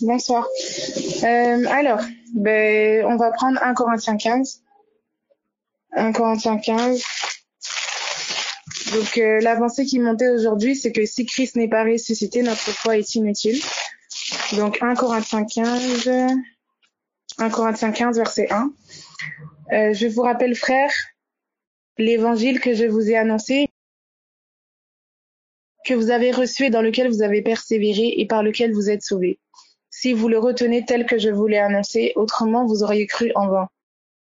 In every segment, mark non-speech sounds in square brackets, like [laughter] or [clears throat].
Bonsoir. Euh, alors, ben, on va prendre 1 Corinthiens 15. 1 Corinthiens 15. Donc, euh, la pensée qui montait aujourd'hui, c'est que si Christ n'est pas ressuscité, notre foi est inutile. Donc, 1 Corinthiens 15. 1 Corinthiens 15, verset 1. Euh, je vous rappelle, frères, l'évangile que je vous ai annoncé, que vous avez reçu et dans lequel vous avez persévéré et par lequel vous êtes sauvés. Si vous le retenez tel que je vous l'ai annoncé, autrement vous auriez cru en vain.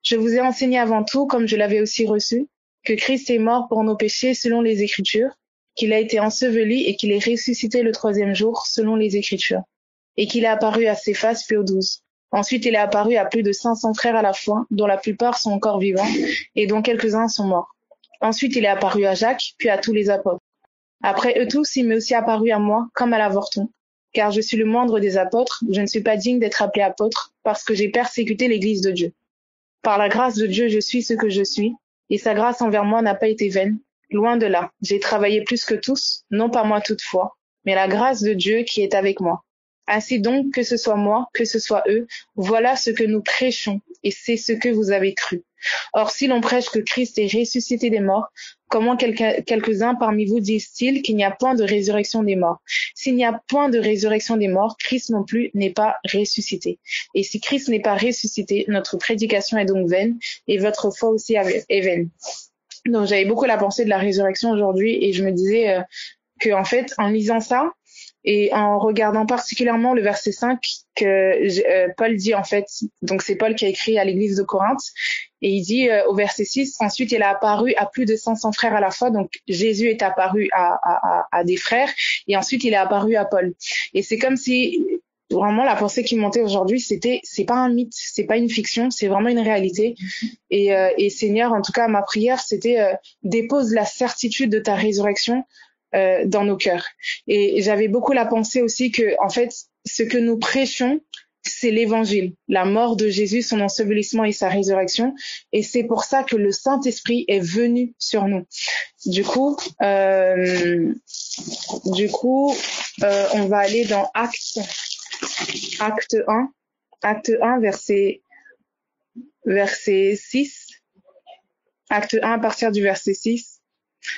Je vous ai enseigné avant tout, comme je l'avais aussi reçu, que Christ est mort pour nos péchés selon les Écritures, qu'il a été enseveli et qu'il est ressuscité le troisième jour selon les Écritures, et qu'il est apparu à Céphas puis aux douze. Ensuite, il est apparu à plus de 500 frères à la fois, dont la plupart sont encore vivants et dont quelques-uns sont morts. Ensuite, il est apparu à Jacques, puis à tous les apôtres. Après eux tous, il m'est aussi apparu à moi, comme à l'avorton. Car je suis le moindre des apôtres, je ne suis pas digne d'être appelé apôtre, parce que j'ai persécuté l'Église de Dieu. Par la grâce de Dieu, je suis ce que je suis, et sa grâce envers moi n'a pas été vaine. Loin de là, j'ai travaillé plus que tous, non pas moi toutefois, mais la grâce de Dieu qui est avec moi. Ainsi donc, que ce soit moi, que ce soit eux, voilà ce que nous prêchons, et c'est ce que vous avez cru. Or, si l'on prêche que Christ est ressuscité des morts, comment quelques-uns parmi vous disent-ils qu'il n'y a point de résurrection des morts? S'il n'y a point de résurrection des morts, Christ non plus n'est pas ressuscité. Et si Christ n'est pas ressuscité, notre prédication est donc vaine, et votre foi aussi est vaine. Donc j'avais beaucoup la pensée de la résurrection aujourd'hui, et je me disais euh, que en fait, en lisant ça, et en regardant particulièrement le verset 5 que euh, Paul dit en fait, donc c'est Paul qui a écrit à l'église de Corinthe, et il dit euh, au verset 6, ensuite il a apparu à plus de 500 frères à la fois, donc Jésus est apparu à, à, à, des frères, et ensuite il est apparu à Paul. Et c'est comme si vraiment la pensée qui montait aujourd'hui, c'était c'est pas un mythe, c'est pas une fiction, c'est vraiment une réalité. Et, euh, et Seigneur, en tout cas ma prière, c'était dépose la certitude de ta résurrection euh, dans nos cœurs. Et j'avais beaucoup la pensée aussi que, en fait, ce que nous prêchons, c'est l'évangile, la mort de Jésus, son ensevelissement et sa résurrection. Et c'est pour ça que le Saint-Esprit est venu sur nous. Du coup, euh, du coup, euh, on va aller dans Acte, Acte 1, Acte 1, verset, verset 6. Acte 1 à partir du verset 6.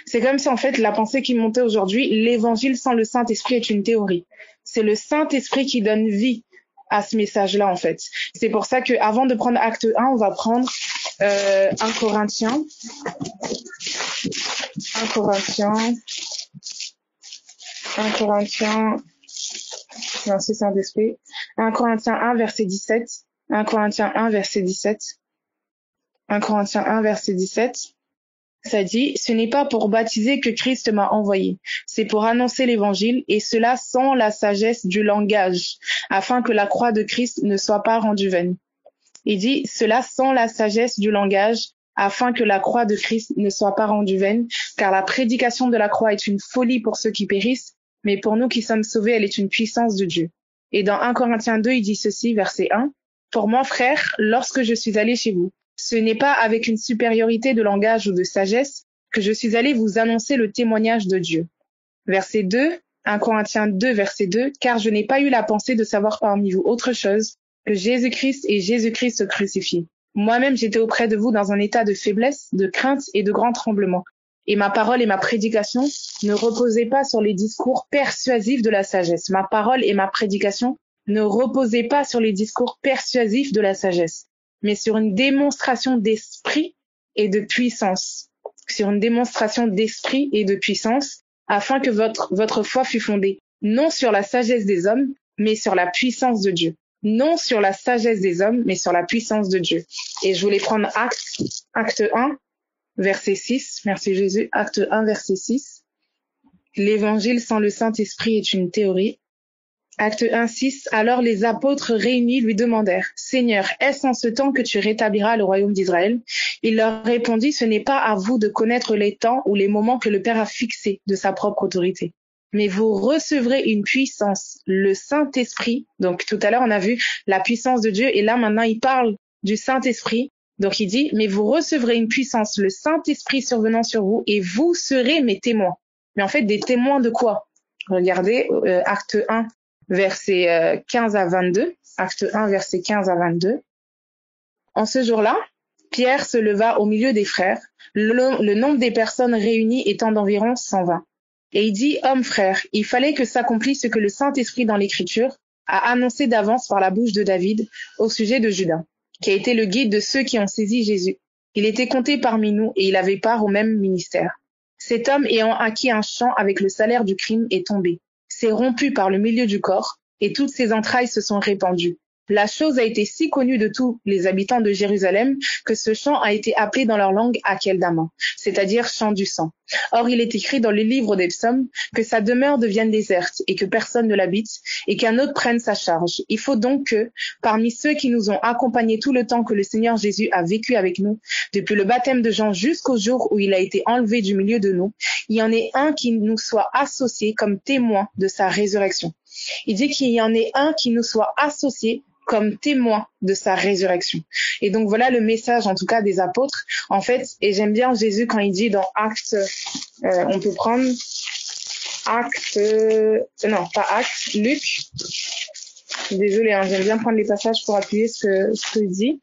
C'est comme si en fait la pensée qui montait aujourd'hui, l'évangile sans le Saint-Esprit est une théorie. C'est le Saint-Esprit qui donne vie à ce message-là en fait. C'est pour ça que avant de prendre acte 1, on va prendre euh, 1 Corinthiens. 1 Corinthiens. 1 Corinthiens. Merci Saint-Esprit. 1 Corinthiens 1 verset 17. 1 Corinthiens 1 verset 17. 1 Corinthiens 1 verset 17 ça dit, ce n'est pas pour baptiser que Christ m'a envoyé, c'est pour annoncer l'évangile, et cela sans la sagesse du langage, afin que la croix de Christ ne soit pas rendue vaine. Il dit, cela sans la sagesse du langage, afin que la croix de Christ ne soit pas rendue vaine, car la prédication de la croix est une folie pour ceux qui périssent, mais pour nous qui sommes sauvés, elle est une puissance de Dieu. Et dans 1 Corinthiens 2, il dit ceci, verset 1, Pour moi, frère, lorsque je suis allé chez vous, ce n'est pas avec une supériorité de langage ou de sagesse que je suis allé vous annoncer le témoignage de Dieu. Verset 2, 1 Corinthiens 2, verset 2, car je n'ai pas eu la pensée de savoir parmi vous autre chose que Jésus-Christ et Jésus-Christ crucifié. Moi-même, j'étais auprès de vous dans un état de faiblesse, de crainte et de grand tremblement. Et ma parole et ma prédication ne reposaient pas sur les discours persuasifs de la sagesse. Ma parole et ma prédication ne reposaient pas sur les discours persuasifs de la sagesse, mais sur une démonstration d'esprit et de puissance, sur une démonstration d'esprit et de puissance, afin que votre, foi fût fondée non sur la sagesse des hommes, mais sur la puissance de Dieu. Non sur la sagesse des hommes, mais sur la puissance de Dieu. Et je voulais prendre acte, acte 1, verset 6. Merci Jésus. Acte 1, verset 6. L'évangile sans le Saint-Esprit est une théorie, Acte 1, 6. Alors les apôtres réunis lui demandèrent, Seigneur, est-ce en ce temps que tu rétabliras le royaume d'Israël? Il leur répondit, ce n'est pas à vous de connaître les temps ou les moments que le Père a fixés de sa propre autorité. Mais vous recevrez une puissance, le Saint-Esprit. Donc tout à l'heure, on a vu la puissance de Dieu et là maintenant, il parle du Saint-Esprit. Donc il dit, mais vous recevrez une puissance, le Saint-Esprit survenant sur vous et vous serez mes témoins. Mais en fait, des témoins de quoi? Regardez, euh, acte 1, versets 15 à 22. Acte 1, versets 15 à 22. En ce jour-là, Pierre se leva au milieu des frères, le, nombre des personnes réunies étant d'environ 120. Et il dit, Hommes frères, il fallait que s'accomplisse ce que le Saint-Esprit dans l'Écriture a annoncé d'avance par la bouche de David au sujet de Judas, qui a été le guide de ceux qui ont saisi Jésus. Il était compté parmi nous et il avait part au même ministère. Cet homme ayant acquis un champ avec le salaire du crime est tombé, s'est rompu par le milieu du corps, et toutes ses entrailles se sont répandues. La chose a été si connue de tous les habitants de Jérusalem que ce chant a été appelé dans leur langue Akeldama, c'est-à-dire chant du sang. Or, il est écrit dans le livre des psaumes que sa demeure devienne déserte et que personne ne l'habite et qu'un autre prenne sa charge. Il faut donc que, parmi ceux qui nous ont accompagnés tout le temps que le Seigneur Jésus a vécu avec nous, depuis le baptême de Jean jusqu'au jour où il a été enlevé du milieu de nous, il y en ait un qui nous soit associé comme témoin de sa résurrection. Il dit qu'il y en ait un qui nous soit associé comme témoin de sa résurrection. Et donc voilà le message en tout cas des apôtres. En fait, et j'aime bien Jésus quand il dit dans Acte, euh, on peut prendre Acte, euh, non pas Acte, Luc. Désolé, hein, j'aime bien prendre les passages pour appuyer ce que ce qu'il dit.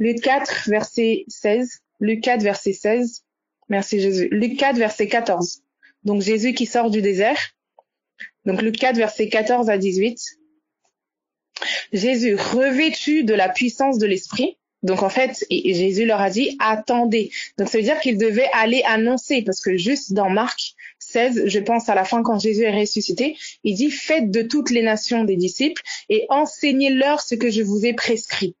Luc 4 verset 16. Luc 4 verset 16. Merci Jésus. Luc 4 verset 14. Donc Jésus qui sort du désert. Donc Luc 4 verset 14 à 18. Jésus revêtu de la puissance de l'esprit. Donc en fait, Jésus leur a dit attendez. Donc ça veut dire qu'il devait aller annoncer parce que juste dans Marc 16, je pense à la fin quand Jésus est ressuscité, il dit faites de toutes les nations des disciples et enseignez-leur ce que je vous ai prescrit.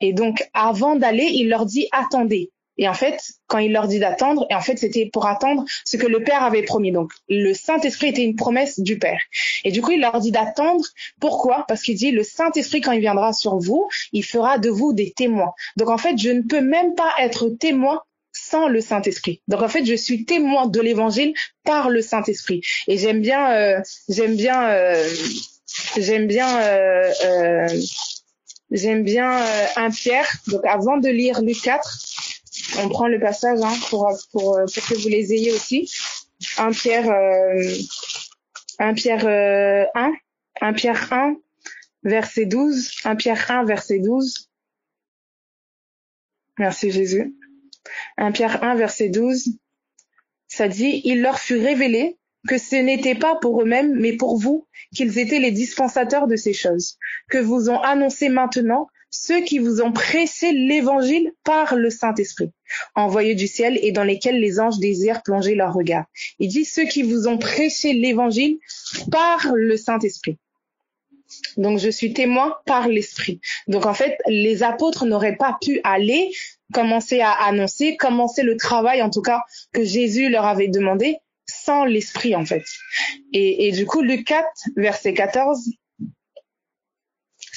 Et donc avant d'aller, il leur dit attendez. Et en fait, quand il leur dit d'attendre, et en fait, c'était pour attendre ce que le Père avait promis. Donc, le Saint-Esprit était une promesse du Père. Et du coup, il leur dit d'attendre. Pourquoi? Parce qu'il dit, le Saint-Esprit, quand il viendra sur vous, il fera de vous des témoins. Donc, en fait, je ne peux même pas être témoin sans le Saint-Esprit. Donc en fait, je suis témoin de l'Évangile par le Saint-Esprit. Et j'aime bien, euh, j'aime bien, euh, j'aime bien, euh, j'aime bien un Pierre. Donc avant de lire Luc 4, on prend le passage hein, pour, pour, pour que vous les ayez aussi. Un Pierre, euh, un Pierre euh, 1, un Pierre 1, verset 12, un Pierre 1, verset 12. Merci Jésus. Un Pierre 1, verset 12. Ça dit, il leur fut révélé que ce n'était pas pour eux-mêmes, mais pour vous, qu'ils étaient les dispensateurs de ces choses, que vous ont annoncé maintenant ceux qui vous ont pressé l'évangile par le Saint-Esprit, envoyé du ciel et dans lesquels les anges désirent plonger leur regard. Il dit ceux qui vous ont prêché l'évangile par le Saint-Esprit. Donc je suis témoin par l'Esprit. Donc en fait, les apôtres n'auraient pas pu aller commencer à annoncer, commencer le travail en tout cas que Jésus leur avait demandé sans l'Esprit en fait. Et, et du coup, Luc 4, verset 14,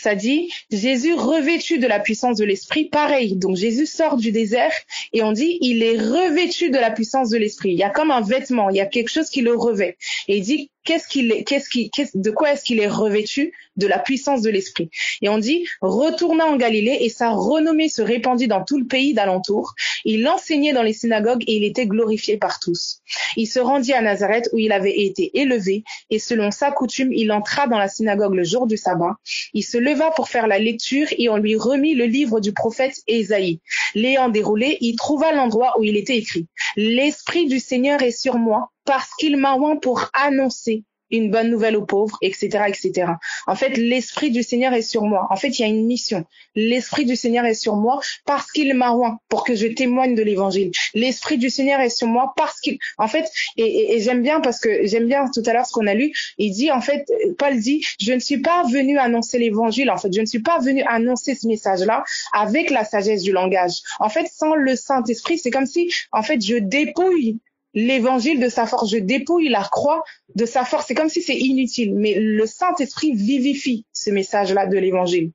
ça dit Jésus revêtu de la puissance de l'esprit, pareil. Donc Jésus sort du désert et on dit il est revêtu de la puissance de l'esprit. Il y a comme un vêtement, il y a quelque chose qui le revêt. Et il dit de quoi est-ce qu'il est revêtu de la puissance de l'esprit. Et on dit retourna en Galilée et sa renommée se répandit dans tout le pays d'alentour. Il enseignait dans les synagogues et il était glorifié par tous. Il se rendit à Nazareth où il avait été élevé et selon sa coutume, il entra dans la synagogue le jour du sabbat. Il se leva pour faire la lecture et on lui remit le livre du prophète Ésaïe. L'ayant déroulé, il trouva l'endroit où il était écrit. L'Esprit du Seigneur est sur moi parce qu'il m'a oint pour annoncer une bonne nouvelle aux pauvres, etc., etc. En fait, l'esprit du Seigneur est sur moi. En fait, il y a une mission. L'esprit du Seigneur est sur moi parce qu'il m'a oint pour que je témoigne de l'évangile. L'esprit du Seigneur est sur moi parce qu'il, en fait, et, j'aime bien parce que j'aime bien tout à l'heure ce qu'on a lu. Il dit, en fait, Paul dit, je ne suis pas venu annoncer l'évangile. En fait, je ne suis pas venu annoncer ce message-là avec la sagesse du langage. En fait, sans le Saint-Esprit, c'est comme si, en fait, je dépouille l'évangile de sa force. Je dépouille la croix de sa force. C'est comme si c'est inutile, mais le Saint-Esprit vivifie ce message-là de l'évangile.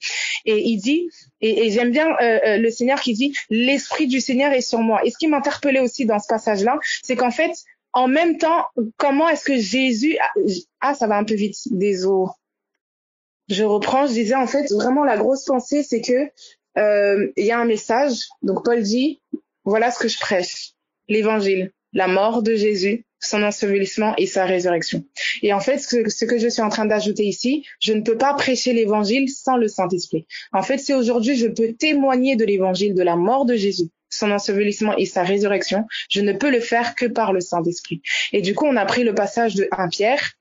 Et il dit, et, j'aime bien euh, euh, le Seigneur qui dit, l'Esprit du Seigneur est sur moi. Et ce qui m'interpellait aussi dans ce passage-là, c'est qu'en fait, en même temps, comment est-ce que Jésus... Ah, ça va un peu vite, désolé. Je reprends, je disais en fait, vraiment la grosse pensée, c'est que euh, il y a un message. Donc Paul dit, voilà ce que je prêche, l'évangile la mort de Jésus, son ensevelissement et sa résurrection. Et en fait, ce, ce que je suis en train d'ajouter ici, je ne peux pas prêcher l'évangile sans le Saint-Esprit. En fait, si aujourd'hui je peux témoigner de l'évangile de la mort de Jésus, son ensevelissement et sa résurrection, je ne peux le faire que par le Saint-Esprit. Et du coup, on a pris le passage de 1 Pierre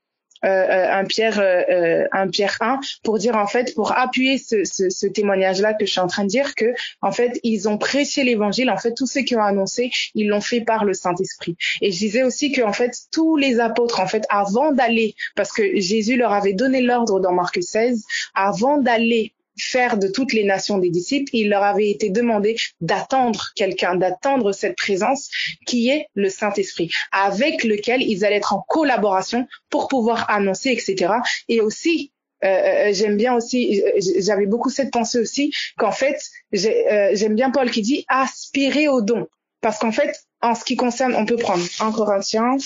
un Pierre euh, un Pierre 1 pour dire en fait pour appuyer ce, ce, ce témoignage là que je suis en train de dire que en fait ils ont prêché l'évangile. En fait tous ceux qui ont annoncé ils l'ont fait par le Saint-Esprit. Et je disais aussi que en fait tous les apôtres en fait avant d'aller parce que Jésus leur avait donné l'ordre dans Marc 16 avant d'aller faire de toutes les nations des disciples, il leur avait été demandé d'attendre quelqu'un, d'attendre cette présence qui est le Saint-Esprit, avec lequel ils allaient être en collaboration pour pouvoir annoncer, etc. Et aussi, euh, euh, j'aime bien aussi, j'avais beaucoup cette pensée aussi, qu'en fait, euh, j'aime bien Paul qui dit aspirer au don. Parce qu'en fait, en ce qui concerne, on peut prendre un Corinthien,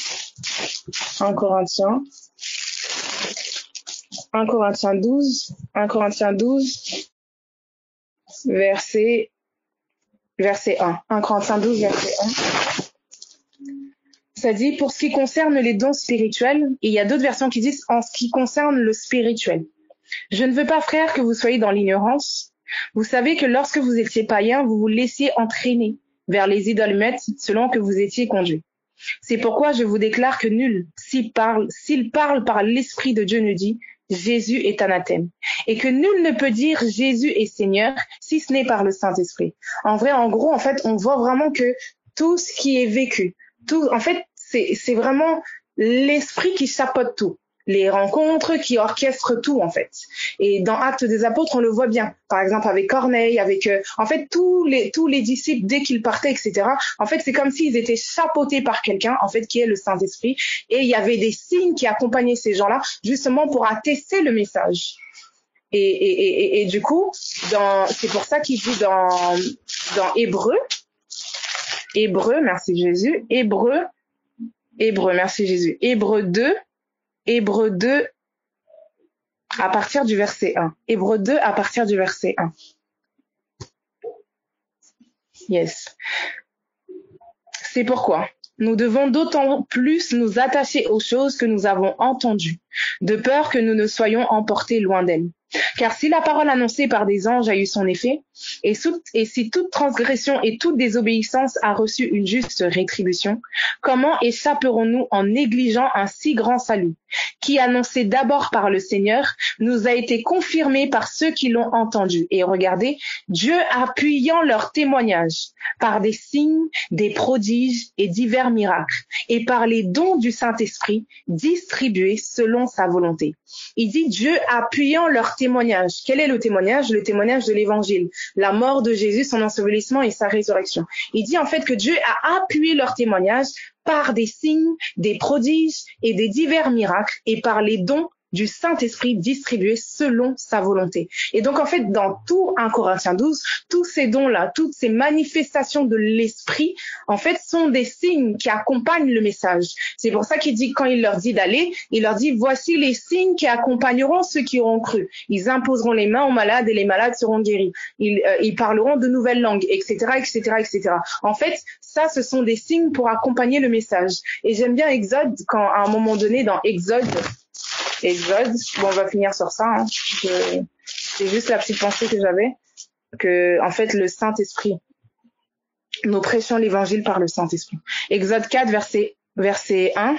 un Corinthien, 1 Corinthiens 12, 1 Corinthiens 12, verset, verset 1. 1 Corinthiens 12, verset 1. Ça dit, pour ce qui concerne les dons spirituels, il y a d'autres versions qui disent en ce qui concerne le spirituel. Je ne veux pas, frère, que vous soyez dans l'ignorance. Vous savez que lorsque vous étiez païen, vous vous laissiez entraîner vers les idolmètres selon que vous étiez conduit. C'est pourquoi je vous déclare que nul, s'il parle, s'il parle par l'Esprit de Dieu, ne dit, Jésus est anathème. Et que nul ne peut dire Jésus est Seigneur si ce n'est par le Saint-Esprit. En vrai, en gros, en fait, on voit vraiment que tout ce qui est vécu, tout, en fait, c'est vraiment l'Esprit qui chapeaute tout les rencontres qui orchestrent tout en fait. Et dans Actes des Apôtres, on le voit bien. Par exemple avec Corneille, avec euh, en fait tous les tous les disciples dès qu'ils partaient, etc. En fait, c'est comme s'ils étaient chapeautés par quelqu'un, en fait, qui est le Saint Esprit. Et il y avait des signes qui accompagnaient ces gens-là justement pour attester le message. Et, et, et, et du coup, c'est pour ça qu'il dit dans dans Hébreu, Hébreu, merci Jésus, Hébreu, Hébreu, merci Jésus, Hébreu 2 Hébreu 2 à partir du verset 1. Hébreu 2 à partir du verset 1. Yes. C'est pourquoi nous devons d'autant plus nous attacher aux choses que nous avons entendues, de peur que nous ne soyons emportés loin d'elles. Car si la parole annoncée par des anges a eu son effet, et, si toute transgression et toute désobéissance a reçu une juste rétribution, comment échapperons-nous en négligeant un si grand salut, qui annoncé d'abord par le Seigneur, nous a été confirmé par ceux qui l'ont entendu? Et regardez, Dieu appuyant leur témoignage par des signes, des prodiges et divers miracles, et par les dons du Saint-Esprit distribués selon sa volonté. Il dit Dieu appuyant leur témoignage. Quel est le témoignage? Le témoignage de l'évangile, la mort de Jésus, son ensevelissement et sa résurrection. Il dit en fait que Dieu a appuyé leur témoignage par des signes, des prodiges et des divers miracles et par les dons du Saint-Esprit distribué selon sa volonté. Et donc en fait, dans tout 1 Corinthiens 12, tous ces dons-là, toutes ces manifestations de l'Esprit, en fait, sont des signes qui accompagnent le message. C'est pour ça qu'il dit, quand il leur dit d'aller, il leur dit, voici les signes qui accompagneront ceux qui auront cru. Ils imposeront les mains aux malades et les malades seront guéris. Ils, euh, ils parleront de nouvelles langues, etc., etc., etc. En fait, ça, ce sont des signes pour accompagner le message. Et j'aime bien Exode quand, à un moment donné, dans Exode, Exode. Bon, on va finir sur ça. Hein. C'est juste la petite pensée que j'avais, que en fait le Saint Esprit, nous prêchons l'évangile par le Saint Esprit. Exode 4 verset verset 1.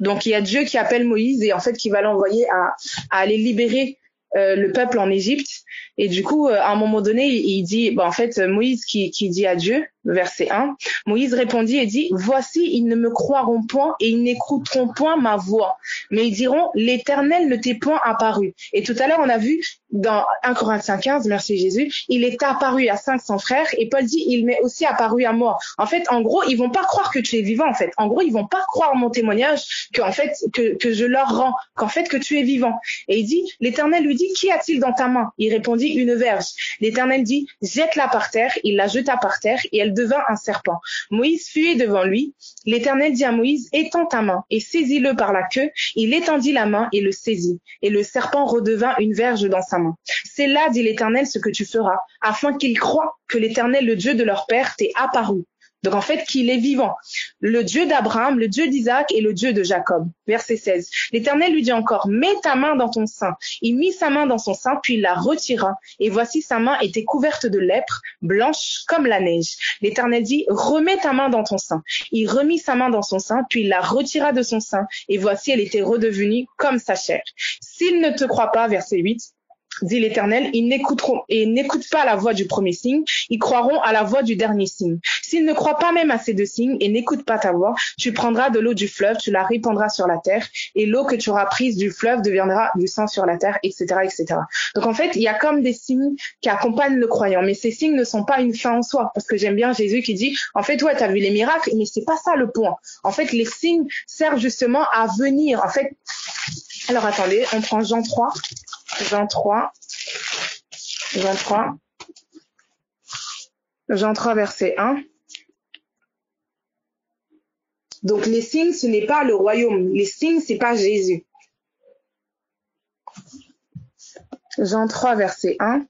Donc il y a Dieu qui appelle Moïse et en fait qui va l'envoyer à, à aller libérer euh, le peuple en Égypte. Et du coup, euh, à un moment donné, il dit, bah, en fait, Moïse qui, qui dit à Dieu, verset 1, Moïse répondit et dit, Voici, ils ne me croiront point et ils n'écouteront point ma voix, mais ils diront, L'Éternel ne t'est point apparu. Et tout à l'heure, on a vu dans 1 Corinthiens 15, merci Jésus, il est apparu à 500 frères et Paul dit, il m'est aussi apparu à moi. En fait, en gros, ils vont pas croire que tu es vivant, en fait. En gros, ils vont pas croire mon témoignage que, en fait, que, je leur rends, qu'en fait, que tu es vivant. Et il dit, l'Éternel lui dit, Qu'y a-t-il dans ta main? Il répondit, une verge. L'Éternel dit, jette-la par terre. Il la jeta par terre et elle devint un serpent. Moïse fuyait devant lui. L'Éternel dit à Moïse, étends ta main et saisis-le par la queue. Il étendit la main et le saisit. Et le serpent redevint une verge dans sa main. C'est là, dit l'Éternel, ce que tu feras, afin qu'ils croient que l'Éternel, le Dieu de leur père, t'est apparu Donc en fait, qu'il est vivant. Le Dieu d'Abraham, le Dieu d'Isaac et le Dieu de Jacob. Verset 16. L'Éternel lui dit encore, mets ta main dans ton sein. Il mit sa main dans son sein, puis il la retira. Et voici sa main était couverte de lèpre, blanche comme la neige. L'Éternel dit, remets ta main dans ton sein. Il remit sa main dans son sein, puis il la retira de son sein. Et voici, elle était redevenue comme sa chair. S'il ne te croit pas, verset 8, dit l'Éternel, ils n'écouteront et n'écoutent pas la voix du premier signe, ils croiront à la voix du dernier signe. S'ils ne croient pas même à ces deux signes et n'écoutent pas ta voix, tu prendras de l'eau du fleuve, tu la répandras sur la terre, et l'eau que tu auras prise du fleuve deviendra du sang sur la terre, etc., etc. Donc en fait, il y a comme des signes qui accompagnent le croyant, mais ces signes ne sont pas une fin en soi, parce que j'aime bien Jésus qui dit, en fait, ouais, t'as vu les miracles, mais c'est pas ça le point. En fait, les signes servent justement à venir. En fait, alors attendez, on prend Jean 3. 23, 23, Jean 3, verset 1. Donc les signes, ce n'est pas le royaume. Les signes, c'est pas Jésus. Jean 3, verset 1.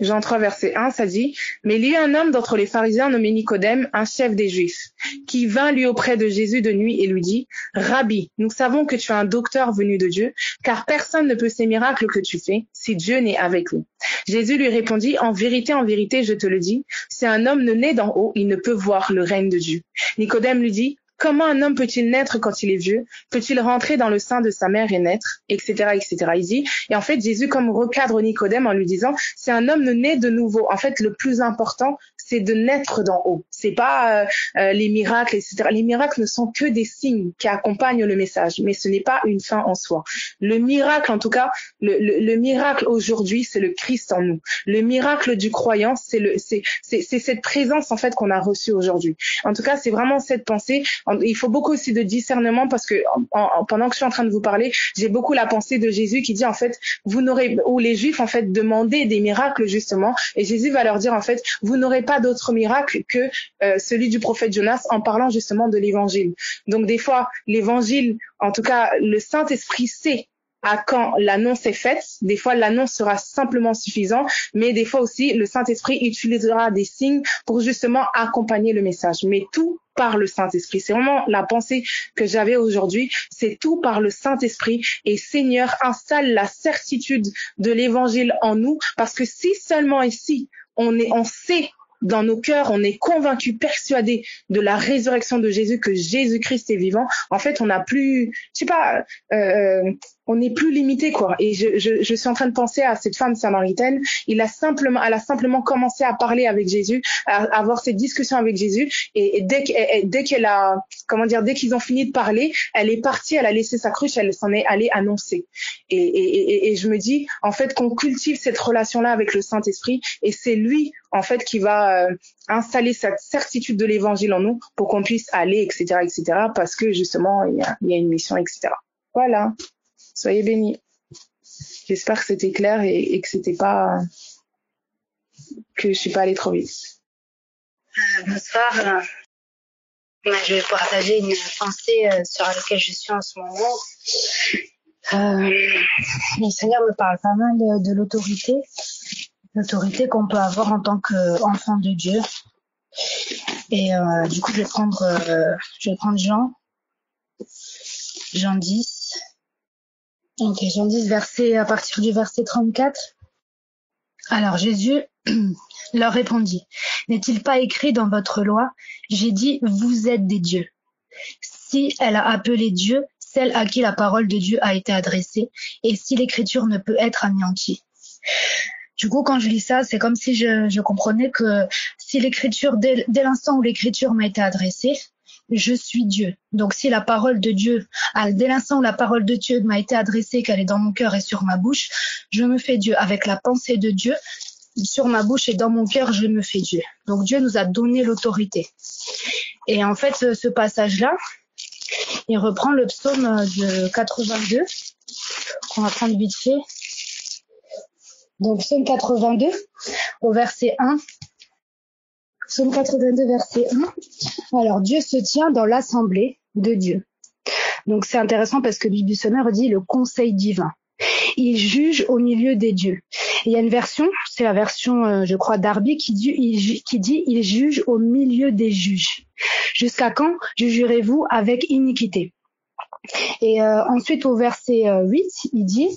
Jean 3, verset 1, ça dit, Mais il y eut un homme d'entre les pharisiens nommé Nicodème, un chef des Juifs, qui vint lui auprès de Jésus de nuit et lui dit, Rabbi, nous savons que tu es un docteur venu de Dieu, car personne ne peut ces miracles que tu fais si Dieu n'est avec lui. Jésus lui répondit, En vérité, en vérité, je te le dis, si un homme ne naît d'en haut, il ne peut voir le règne de Dieu. Nicodème lui dit, Comment un homme peut-il naître quand il est vieux? Peut-il rentrer dans le sein de sa mère et naître? Etc. etc. Il dit, et en fait, Jésus comme recadre Nicodème en lui disant, c'est un homme né de nouveau. En fait, le plus important, c'est de naître d'en haut. C'est pas euh, euh, les miracles, etc. Les miracles ne sont que des signes qui accompagnent le message, mais ce n'est pas une fin en soi. Le miracle, en tout cas, le, le, miracle aujourd'hui, c'est le Christ en nous. Le miracle du croyant, c'est le, c'est, c'est, cette présence en fait qu'on a reçue aujourd'hui. En tout cas, c'est vraiment cette pensée. Il faut beaucoup aussi de discernement parce que pendant que je suis en train de vous parler, j'ai beaucoup la pensée de Jésus qui dit en fait, vous n'aurez, ou les Juifs en fait demandaient des miracles justement, et Jésus va leur dire en fait, vous n'aurez pas d'autre miracle que euh, celui du prophète Jonas en parlant justement de l'évangile. Donc des fois, l'évangile, en tout cas, le Saint-Esprit sait à quand l'annonce est faite. Des fois, l'annonce sera simplement suffisant, mais des fois aussi, le Saint-Esprit utilisera des signes pour justement accompagner le message. Mais tout par le Saint-Esprit. C'est vraiment la pensée que j'avais aujourd'hui. C'est tout par le Saint-Esprit. Et Seigneur, installe la certitude de l'évangile en nous, parce que si seulement ici, on est, on sait dans nos cœurs, on est convaincu, persuadé de la résurrection de Jésus, que Jésus-Christ est vivant, en fait, on n'a plus, je sais pas, euh, on n'est plus limité quoi. Et je, je, je, suis en train de penser à cette femme samaritaine. Il a simplement, elle a simplement commencé à parler avec Jésus, à, avoir cette discussion avec Jésus. Et, dès qu'elle, dès qu'elle a, comment dire, dès qu'ils ont fini de parler, elle est partie, elle a laissé sa cruche, elle s'en est allée annoncer. Et, et, et je me dis en fait qu'on cultive cette relation là avec le Saint Esprit, et c'est lui en fait qui va euh, installer cette certitude de l'Évangile en nous pour qu'on puisse aller, etc., etc. Parce que justement il y a, il y a une mission, etc. Voilà. Soyez bénis. J'espère que c'était clair et, que c'était pas que je suis pas allée trop vite. Euh, bonsoir. Euh, je vais partager une pensée euh, sur laquelle je suis en ce moment. le Seigneur me parle pas mal de, l'autorité, l'autorité qu'on peut avoir en tant qu'enfant de Dieu. Et du coup, je vais prendre, je vais prendre Jean, Jean 10, Ok, j'en dis verset, à partir du verset 34. Alors Jésus [clears throat] leur répondit, N'est-il pas écrit dans votre loi, j'ai dit, vous êtes des dieux. Si elle a appelé Dieu, celle à qui la parole de Dieu a été adressée, et si l'écriture ne peut être anéantie. Du coup, quand je lis ça, c'est comme si je, comprenais que si l'écriture, dès l'instant où l'écriture m'a été adressée, je suis Dieu. Donc si la parole de Dieu, dès l'instant où la parole de Dieu m'a été adressée, qu'elle est dans mon cœur et sur ma bouche, je me fais Dieu. Avec la pensée de Dieu, sur ma bouche et dans mon cœur, je me fais Dieu. Donc Dieu nous a donné l'autorité. Et en fait, ce, passage-là, il reprend le psaume de 82, qu'on va prendre vite fait. Donc psaume 82, au verset 1 Psaume 82, verset 1. Alors, Dieu se tient dans l'assemblée de Dieu. Donc, c'est intéressant parce que Bible dit le conseil divin. Il juge au milieu des dieux. Il y a une version, c'est la version, je crois, Darby qui dit, il juge au milieu des juges. Jusqu'à quand jugerez-vous avec iniquité? Et ensuite au verset 8, il dit,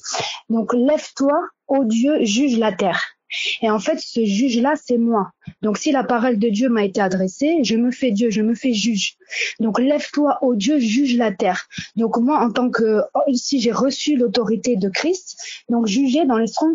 donc lève-toi, Dieu, juge la terre. Et en fait, ce juge-là, c'est moi. Donc si la parole de Dieu m'a été adressée, je me fais Dieu, je me fais juge. Donc lève-toi, ô Dieu, juge la terre. Donc moi, en tant que, si j'ai reçu l'autorité de Christ, donc juger dans les strongs,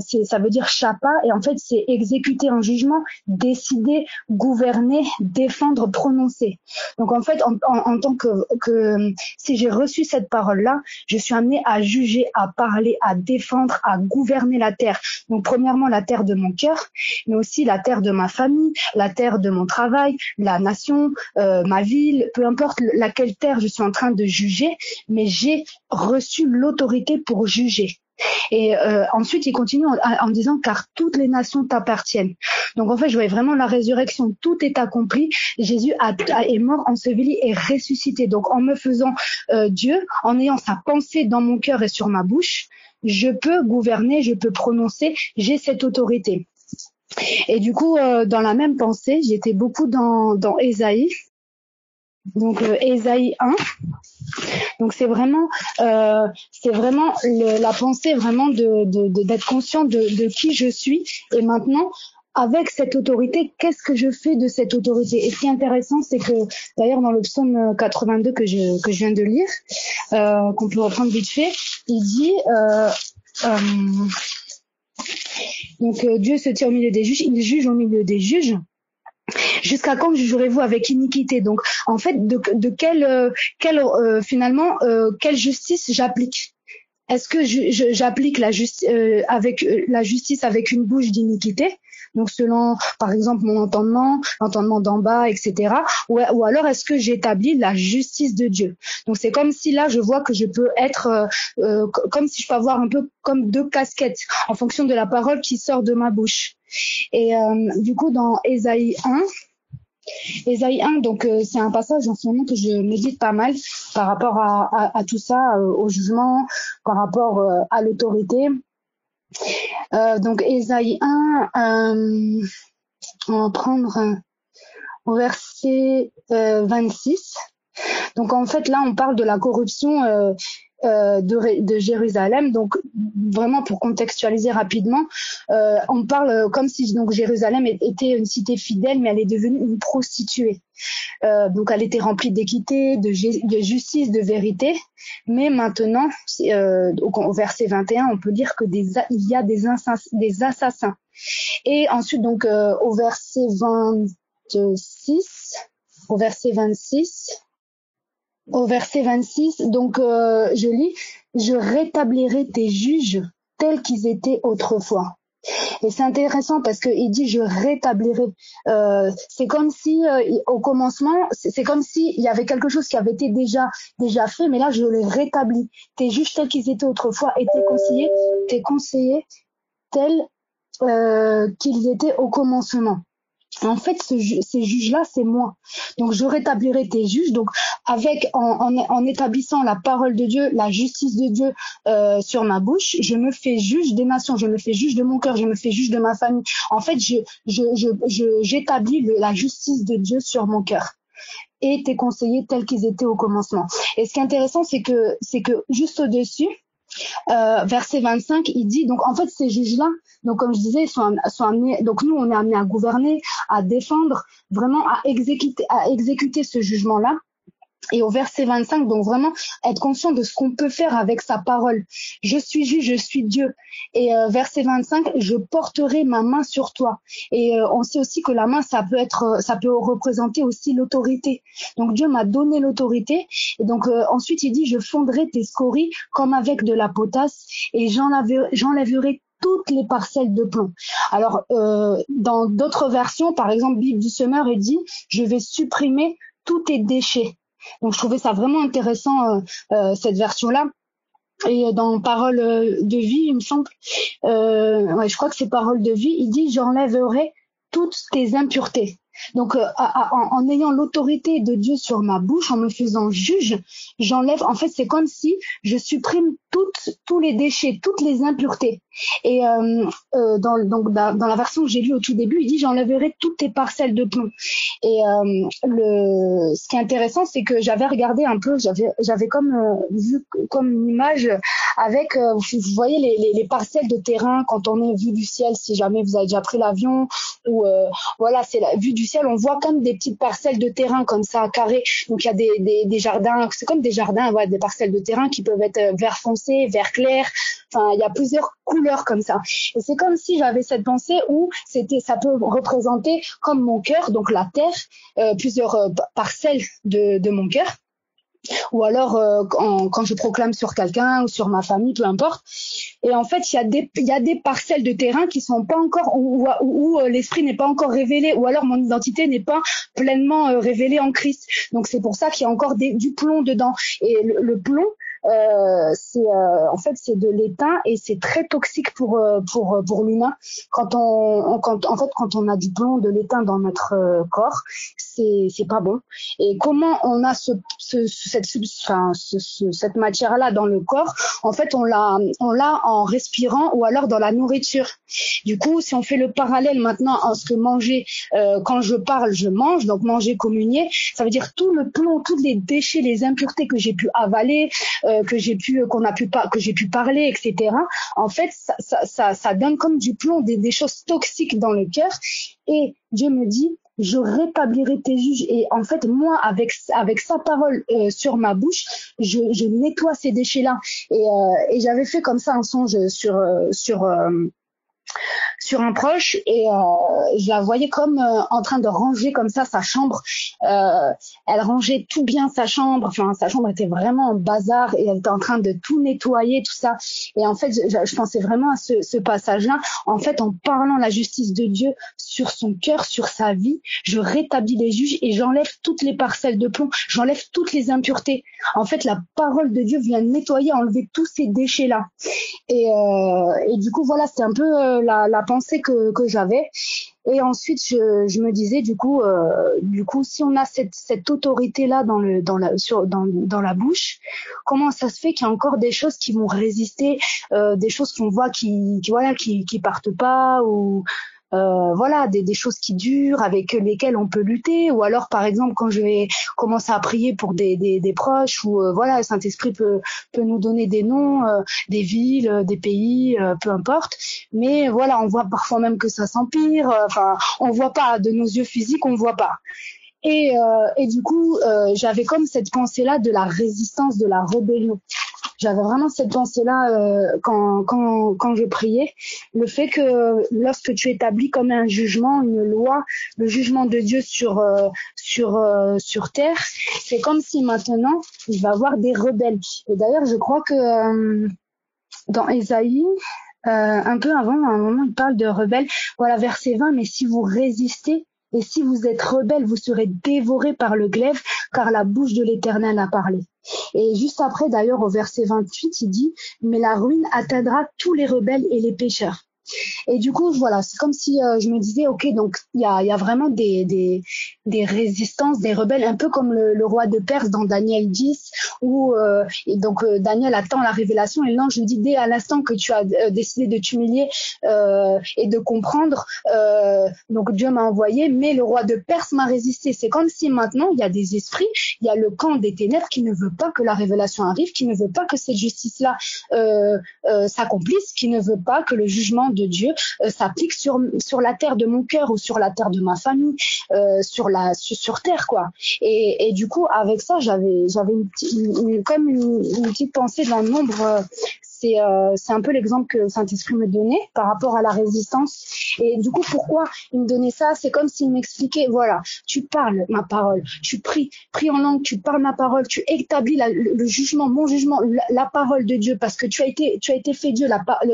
c'est, ça veut dire chapa, et en fait, c'est exécuter un jugement, décider, gouverner, défendre, prononcer. Donc en fait, en, tant que, que si j'ai reçu cette parole-là, je suis amenée à juger, à parler, à défendre, à gouverner la terre. Donc premièrement, la terre de mon cœur, mais aussi la terre de ma famille, la terre de mon travail, la nation, euh, ma ville, peu importe laquelle terre je suis en train de juger, mais j'ai reçu l'autorité pour juger. Et euh, ensuite, il continue en, disant car toutes les nations t'appartiennent. Donc en fait, je voyais vraiment la résurrection, tout est accompli. Jésus a, est mort, enseveli et ressuscité. Donc en me faisant euh, Dieu, en ayant sa pensée dans mon cœur et sur ma bouche, je peux gouverner, je peux prononcer, j'ai cette autorité. Et du coup, euh, dans la même pensée, j'étais beaucoup dans, dans Ésaïe. Donc euh, Ésaïe 1. Donc c'est vraiment, euh, c'est vraiment la pensée vraiment d'être conscient de, qui je suis. Et maintenant, avec cette autorité, qu'est-ce que je fais de cette autorité? Et ce qui est intéressant, c'est que d'ailleurs dans le psaume 82 que je viens de lire, euh, qu'on peut reprendre vite fait, il dit euh, donc Dieu se tient au milieu des juges, il juge au milieu des juges. Jusqu'à quand jugerez-vous avec iniquité? Donc, en fait, de, de quelle, euh, quelle euh, finalement, quelle justice j'applique? Est-ce que j'applique la, avec, la justice avec une bouche d'iniquité? Donc selon par exemple mon entendement, l'entendement d'en bas, etc. Ou, ou alors est-ce que j'établis la justice de Dieu? Donc c'est comme si là je vois que je peux être euh, euh, comme si je peux avoir un peu comme deux casquettes en fonction de la parole qui sort de ma bouche. Et euh, du coup dans Ésaïe 1, Ésaïe 1, donc c'est un passage en ce moment que je médite pas mal par rapport à, tout ça, au jugement, par rapport à l'autorité. Euh, donc Ésaïe 1, euh, on va prendre au verset 26. Euh, donc en fait là on parle de la corruption euh, euh, de, de, Jérusalem. Donc vraiment pour contextualiser rapidement, euh, on parle comme si donc Jérusalem était une cité fidèle, mais elle est devenue une prostituée. Euh, donc elle était remplie d'équité, de, justice, de vérité. Mais maintenant, euh, au, verset 21, on peut dire que des, il y a des, des assassins. Et ensuite donc euh, au verset 26, au verset 26 au verset 26. Donc, euh, je lis, je rétablirai tes juges tels qu'ils étaient autrefois. Et c'est intéressant parce qu'il dit je rétablirai. Euh, c'est comme si euh, au commencement, c'est comme si il y avait quelque chose qui avait été déjà déjà fait, mais là je les rétablis. Tes juges tels qu'ils étaient autrefois et tes conseillers, tes conseillers tels euh, qu'ils étaient au commencement. En fait, ce, ces juges-là, c'est moi. Donc, je rétablirai tes juges. Donc, avec en, en, en, établissant la parole de Dieu, la justice de Dieu euh, sur ma bouche, je me fais juge des nations, je me fais juge de mon cœur, je me fais juge de ma famille. En fait, je, je, je, j'établis la justice de Dieu sur mon cœur et tes conseillers tels qu'ils étaient au commencement. Et ce qui est intéressant, c'est que c'est que juste au-dessus, euh, verset 25, il dit donc en fait ces juges-là, donc comme je disais, sont, sont amenés, donc nous on est amenés à gouverner, à défendre, vraiment à exécuter, à exécuter ce jugement-là. Et au verset 25, donc vraiment être conscient de ce qu'on peut faire avec sa parole. Je suis juge, je suis Dieu. Et euh, verset 25, je porterai ma main sur toi. Et euh, on sait aussi que la main, ça peut être, ça peut représenter aussi l'autorité. Donc Dieu m'a donné l'autorité. Et donc euh, ensuite il dit, je fonderai tes scories comme avec de la potasse et j'enlèverai toutes les parcelles de plomb. Alors, dans d'autres versions, par exemple, Bible du Semeur, il dit, je vais supprimer tous tes déchets. Donc je trouvais ça vraiment intéressant euh, euh, cette version-là. Et dans Parole de vie, il me semble, euh, je crois que c'est Parole de vie, il dit j'enlèverai toutes tes impuretés. Donc, euh, en, ayant l'autorité de Dieu sur ma bouche, en me faisant juge, j'enlève. En fait, c'est comme si je supprime toutes, tous les déchets, toutes les impuretés. Et euh, euh, dans, donc, dans la version que j'ai lue au tout début, il dit j'enlèverai toutes tes parcelles de plomb. Et le, ce qui est intéressant, c'est que j'avais regardé un peu, j'avais, j'avais comme vu comme une image avec, vous voyez les, les, parcelles de terrain quand on est vu du ciel, si jamais vous avez déjà pris l'avion, ou voilà, c'est la vue du ciel, on voit comme des petites parcelles de terrain comme ça, carré. Donc il y a des, des, jardins, c'est comme des jardins, ouais, des parcelles de terrain qui peuvent être euh, vert foncé, vert clair. Enfin, il y a plusieurs couleurs comme ça. Et c'est comme si j'avais cette pensée où c'était, ça peut représenter comme mon cœur, donc la terre, euh, plusieurs euh, parcelles de, de mon cœur ou alors euh, quand, je proclame sur quelqu'un ou sur ma famille, peu importe. Et en fait, il y a des y a des parcelles de terrain qui sont pas encore où, où, euh, l'esprit n'est pas encore révélé, ou alors mon identité n'est pas pleinement euh, révélée en Christ. Donc c'est pour ça qu'il y a encore des, du plomb dedans. Et le plomb, euh, c'est euh, en fait c'est de l'étain et c'est très toxique pour euh, pour pour l'humain. Quand on, quand en fait quand on a du plomb, de l'étain dans notre corps, c'est c'est pas bon. Et comment on a ce, ce cette enfin, ce, cette matière là dans le corps? En fait, on l'a on l'a en respirant ou alors dans la nourriture. Du coup, si on fait le parallèle maintenant en ce que manger, quand je parle, je mange, donc manger, communier, ça veut dire tout le plomb, tous les déchets, les impuretés que j'ai pu avaler, euh, que j'ai pu qu'on a pu que j'ai pu parler etc en fait ça, ça, ça, donne comme du plomb des, des choses toxiques dans le cœur. Et Dieu me dit je rétablirai tes juges. Et en fait moi avec avec sa parole euh, sur ma bouche je, je nettoie ces déchets là et, euh, et j'avais fait comme ça un songe sur sur sur un proche et euh, je la voyais comme euh, en train de ranger comme ça sa chambre. Euh, elle rangeait tout bien sa chambre. Enfin, sa chambre était vraiment en bazar et elle était en train de tout nettoyer, tout ça. Et en fait, je, pensais vraiment à ce, passage-là. En fait, en parlant la justice de Dieu sur son cœur, sur sa vie, je rétablis les juges et j'enlève toutes les parcelles de plomb. J'enlève toutes les impuretés. En fait, la parole de Dieu vient nettoyer, enlever tous ces déchets-là. Et, et du coup, voilà, c'était un peu la, pensée que, que j'avais. Et ensuite, je, je, me disais du coup, euh, du coup, si on a cette, cette autorité là dans dans la dans, dans la bouche, comment ça se fait qu'il y a encore des choses qui vont résister, euh, des choses qu'on voit qui, qui voilà qui qui partent pas ou euh, voilà, des, des, choses qui durent, avec lesquelles on peut lutter, ou alors par exemple quand je vais commencer à prier pour des, des, des proches, ou euh, voilà, le Saint-Esprit peut, peut nous donner des noms, euh, des villes, des pays, peu importe. Mais voilà, on voit parfois même que ça s'empire. Enfin, on voit pas de nos yeux physiques, on voit pas. Et, et du coup, j'avais comme cette pensée-là de la résistance, de la rébellion j'avais vraiment cette pensée-là euh, quand, quand, quand je priais. Le fait que lorsque tu établis comme un jugement, une loi, le jugement de Dieu sur, euh, sur, euh, sur terre, c'est comme si maintenant il va y avoir des rebelles. Et d'ailleurs, je crois que dans Ésaïe, un peu avant, à un moment, il parle de rebelles. Voilà, verset 20, mais si vous résistez, et si vous êtes rebelles, vous serez dévorés par le glaive, car la bouche de l'Éternel a parlé. Et juste après, d'ailleurs, au verset 28, il dit, mais la ruine atteindra tous les rebelles et les pécheurs. Et du coup, voilà, c'est comme si euh, je me disais, ok, donc il y a, y a, vraiment des, des, des, résistances, des rebelles, un peu comme le, roi de Perse dans Daniel 10, où euh, et donc euh, Daniel attend la révélation et l'ange lui dit, dès à l'instant que tu as décidé de t'humilier et de comprendre, donc Dieu m'a envoyé, mais le roi de Perse m'a résisté. C'est comme si maintenant il y a des esprits, il y a le camp des ténèbres qui ne veut pas que la révélation arrive, qui ne veut pas que cette justice-là s'accomplisse, qui ne veut pas que le jugement de Dieu euh, s'applique sur sur la terre de mon cœur ou sur la terre de ma famille, euh, sur la sur, terre quoi. Et, et du coup avec ça j'avais j'avais une, comme une, petite pensée dans nombre euh, c'est euh, c'est un peu l'exemple que Saint-Esprit me donnait par rapport à la résistance. Et du coup, pourquoi il me donnait ça? C'est comme s'il m'expliquait, voilà, tu parles ma parole, tu pries, pries en langue, tu parles ma parole, tu établis le, jugement, mon jugement, la, parole de Dieu, parce que tu as été, tu as été fait Dieu,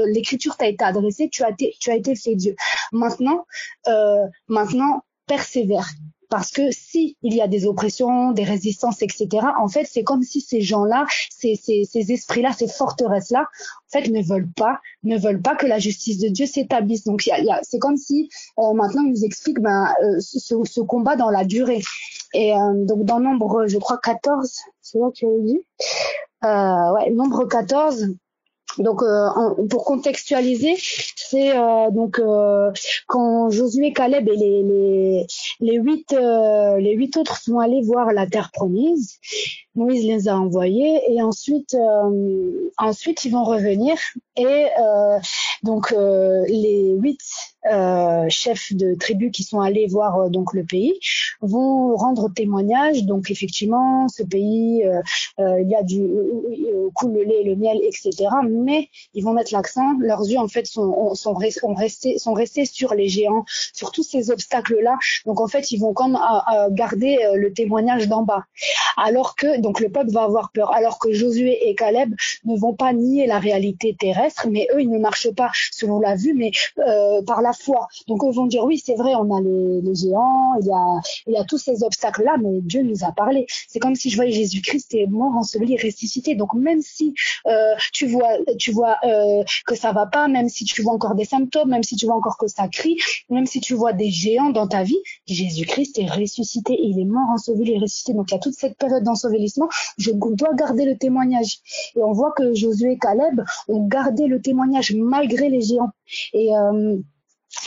l'écriture t'a été adressée, tu as été, tu as été fait Dieu. Maintenant, euh, maintenant, persévère parce que si il y a des oppressions, des résistances, etc. En fait, c'est comme si ces gens-là, ces, esprits-là, ces forteresses-là, en fait, ne veulent pas, ne veulent pas que la justice de Dieu s'établisse. Donc, c'est comme si euh, maintenant il nous explique ben, euh, ce, combat dans la durée. Et euh, donc dans nombre, je crois 14, c'est là que tu dit. ouais, nombre 14 donc, euh, pour contextualiser, c'est euh, donc euh, quand Josué, Caleb et les les huit les huit autres sont allés voir la terre promise. Moïse les a envoyés et ensuite ensuite ils vont revenir et donc les huit chefs de tribus qui sont allés voir donc le pays vont rendre témoignage. Donc effectivement, ce pays, il y a du coule le lait, le miel, etc. ils vont mettre l'accent. Leurs yeux en fait sont, restés, sur les géants, sur tous ces obstacles-là. Donc en fait, ils vont comme garder le témoignage d'en bas. Alors que donc le peuple va avoir peur. Alors que Josué et Caleb ne vont pas nier la réalité terrestre, mais eux ils ne marchent pas selon la vue, mais par la foi. Donc ils vont dire oui, c'est vrai, on a les, géants, il y a, tous ces obstacles-là, mais Dieu nous a parlé. C'est comme si je voyais Jésus-Christ est mort, enseveli, ressuscité. Donc même si euh, tu vois, tu vois euh, que ça va pas, même si tu vois encore des symptômes, même si tu vois encore que ça crie, même si tu vois des géants dans ta vie, Jésus-Christ est ressuscité, il est mort, enseveli, ressuscité. Donc il y a toute cette période d'ensevelissement, je dois garder le témoignage. Et on voit que Josué et Caleb ont gardé le témoignage malgré les géants. Euh,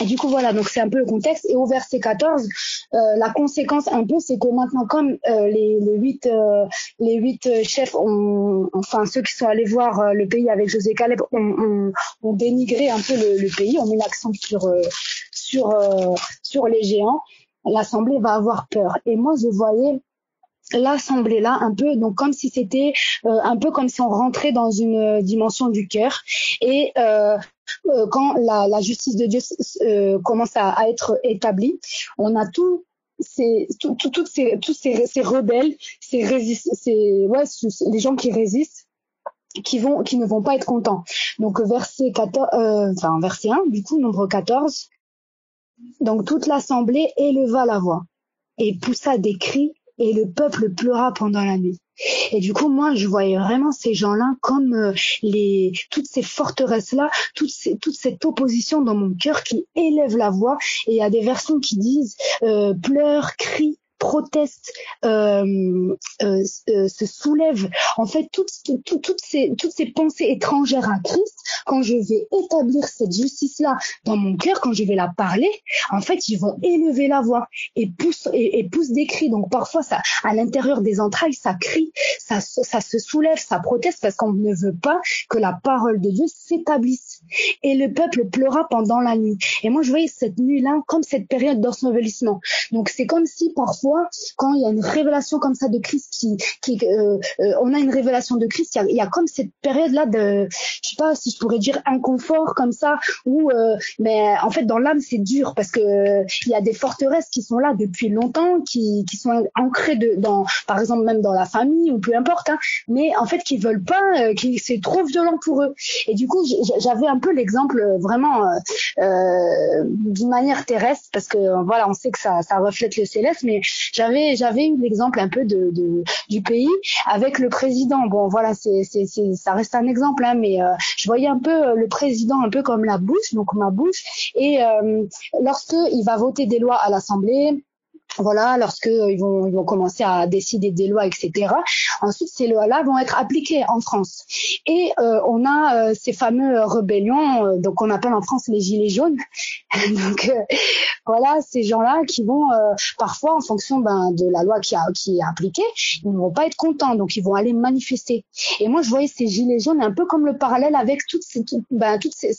et du coup, voilà, donc c'est un peu le contexte. Et au verset 14, euh, la conséquence un peu, c'est que maintenant, comme euh, les, les, huit, euh, les huit chefs, ont, enfin ceux qui sont allés voir le pays avec José Caleb, ont, ont, dénigré un peu le, le, pays, ont mis l'accent sur, sur, sur les géants, l'Assemblée va avoir peur. Et moi, je voyais l'assemblée là un peu donc comme si c'était un peu comme si on rentrait dans une dimension du cœur et euh, euh, quand la, justice de Dieu euh, commence à, être établie, on a ces, tous ces, rebelles, ces, les gens qui résistent, qui ne vont pas être contents. Donc verset 14, euh, enfin verset 1, du coup nombre 14. Donc toute l'assemblée éleva la voix et poussa des cris et le peuple pleura pendant la nuit. Et du coup, moi, je voyais vraiment ces gens-là comme euh, les toutes ces forteresses-là, toute, toute cette opposition dans mon cœur qui élève la voix. Et il y a des versions qui disent euh, pleure, crie, proteste, euh, euh, euh, se soulève. En fait, toutes, toutes, ces, toutes ces pensées étrangères à Christ, quand je vais établir cette justice-là dans mon cœur, quand je vais la parler, en fait, ils vont élever la voix et poussent et poussent des cris. Donc parfois, ça, à l'intérieur des entrailles, ça crie, ça, ça se soulève, ça proteste parce qu'on ne veut pas que la parole de Dieu s'établisse. Et le peuple pleura pendant la nuit. Et moi, je voyais cette nuit-là comme cette période d'ensevelissement. Donc c'est comme si parfois quand il y a une révélation comme ça de Christ, qui, qui euh, euh, on a une révélation de Christ, il y a, y a comme cette période là de, je sais pas si je pourrais dire inconfort comme ça, où euh, mais en fait dans l'âme c'est dur parce que il y a des forteresses qui sont là depuis longtemps, qui, qui sont ancrées de, dans, par exemple même dans la famille ou peu importe, hein, mais en fait qui veulent pas, qui c'est trop violent pour eux. Et du coup j'avais un peu l'exemple vraiment euh, d'une manière terrestre parce que voilà on sait que ça, ça reflète le céleste, mais j'avais j'avais eu l'exemple un peu de, de, du pays avec le président. Bon voilà, c'est c'est ça reste un exemple, hein, mais euh, je voyais un peu euh, le président un peu comme la bouche, donc ma bouche. Et euh, lorsque il va voter des lois à l'Assemblée, voilà, lorsque euh, ils vont, ils vont commencer à décider des lois, etc. Ensuite, ces lois-là vont être appliquées en France. Et euh, on a euh, ces fameux rébellions, donc on appelle en France les gilets jaunes. [laughs] donc voilà, ces gens-là qui vont parfois, en fonction ben, de la loi qui, a, qui est appliquée, ils ne vont pas être contents, donc ils vont aller manifester. Et moi, je voyais ces gilets jaunes un peu comme le parallèle avec toutes ces, ben, toutes ces,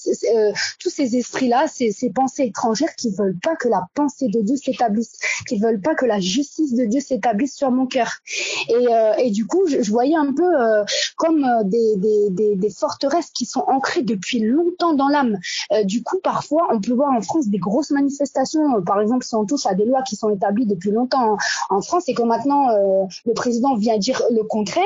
tous ces esprits-là, ces, pensées étrangères qui veulent pas que la pensée de Dieu s'établisse, veulent pas que la justice de Dieu s'établisse sur mon cœur. Et, euh, du coup, je, voyais un peu euh, comme euh, des, forteresses qui sont ancrées depuis longtemps dans l'âme. du coup, parfois, on peut voir en France des grosses manifestations. Par exemple, si on touche à des lois qui sont établies depuis longtemps en, France et que maintenant le président vient dire le contraire,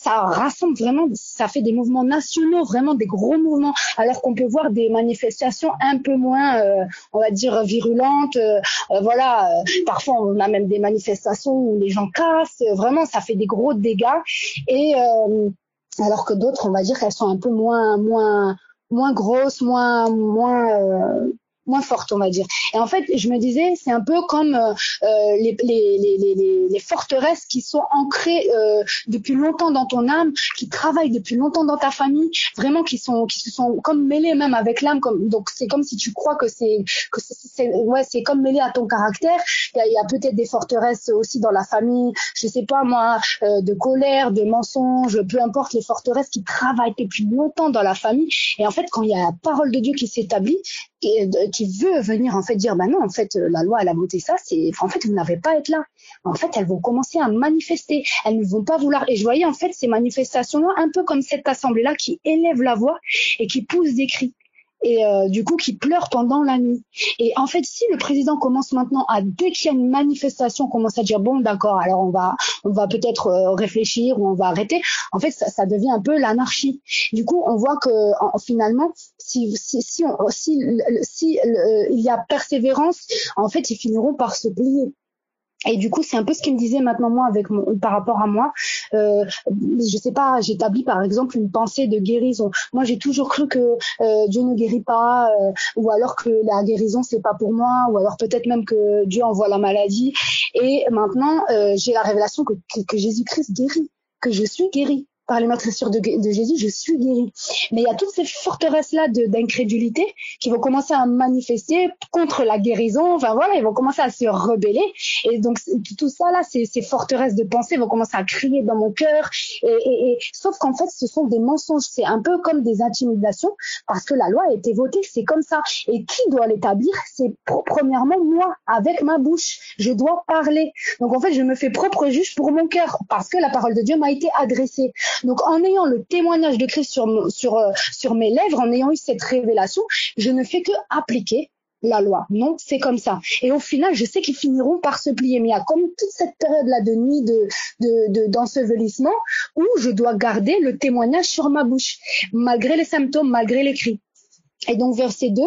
ça rassemble vraiment, ça fait des mouvements nationaux, vraiment des gros mouvements, alors qu'on peut voir des manifestations un peu moins, on va dire, virulentes. voilà parfois on a même des manifestations où les gens cassent. Vraiment, ça fait des gros dégâts. Et alors que d'autres, on va dire qu'elles sont un peu moins moins moins grosses, moins moins moins forte, on va dire. Et en fait, je me disais, c'est un peu comme euh, euh les, les, les, les, forteresses qui sont ancrées euh, depuis longtemps dans ton âme, qui travaillent depuis longtemps dans ta famille, vraiment qui sont qui se sont comme mêlées même avec l'âme. Donc c'est comme si tu crois que c'est que c'est ouais c'est comme mêlé à ton caractère. Il y a, y a peut-être des forteresses aussi dans la famille, je sais pas moi, euh, de colère, de mensonges, peu importe les forteresses qui travaillent depuis longtemps dans la famille. Et en fait, quand il y a la parole de Dieu qui s'établit, qui veut venir en fait dire bah non en fait euh, la loi elle a voté ça c'est en fait vous n'avez pas à être là. En fait elles vont commencer à manifester. Elles ne vont pas vouloir. Et je voyais en fait ces manifestations là un peu comme cette assemblée là qui élève la voix et qui pousse des cris et euh, du coup qui pleure pendant la nuit. Et en fait, si le président commence maintenant à dès qu'il y a une manifestation, commence à dire bon d'accord, alors on va on va peut-être euh, réfléchir ou on va arrêter. En fait, ça, ça devient un peu l'anarchie. Du coup, on voit que en, finalement, si si si, si, si il y a persévérance, en fait, ils finiront par se plier. Et du coup, c'est un peu ce qu'il me disait maintenant moi avec mon, par rapport à moi. Euh, je sais pas, j'établis par exemple une pensée de guérison. Moi, j'ai toujours cru que euh, Dieu ne guérit pas, euh, ou alors que la guérison c'est pas pour moi, ou alors peut-être même que Dieu envoie la maladie. Et maintenant, euh, j'ai la révélation que, que Jésus-Christ guérit, que je suis guéri par les meurtrissures de, de Jésus, je suis guéri. Mais il y a toutes ces forteresses-là d'incrédulité qui vont commencer à manifester contre la guérison. Enfin voilà, ils vont commencer à se rebeller. Et donc tout ça là, ces, ces forteresses de pensée vont commencer à crier dans mon cœur. Et, et, et sauf qu'en fait, ce sont des mensonges. C'est un peu comme des intimidations parce que la loi a été votée, c'est comme ça. Et qui doit l'établir? C'est premièrement moi, avec ma bouche. Je dois parler. Donc en fait, je me fais propre juge pour mon cœur parce que la parole de Dieu m'a été adressée. Donc en ayant le témoignage de Christ sur, sur, euh, sur mes lèvres, en ayant eu cette révélation, je ne fais que appliquer la loi. Non, c'est comme ça. Et au final, je sais qu'ils finiront par se plier. Mais il y a comme toute cette période-là de nuit de, de, d'ensevelissement où je dois garder le témoignage sur ma bouche, malgré les symptômes, malgré les cris. Et donc verset 2,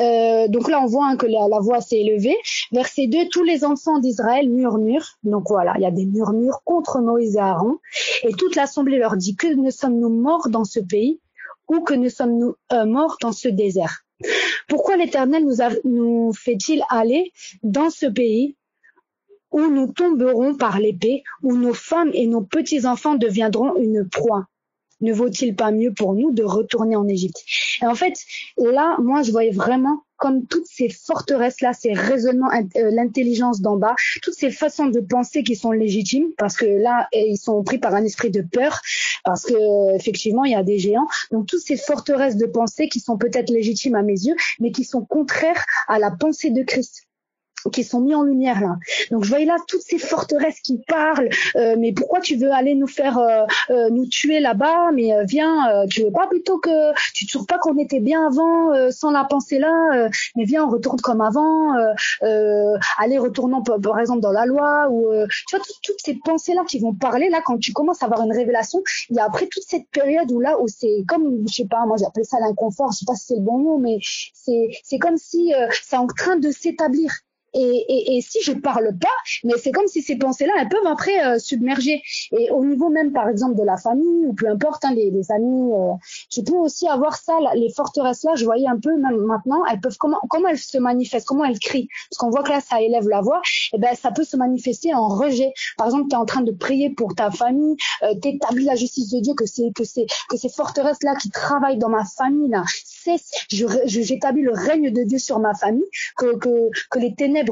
euh, donc là on voit hein, que la, voix s'est élevée. Verset 2, tous les enfants d'Israël murmurent. Donc voilà, il y a des murmures contre Moïse et Aaron. Et toute l'assemblée leur dit, que ne sommes-nous morts dans ce pays ou que ne sommes-nous euh, morts dans ce désert? Pourquoi l'Éternel nous, nous fait-il aller dans ce pays où nous tomberons par l'épée, où nos femmes et nos petits-enfants deviendront une proie? Ne vaut-il pas mieux pour nous de retourner en Égypte? Et en fait, là, moi, je voyais vraiment comme toutes ces forteresses-là, ces raisonnements, euh, l'intelligence d'en bas, toutes ces façons de penser qui sont légitimes, parce que là, ils sont pris par un esprit de peur, parce que effectivement, il y a des géants. Donc, toutes ces forteresses de pensée qui sont peut-être légitimes à mes yeux, mais qui sont contraires à la pensée de Christ qui sont mis en lumière là. Donc je voyais là toutes ces forteresses qui parlent. Euh, mais pourquoi tu veux aller nous faire euh, euh, nous tuer là-bas? Mais viens, tu veux pas plutôt que tu trouves pas qu'on était bien avant sans la pensée là Mais viens, on retourne comme avant. allez, retournons par, exemple dans la loi ou tu vois toutes ces pensées là qui vont parler là quand tu commences à avoir une révélation. Il y a après toute cette période où là où c'est comme je sais pas, moi j'appelle ça l'inconfort. Je sais pas si c'est le bon mot, mais c'est c'est comme si c'est en train de s'établir. Et, et, et, si je parle pas, mais c'est comme si ces pensées-là, elles peuvent après euh, submerger. Et au niveau même, par exemple, de la famille, ou peu importe, hein, les, les, amis, euh, je peux aussi avoir ça, les forteresses-là, je voyais un peu même maintenant, elles peuvent comment comment elles se manifestent, comment elles crient, parce qu'on voit que là, ça élève la voix, et ben ça peut se manifester en rejet. Par exemple, tu es en train de prier pour ta famille, euh, t'établis la justice de Dieu, que c'est que c'est que ces forteresses-là qui travaillent dans ma famille là cessent. Je j'établis le règne de Dieu sur ma famille, que que que les ténèbres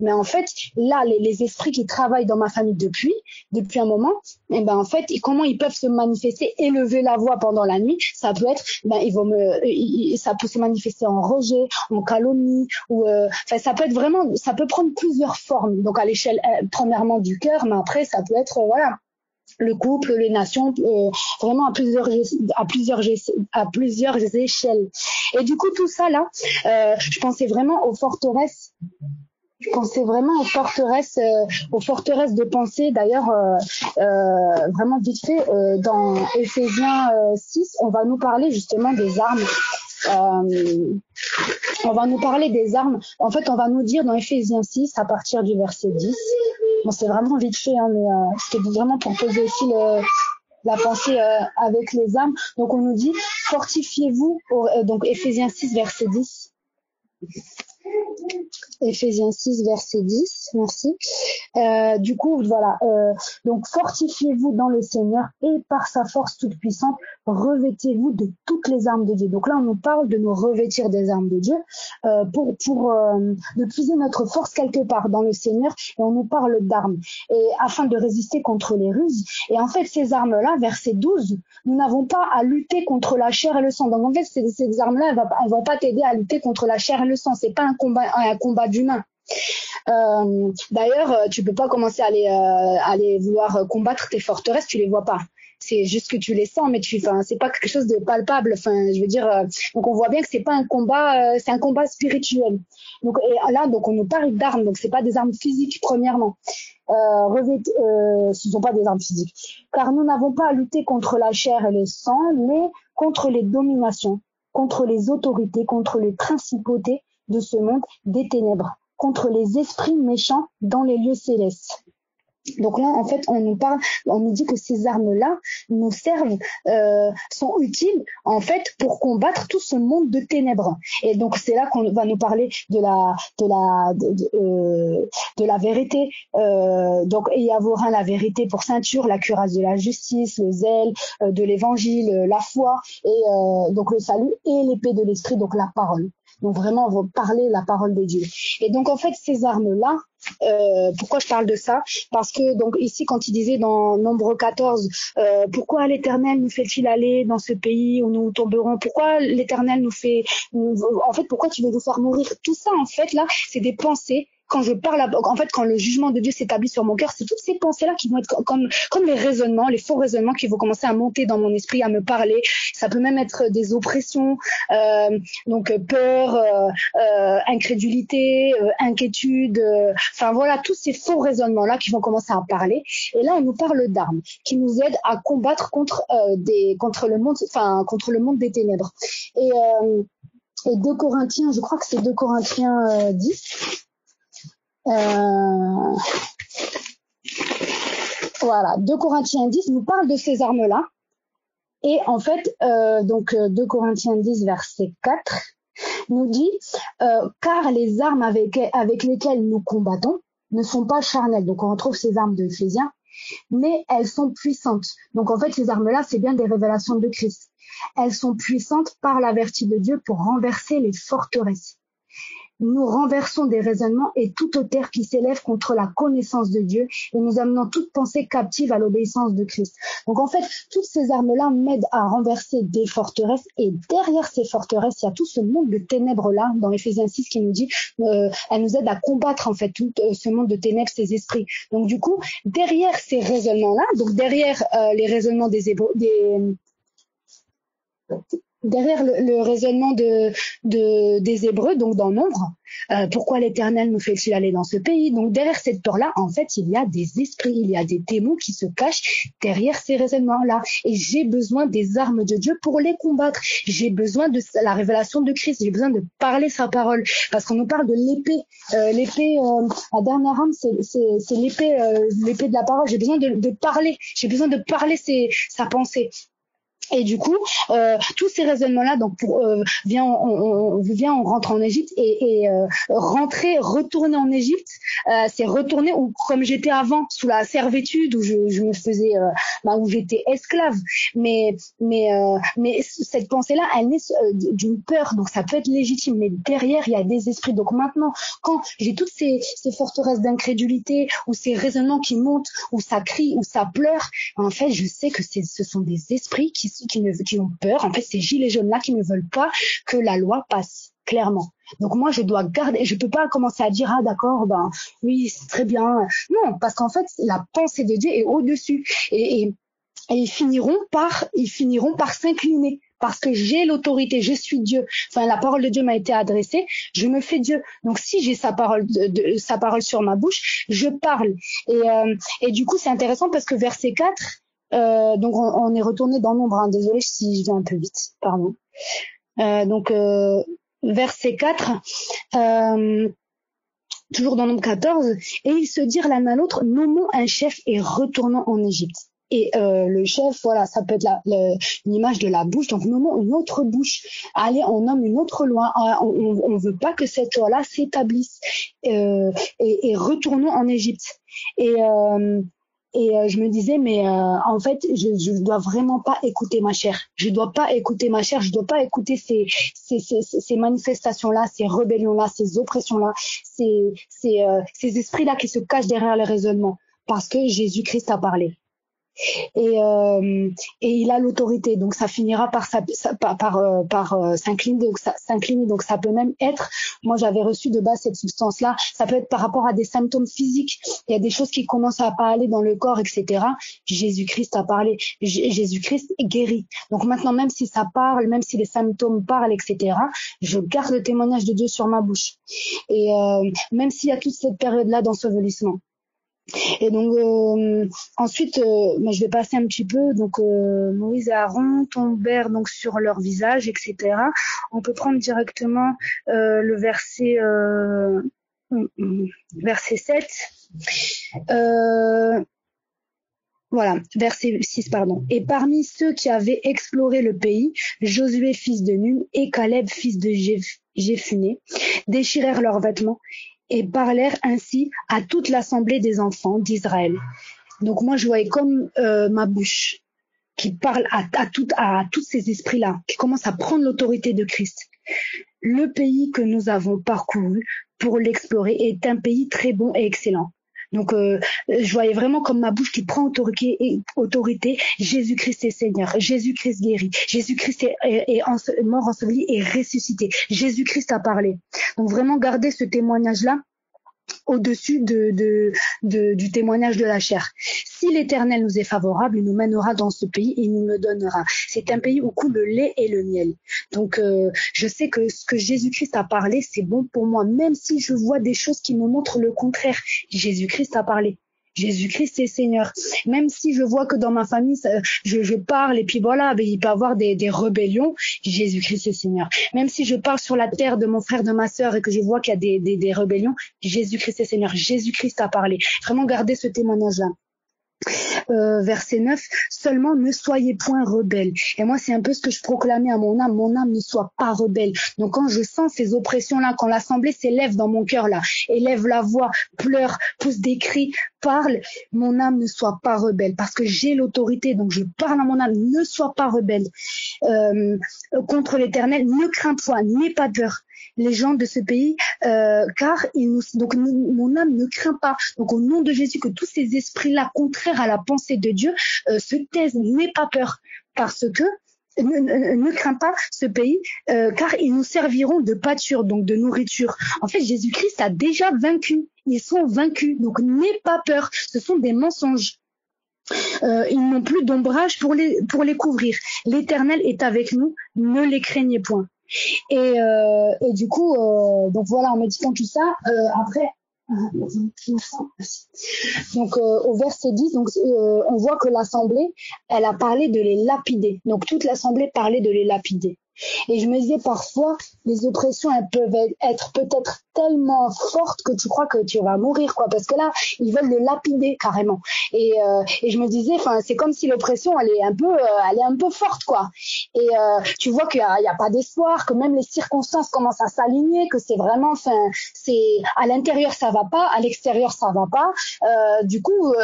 mais en fait, là, les, esprits qui travaillent dans ma famille depuis, depuis un moment, et eh ben en fait, comment ils peuvent se manifester, élever la voix pendant la nuit, ça peut être, ben ils vont me, ça peut se manifester en rejet, en calomnie, ou, euh, ça peut être vraiment, ça peut prendre plusieurs formes. Donc à l'échelle euh, premièrement du cœur, mais après ça peut être, voilà, le couple, les nations, euh, vraiment à plusieurs, à plusieurs, à plusieurs échelles. Et du coup, tout ça là, euh, je pensais vraiment aux forteresses. Je pensais vraiment aux forteresses, euh, aux forteresses de pensée. D'ailleurs, vraiment vite fait, dans Éphésiens 6, on va nous parler justement des armes on va nous parler des armes. En fait, on va nous dire dans Ephésiens 6, à partir du verset 10, bon, c'est vraiment vite fait, hein, mais euh, c'était vraiment pour poser aussi la pensée euh, avec les armes. Donc, on nous dit, fortifiez-vous, euh, donc Ephésiens 6, verset 10. Ephésiens 6, verset 10, merci. Euh, du coup, voilà. Euh, donc, fortifiez-vous dans le Seigneur et par sa force toute puissante, revêtez-vous de toutes les armes de Dieu. Donc là, on nous parle de nous revêtir des armes de Dieu euh, pour pour de puiser notre force quelque part dans le Seigneur. Et on nous parle d'armes et afin de résister contre les ruses. Et en fait, ces armes-là, verset 12, nous n'avons pas à lutter contre la chair et le sang. Donc en fait, ces, armes-là, elles, elles vont pas t'aider à lutter contre la chair et le sang. C'est pas un combat un combat d'humains. Euh, D'ailleurs, euh, tu peux pas commencer à aller, euh, vouloir combattre tes forteresses, tu les vois pas. C'est juste que tu les sens, mais tu, enfin, c'est pas quelque chose de palpable. Enfin, je veux dire, donc on voit bien que c'est pas un combat, c'est un combat spirituel. Donc là, donc on nous parle d'armes, donc c'est pas des armes physiques premièrement. Ce sont pas des armes physiques, car nous n'avons pas à lutter contre la chair et le sang, mais contre les dominations, contre les autorités, contre les principautés de ce monde des ténèbres, contre les esprits méchants dans les lieux célestes. Donc là, en fait, on nous parle, on nous dit que ces armes-là nous servent, euh, sont utiles en fait pour combattre tout ce monde de ténèbres. Et donc c'est là qu'on va nous parler de la, euh, vérité. Euh, donc et avoir la vérité pour ceinture, la cuirasse de la justice, le zèle de l'évangile, la foi et donc le salut et l'épée de l'esprit, donc la parole. Donc vraiment, on va parler la parole de Dieu. Et donc en fait, ces armes-là, euh, pourquoi je parle de ça? Parce que donc ici, quand il disait dans Nombre 14, euh, pourquoi l'Éternel nous fait-il aller dans ce pays où nous tomberons? Pourquoi l'Éternel nous fait, en fait, pourquoi tu veux nous faire mourir Tout ça, en fait, là, c'est des pensées quand je parle, en fait, quand le jugement de Dieu s'établit sur mon cœur, c'est toutes ces pensées-là qui vont être comme, comme les raisonnements, les faux raisonnements qui vont commencer à monter dans mon esprit, à me parler. Ça peut même être des oppressions, euh, donc peur, euh, euh, incrédulité, euh, inquiétude. Euh, enfin voilà, tous ces faux raisonnements-là qui vont commencer à parler. Et là, on nous parle d'armes qui nous aident à combattre contre des, contre le monde, enfin contre le monde des ténèbres. Et et 2 Corinthiens, je crois que c'est 2 Corinthiens 10. Euh, voilà, 2 Corinthiens 10 nous parle de ces armes-là. Et en fait, euh, donc 2 Corinthiens 10, verset 4, nous dit, euh, car les armes avec, avec lesquelles nous combattons ne sont pas charnelles. Donc on retrouve ces armes de Éphésiens, mais elles sont puissantes. Donc en fait, ces armes-là, c'est bien des révélations de Christ. Elles sont puissantes par la vertu de Dieu pour renverser les forteresses nous renversons des raisonnements et toute terre qui s'élève contre la connaissance de Dieu et nous amenons toute pensée captive à l'obéissance de Christ. Donc en fait, toutes ces armes-là m'aident à renverser des forteresses et derrière ces forteresses, il y a tout ce monde de ténèbres-là dans Ephésiens 6 qui nous dit, euh, elle nous aide à combattre en fait tout euh, ce monde de ténèbres, ces esprits. Donc du coup, derrière ces raisonnements-là, donc derrière euh, les raisonnements des, des derrière le, raisonnement de, de, des Hébreux, donc dans nombre, euh, pourquoi l'Éternel nous fait-il aller dans ce pays? Donc derrière cette peur-là, en fait, il y a des esprits, il y a des démons qui se cachent derrière ces raisonnements-là. Et j'ai besoin des armes de Dieu pour les combattre. J'ai besoin de la révélation de Christ. J'ai besoin de parler sa parole, parce qu'on nous parle de l'épée. Euh, l'épée, euh, la dernière arme, c'est l'épée, euh, l'épée de la parole. J'ai besoin de, de parler. J'ai besoin de parler ses, sa pensée. Et du coup, euh, tous ces raisonnements-là, donc pour euh, viens, on, on, vient, on rentre en Égypte et, et euh, rentrer, retourner en Égypte, euh, c'est retourner où comme j'étais avant, sous la servitude où je, je me faisais, euh, bah, où j'étais esclave. Mais mais euh, mais cette pensée-là, elle naît d'une peur, donc ça peut être légitime. Mais derrière, il y a des esprits. Donc maintenant, quand j'ai toutes ces, ces forteresses d'incrédulité ou ces raisonnements qui montent, où ça crie, où ça pleure, en fait, je sais que ce sont des esprits qui qui, ne, qui ont peur. En fait, ces gilets jaunes-là qui ne veulent pas que la loi passe clairement. Donc moi, je dois garder, je peux pas commencer à dire ah d'accord, ben oui, c'est très bien. Non, parce qu'en fait, la pensée de Dieu est au-dessus et, et, et ils finiront par, ils finiront par s'incliner parce que j'ai l'autorité, je suis Dieu. Enfin, la parole de Dieu m'a été adressée, je me fais Dieu. Donc, si j'ai sa parole, de, sa parole sur ma bouche, je parle. Et, euh, et du coup, c'est intéressant parce que verset 4, euh, donc on, on, est retourné dans nombre. Hein. Désolée si je vais un peu vite, pardon. Euh, donc euh, verset 4, euh, toujours dans Nombre 14, et ils se dirent l'un à l'autre, nommons un chef et retournons en Égypte. Et euh, le chef, voilà, ça peut être la, de la bouche. Donc nommons une autre bouche. Allez, on nomme une autre loi. Ah, on ne veut pas que cette loi-là s'établisse. Et, et, retournons en Égypte. Et et euh, je me disais, mais euh, en fait, je ne dois vraiment pas écouter ma chair. Je dois pas écouter ma chair. Je dois pas écouter ces, ces, ces, ces manifestations-là, ces rébellions-là, ces oppressions-là, ces, ces, euh, ces esprits-là qui se cachent derrière le raisonnement. Parce que Jésus-Christ a parlé et, euh, et il a l'autorité. Donc ça finira par, s'incliner. Donc ça peut même être. Moi j'avais reçu de base cette substance-là. Ça peut être par rapport à des symptômes physiques. Il y a des choses qui commencent à pas aller dans le corps, etc. Jésus-Christ a parlé. Jésus-Christ est guéri. Donc maintenant même si ça parle, même si les symptômes parlent, etc. Je garde le témoignage de Dieu sur ma bouche. Et euh, même s'il y a toute cette période-là d'ensevelissement. Et donc euh, ensuite, euh, je vais passer un petit peu. Donc euh, Moïse et Aaron tombèrent donc sur leur visage, etc. On peut prendre directement le verset verset 7. Voilà, verset 6, pardon. Et parmi ceux qui avaient exploré le pays, Josué fils de Nun et Caleb fils de Jéphuné déchirèrent leurs vêtements et parlèrent ainsi à toute l'assemblée des enfants d'Israël. Donc moi je voyais comme euh, ma bouche qui parle à, à, à tous ces esprits-là, qui commencent à prendre l'autorité de Christ. Le pays que nous avons parcouru pour l'explorer est un pays très bon et excellent. Donc, euh, je voyais vraiment comme ma bouche qui prend autorité. Jésus-Christ est Seigneur. Jésus-Christ guérit. Jésus-Christ est, est, mort enseveli et ressuscité. Jésus-Christ a parlé. Donc, vraiment garder ce témoignage-là au-dessus de, du témoignage de la chair. Si l'Éternel nous est favorable, il nous mènera dans ce pays et il nous le donnera. C'est un pays où coule le lait et le miel. Donc, euh, je sais que ce que Jésus-Christ a parlé, c'est bon pour moi, même si je vois des choses qui me montrent le contraire. Jésus-Christ a parlé. Jésus-Christ est Seigneur. Même si je vois que dans ma famille, je, parle et puis voilà, il peut y avoir des, rébellions, Jésus-Christ est Seigneur. Même si je parle sur la terre de mon frère, de ma sœur et que je vois qu'il y a des, rébellions, Jésus-Christ est Seigneur. Jésus-Christ a parlé. Vraiment garder ce témoignage-là. Euh, verset 9, seulement ne soyez point rebelles. Et moi, c'est un peu ce que je proclamais à mon âme, mon âme ne soit pas rebelle. Donc quand je sens ces oppressions-là, quand l'assemblée s'élève dans mon cœur là, élève la voix, pleure, pousse des cris, parle, mon âme ne soit pas rebelle, parce que j'ai l'autorité, donc je parle à mon âme, ne sois pas rebelle euh, contre l'Éternel, ne crains point, n'aie pas peur les gens de ce pays, euh, car nous, donc mon âme ne craint pas. Donc au nom de Jésus, que tous ces esprits-là contraires à la pensée de Dieu euh, se taisent, n'aie pas peur, parce que ne, ne, crains pas ce pays, euh, car ils nous serviront de pâture, donc de nourriture. En fait, Jésus-Christ a déjà vaincu. Ils sont vaincus, donc n'aie pas peur. Ce sont des mensonges. Euh, ils n'ont plus d'ombrage pour les, pour les couvrir. L'Éternel est avec nous, ne les craignez point. Et, euh, et du coup, euh, donc voilà, en méditant tout ça, euh, après, donc au verset 10, donc, euh, on voit que l'Assemblée, elle a parlé de les lapider. Donc toute l'Assemblée parlait de les lapider. Et je me disais parfois, les oppressions, elles peuvent être peut-être tellement fortes que tu crois que tu vas mourir, quoi. Parce que là, ils veulent le lapider carrément. Et, euh, et je me disais, enfin, c'est comme si l'oppression, elle est un peu, euh, elle est un peu forte, quoi. Et euh, tu vois qu'il n'y a, a, pas d'espoir, que même les circonstances commencent à s'aligner, que c'est vraiment, enfin, c'est à l'intérieur ça va pas, à l'extérieur ça va pas. Du coup,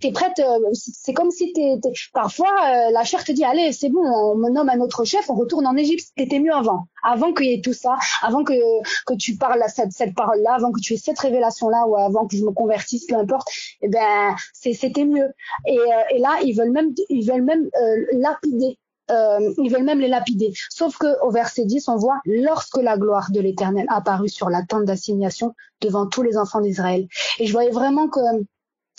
t'es prête. c'est comme si t'es, parfois la chair te dit, allez, c'est bon, on nomme un autre chef, on retourne en Égypte. C'était mieux avant, avant qu'il y ait tout ça, avant que que tu parles cette, cette parole-là, avant que tu aies cette révélation-là, ou avant que je me convertisse, peu importe. Eh ben, c'était mieux. Et, euh, et, là, ils veulent même, ils veulent même euh, lapider. Euh, ils veulent même les lapider. Sauf que au verset 10, on voit lorsque la gloire de l'Éternel apparut sur la tente d'assignation devant tous les enfants d'Israël. Et je voyais vraiment que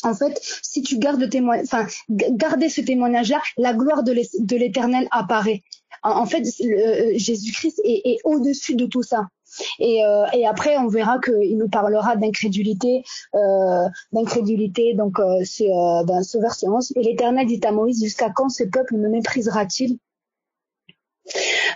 en fait, si tu gardes le témoignage, enfin, ce témoignage-là, la gloire de l'Éternel apparaît. En, fait, Jésus-Christ est au-dessus de tout ça. Et, euh, et après, on verra qu'il nous parlera d'incrédulité, euh, d'incrédulité. Donc, euh, c'est euh, ben, ce verset 11. Et l'Éternel dit à Moïse, jusqu'à quand ce peuple me méprisera-t-il?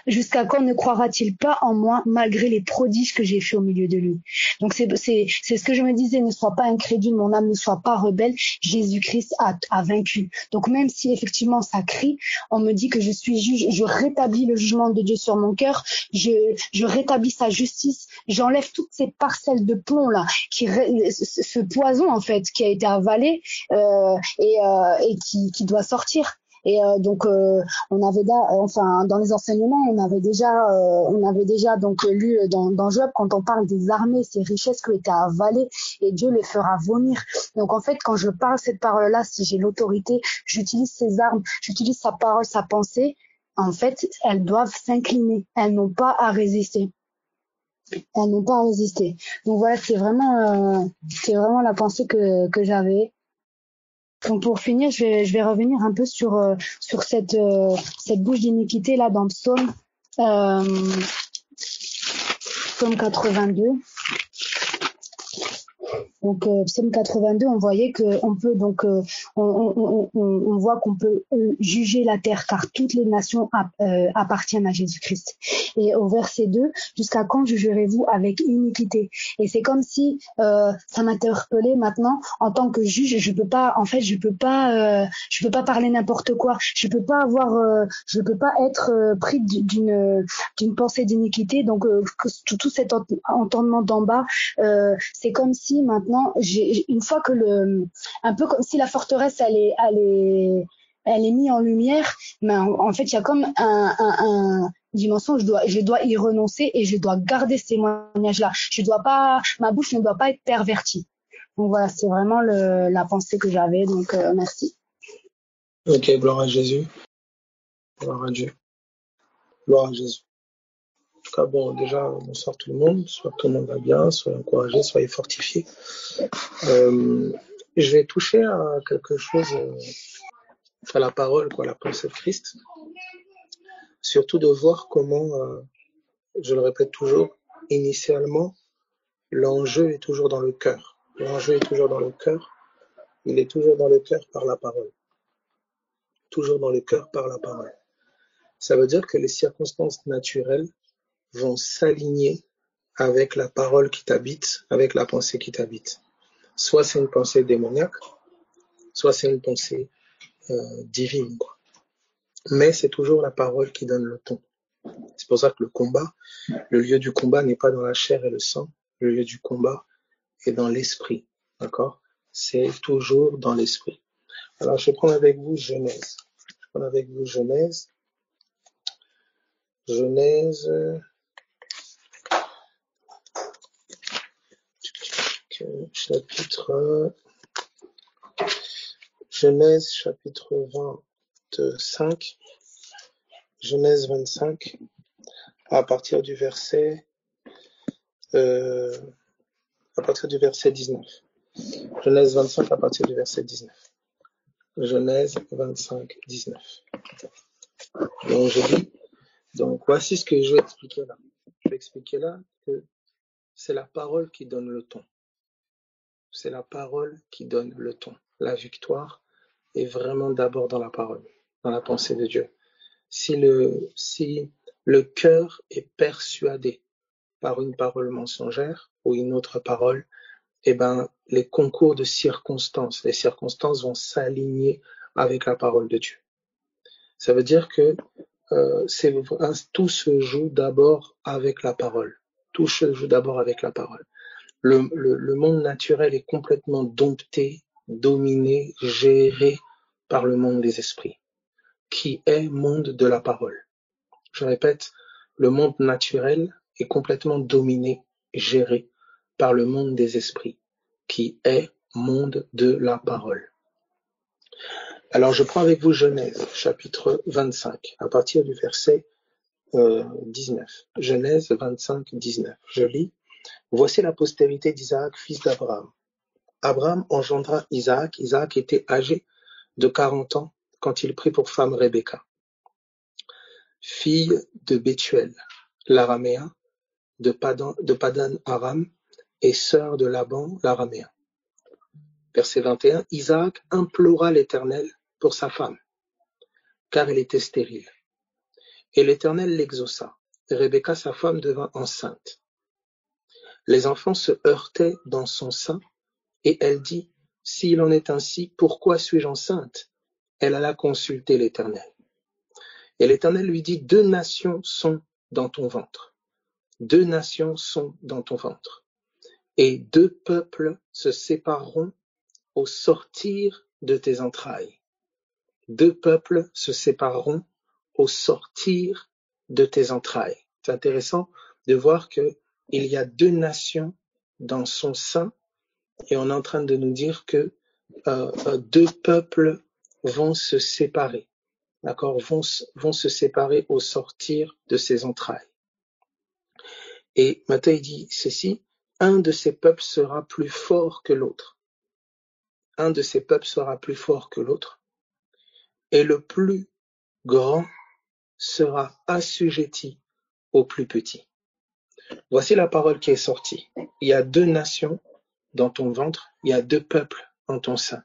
Jusqu'à quand ne croira-t-il pas en moi malgré les prodiges que j'ai faits au milieu de lui? Donc c'est ce que je me disais, ne sois pas incrédule, mon âme ne soit pas rebelle. Jésus-Christ a, a vaincu. Donc même si effectivement ça crie, on me dit que je suis juge, je rétablis le jugement de Dieu sur mon cœur, je je rétablis sa justice, j'enlève toutes ces parcelles de plomb là, qui ce poison en fait qui a été avalé euh, et euh, et qui qui doit sortir. Et euh, donc euh, on avait enfin dans les enseignements, on avait déjà euh, on avait déjà donc lu dans, dans Job quand on parle des armées, ces richesses qui été avalées et Dieu les fera vomir. Donc en fait quand je parle cette parole-là, si j'ai l'autorité, j'utilise ces armes, j'utilise sa parole, sa pensée. En fait, elles doivent s'incliner, elles n'ont pas à résister elles n'ont pas à résister. Donc voilà, c'est vraiment, euh, c'est vraiment la pensée que, que j'avais. Donc pour finir, je vais, je vais revenir un peu sur, euh, sur cette, euh, cette bouche d'iniquité là dans le psaume, euh, psaume 82. Donc euh, psaume 82, on voyait que on peut donc euh, on, on, on, on, voit qu'on peut euh, juger la terre car toutes les nations appartiennent à Jésus-Christ. Et au verset 2, jusqu'à quand jugerez-vous avec iniquité? Et c'est comme si ça m'interpellait maintenant. En tant que juge, je peux pas en fait, je peux pas je peux pas parler n'importe quoi, je peux pas avoir je peux pas être pris d'une d'une pensée d'iniquité. Donc tout, tout cet entendement d'en bas c'est comme si maintenant une fois que le, un peu comme si la forteresse elle est, elle est, elle est mise en lumière, mais en, fait il y a comme un, dimension, je dois, je dois y renoncer et je dois garder ces témoignages-là. Je dois pas, ma bouche ne doit pas être pervertie. Donc voilà, c'est vraiment le, la pensée que j'avais. Donc euh, merci. Ok, gloire à Jésus. Gloire à Dieu. Gloire à Jésus tout cas, bon, déjà, bonsoir tout le monde. Soit tout le monde va bien, soyez encouragés, soyez fortifiés. Euh, je vais toucher à quelque chose, euh, à la parole, quoi, la pensée de Christ. Surtout de voir comment, euh, je le répète toujours, initialement, l'enjeu est toujours dans le cœur. L'enjeu est toujours dans le cœur. Il est toujours dans le cœur par la parole. Toujours dans le cœur par la parole. Ça veut dire que les circonstances naturelles vont s'aligner avec la parole qui t'habite, avec la pensée qui t'habite. Soit c'est une pensée démoniaque, soit c'est une pensée euh, divine. Quoi. Mais c'est toujours la parole qui donne le ton. C'est pour ça que le combat, le lieu du combat n'est pas dans la chair et le sang, le lieu du combat est dans l'esprit. D'accord? C'est toujours dans l'esprit. Alors je prends avec vous Genèse. Je prends avec vous Genèse. Genèse chapitre Genèse chapitre 25 Genèse 25 à partir du verset euh, à partir du verset 19 Genèse 25 à partir du verset 19 Genèse 25 19 donc donc voici ce que je vais expliquer là. Je vais expliquer là que c'est la parole qui donne le ton c'est la parole qui donne le ton. La victoire est vraiment d'abord dans la parole, dans la pensée de Dieu. Si le, cœur est persuadé par une parole mensongère ou une autre parole, eh ben, les concours de circonstances, les circonstances vont s'aligner avec la parole de Dieu. Ça veut dire que euh, tout se joue d'abord avec la parole. Tout se joue d'abord avec la parole. Le, monde naturel est complètement dompté, dominé, géré par le monde des esprits, qui est monde de la parole. Je répète, le monde naturel est complètement dominé, géré par le monde des esprits, qui est monde de la parole. Alors je prends avec vous Genèse, chapitre 25, à partir du verset 19. Euh, Genèse 25, 19. Je lis. Voici la postérité d'Isaac, fils d'Abraham. Abraham engendra Isaac. Isaac était âgé de quarante ans quand il prit pour femme Rebecca, fille de Bethuel, l'araméen, de Padan, de Padan Aram, et sœur de Laban, l'araméen. Verset 21, Isaac implora l'Éternel pour sa femme, car elle était stérile. Et l'Éternel l'exauça. Rebecca, sa femme, devint enceinte. Les enfants se heurtaient dans son sein, et elle dit, S'il en est ainsi, pourquoi suis-je enceinte? Elle alla consulter l'Éternel. Et l'Éternel lui dit, Deux nations sont dans ton ventre. Deux nations sont dans ton ventre. Et deux peuples se sépareront au sortir de tes entrailles. Deux peuples se sépareront au sortir de tes entrailles. C'est intéressant de voir que il y a deux nations dans son sein et on est en train de nous dire que euh, euh, deux peuples vont se séparer, d'accord, vont, se séparer au sortir de ses entrailles. Et Matthieu dit ceci, un de ces peuples sera plus fort que l'autre. Un de ces peuples sera plus fort que l'autre. Et le plus grand sera assujetti au plus petit. Voici la parole qui est sortie. Il y a deux nations dans ton ventre, il y a deux peuples en ton sein.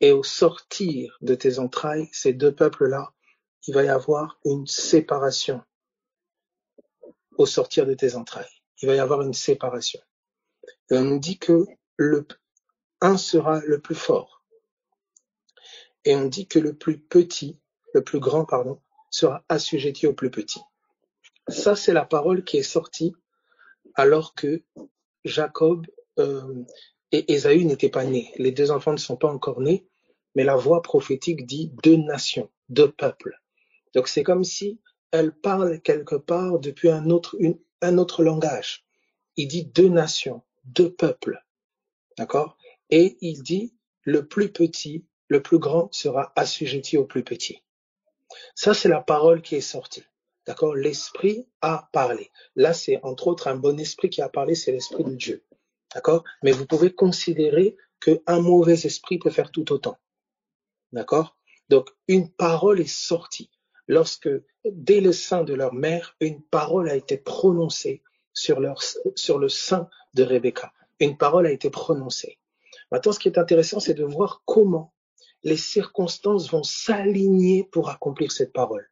Et au sortir de tes entrailles, ces deux peuples-là, il va y avoir une séparation. Au sortir de tes entrailles, il va y avoir une séparation. Et on nous dit que le un sera le plus fort. Et on dit que le plus petit, le plus grand, pardon, sera assujetti au plus petit. Ça, c'est la parole qui est sortie alors que Jacob euh, et Ésaü n'étaient pas nés. Les deux enfants ne sont pas encore nés, mais la voix prophétique dit deux nations, deux peuples. Donc c'est comme si elle parle quelque part depuis un autre, un autre langage. Il dit deux nations, deux peuples. D'accord? Et il dit le plus petit, le plus grand sera assujetti au plus petit. Ça, c'est la parole qui est sortie. D'accord? L'esprit a parlé. Là, c'est entre autres un bon esprit qui a parlé, c'est l'esprit de Dieu. D'accord? Mais vous pouvez considérer qu'un mauvais esprit peut faire tout autant. D'accord? Donc, une parole est sortie. Lorsque, dès le sein de leur mère, une parole a été prononcée sur, leur, sur le sein de Rebecca. Une parole a été prononcée. Maintenant, ce qui est intéressant, c'est de voir comment les circonstances vont s'aligner pour accomplir cette parole.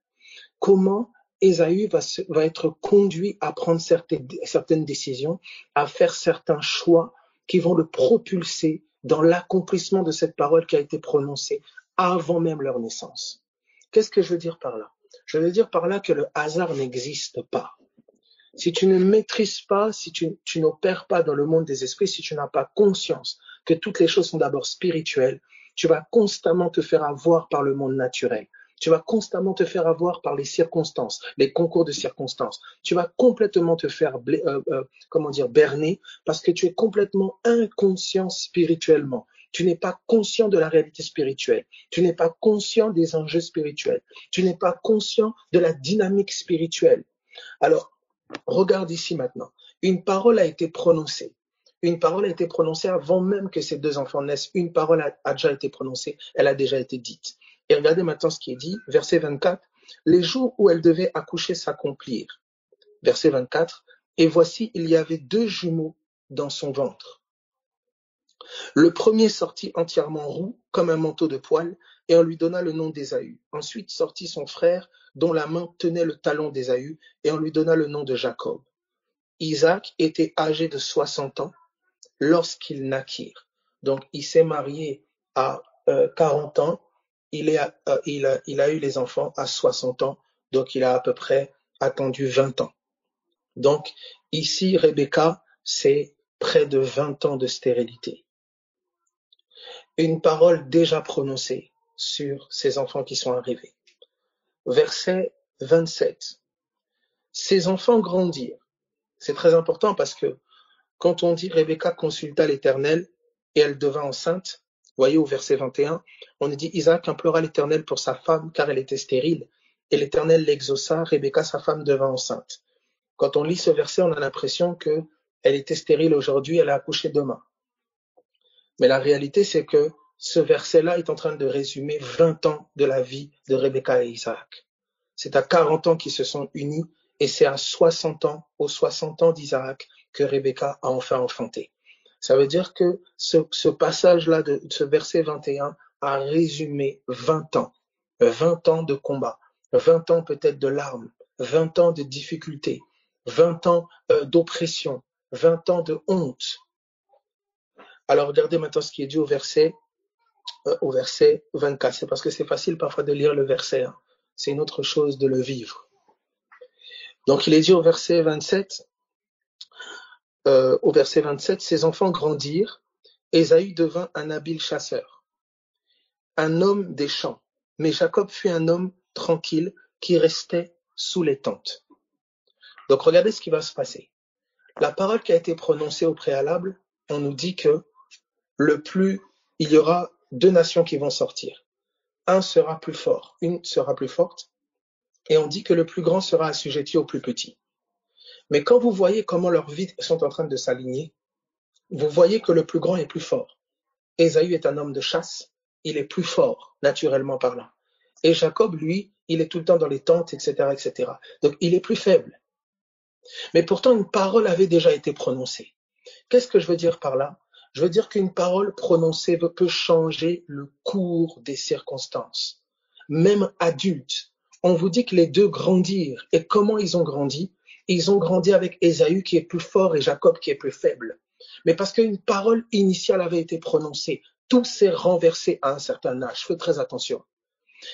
Comment Ésaü va, être conduit à prendre certaines, décisions, à faire certains choix qui vont le propulser dans l'accomplissement de cette parole qui a été prononcée avant même leur naissance. Qu'est-ce que je veux dire par là? Je veux dire par là que le hasard n'existe pas. Si tu ne maîtrises pas, si tu n'opères pas dans le monde des esprits, si tu n'as pas conscience que toutes les choses sont d'abord spirituelles, tu vas constamment te faire avoir par le monde naturel. Tu vas constamment te faire avoir par les circonstances, les concours de circonstances. Tu vas complètement te faire, euh, euh, comment dire, berner parce que tu es complètement inconscient spirituellement. Tu n'es pas conscient de la réalité spirituelle. Tu n'es pas conscient des enjeux spirituels. Tu n'es pas conscient de la dynamique spirituelle. Alors, regarde ici maintenant. Une parole a été prononcée. Une parole a été prononcée avant même que ces deux enfants naissent. Une parole a, déjà été prononcée, elle a déjà été dite. Et regardez maintenant ce qui est dit, verset 24. Les jours où elle devait accoucher s'accomplirent. Verset 24. Et voici, il y avait deux jumeaux dans son ventre. Le premier sortit entièrement roux, comme un manteau de poil, et on lui donna le nom d'Ésaü. Ensuite sortit son frère, dont la main tenait le talon d'Ésaü, et on lui donna le nom de Jacob. Isaac était âgé de soixante ans lorsqu'il naquirent. Donc, il s'est marié à 40 euh, ans, il, euh, a, il a eu les enfants à 60 ans, donc il a à peu près attendu 20 ans. Donc, ici, Rebecca, c'est près de 20 ans de stérilité. Une parole déjà prononcée sur ces enfants qui sont arrivés. Verset 27. Ces enfants grandirent. C'est très important parce que quand on dit Rebecca consulta l'Éternel et elle devint enceinte, voyez au verset 21, on dit Isaac implora l'Éternel pour sa femme car elle était stérile et l'Éternel l'exauça, Rebecca sa femme devint enceinte. Quand on lit ce verset, on a l'impression que elle était stérile aujourd'hui, elle a accouché demain. Mais la réalité, c'est que ce verset-là est en train de résumer 20 ans de la vie de Rebecca et Isaac. C'est à 40 ans qu'ils se sont unis et c'est à 60 ans, aux 60 ans d'Isaac, que Rebecca a enfin enfanté. Ça veut dire que ce, passage-là de ce verset 21 a résumé 20 ans, 20 ans de combat, 20 ans peut-être de larmes, 20 ans de difficultés, 20 ans euh, d'oppression, 20 ans de honte. Alors regardez maintenant ce qui est dit au verset, euh, au verset 24. C'est parce que c'est facile parfois de lire le verset. Hein. C'est une autre chose de le vivre. Donc il est dit au verset 27, euh, au verset 27, ses enfants grandirent, Ésaü devint un habile chasseur, un homme des champs, mais Jacob fut un homme tranquille qui restait sous les tentes. Donc regardez ce qui va se passer. La parole qui a été prononcée au préalable, on nous dit que le plus, il y aura deux nations qui vont sortir. Un sera plus fort, une sera plus forte, et on dit que le plus grand sera assujetti au plus petit. Mais quand vous voyez comment leurs vies sont en train de s'aligner, vous voyez que le plus grand est plus fort. Ésaü est un homme de chasse, il est plus fort, naturellement parlant. Et Jacob, lui, il est tout le temps dans les tentes, etc., etc. Donc, il est plus faible. Mais pourtant, une parole avait déjà été prononcée. Qu'est-ce que je veux dire par là? Je veux dire qu'une parole prononcée peut changer le cours des circonstances. Même adultes, on vous dit que les deux grandirent. Et comment ils ont grandi? Ils ont grandi avec Ésaü qui est plus fort et Jacob qui est plus faible. Mais parce qu'une parole initiale avait été prononcée, tout s'est renversé à un certain âge. Faites très attention.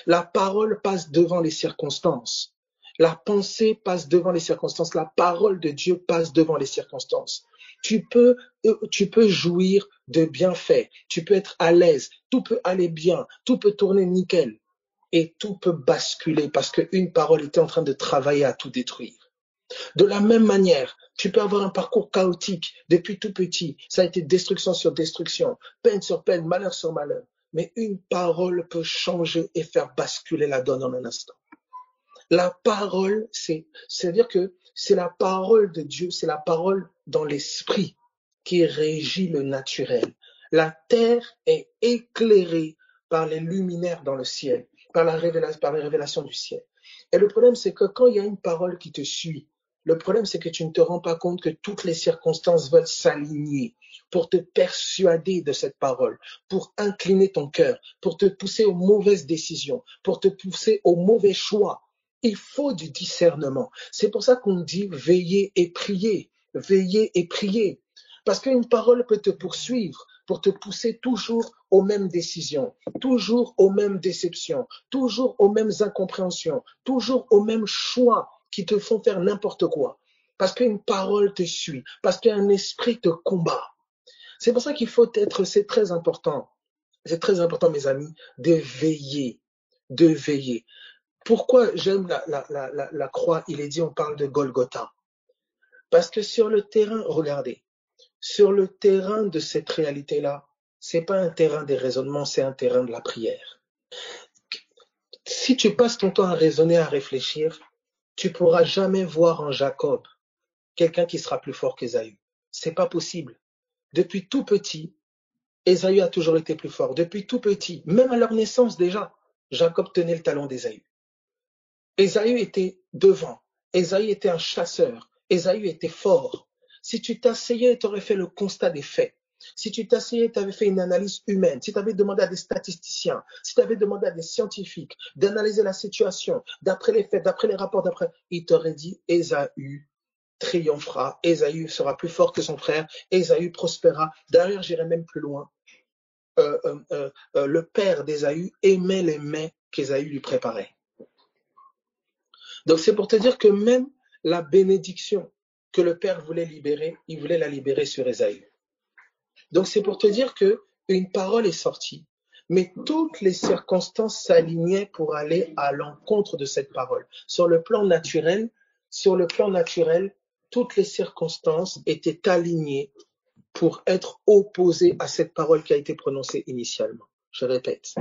La parole passe devant les circonstances. La pensée passe devant les circonstances. La parole de Dieu passe devant les circonstances. Tu peux, euh, tu peux jouir de bienfaits. Tu peux être à l'aise. Tout peut aller bien. Tout peut tourner nickel. Et tout peut basculer parce qu'une parole était en train de travailler à tout détruire. De la même manière, tu peux avoir un parcours chaotique depuis tout petit. Ça a été destruction sur destruction, peine sur peine, malheur sur malheur mais une parole peut changer et faire basculer la donne en un instant. La parole, c'est, c'est-à-dire que c'est la parole de Dieu, c'est la parole dans l'esprit qui régit le naturel. La terre est éclairée par les luminaires dans le ciel, par la révélation, par les révélations du ciel. Et le problème, c'est que quand il y a une parole qui te suit, le problème, c'est que tu ne te rends pas compte que toutes les circonstances veulent s'aligner pour te persuader de cette parole, pour incliner ton cœur, pour te pousser aux mauvaises décisions, pour te pousser aux mauvais choix. Il faut du discernement. C'est pour ça qu'on dit veiller et prier, veiller et prier. Parce qu'une parole peut te poursuivre pour te pousser toujours aux mêmes décisions, toujours aux mêmes déceptions, toujours aux mêmes incompréhensions, toujours aux mêmes choix qui te font faire n'importe quoi. Parce qu'une parole te suit, parce qu'un esprit te combat. C'est pour ça qu'il faut être, c'est très important, c'est très important, mes amis, de veiller, de veiller. Pourquoi j'aime la, croix? Il est dit, on parle de Golgotha. Parce que sur le terrain, regardez, sur le terrain de cette réalité-là, c'est pas un terrain des raisonnements, c'est un terrain de la prière. Si tu passes ton temps à raisonner, à réfléchir, tu pourras jamais voir en Jacob quelqu'un qui sera plus fort qu'Ésaü. C'est pas possible. Depuis tout petit, Ésaü a toujours été plus fort. Depuis tout petit, même à leur naissance déjà, Jacob tenait le talon d'Ésaü. Ésaü était devant. Ésaü était un chasseur. Ésaü était fort. Si tu t'asseyais, tu aurais fait le constat des faits. Si tu t'asseyais, tu avais fait une analyse humaine, si tu avais demandé à des statisticiens, si tu avais demandé à des scientifiques d'analyser la situation, d'après les faits, d'après les rapports, d'après, ils t'auraient dit Ésaü triomphera, Ésaü sera plus fort que son frère, Ésaü prospérera. D'ailleurs, j'irai même plus loin. Euh, euh, euh, le père d'Ésaü aimait les mets qu'Ésaü lui préparait. Donc c'est pour te dire que même la bénédiction que le père voulait libérer, il voulait la libérer sur Ésaü. Donc c'est pour te dire que une parole est sortie, mais toutes les circonstances s'alignaient pour aller à l'encontre de cette parole. Sur le plan naturel, sur le plan naturel, toutes les circonstances étaient alignées pour être opposées à cette parole qui a été prononcée initialement. Je répète,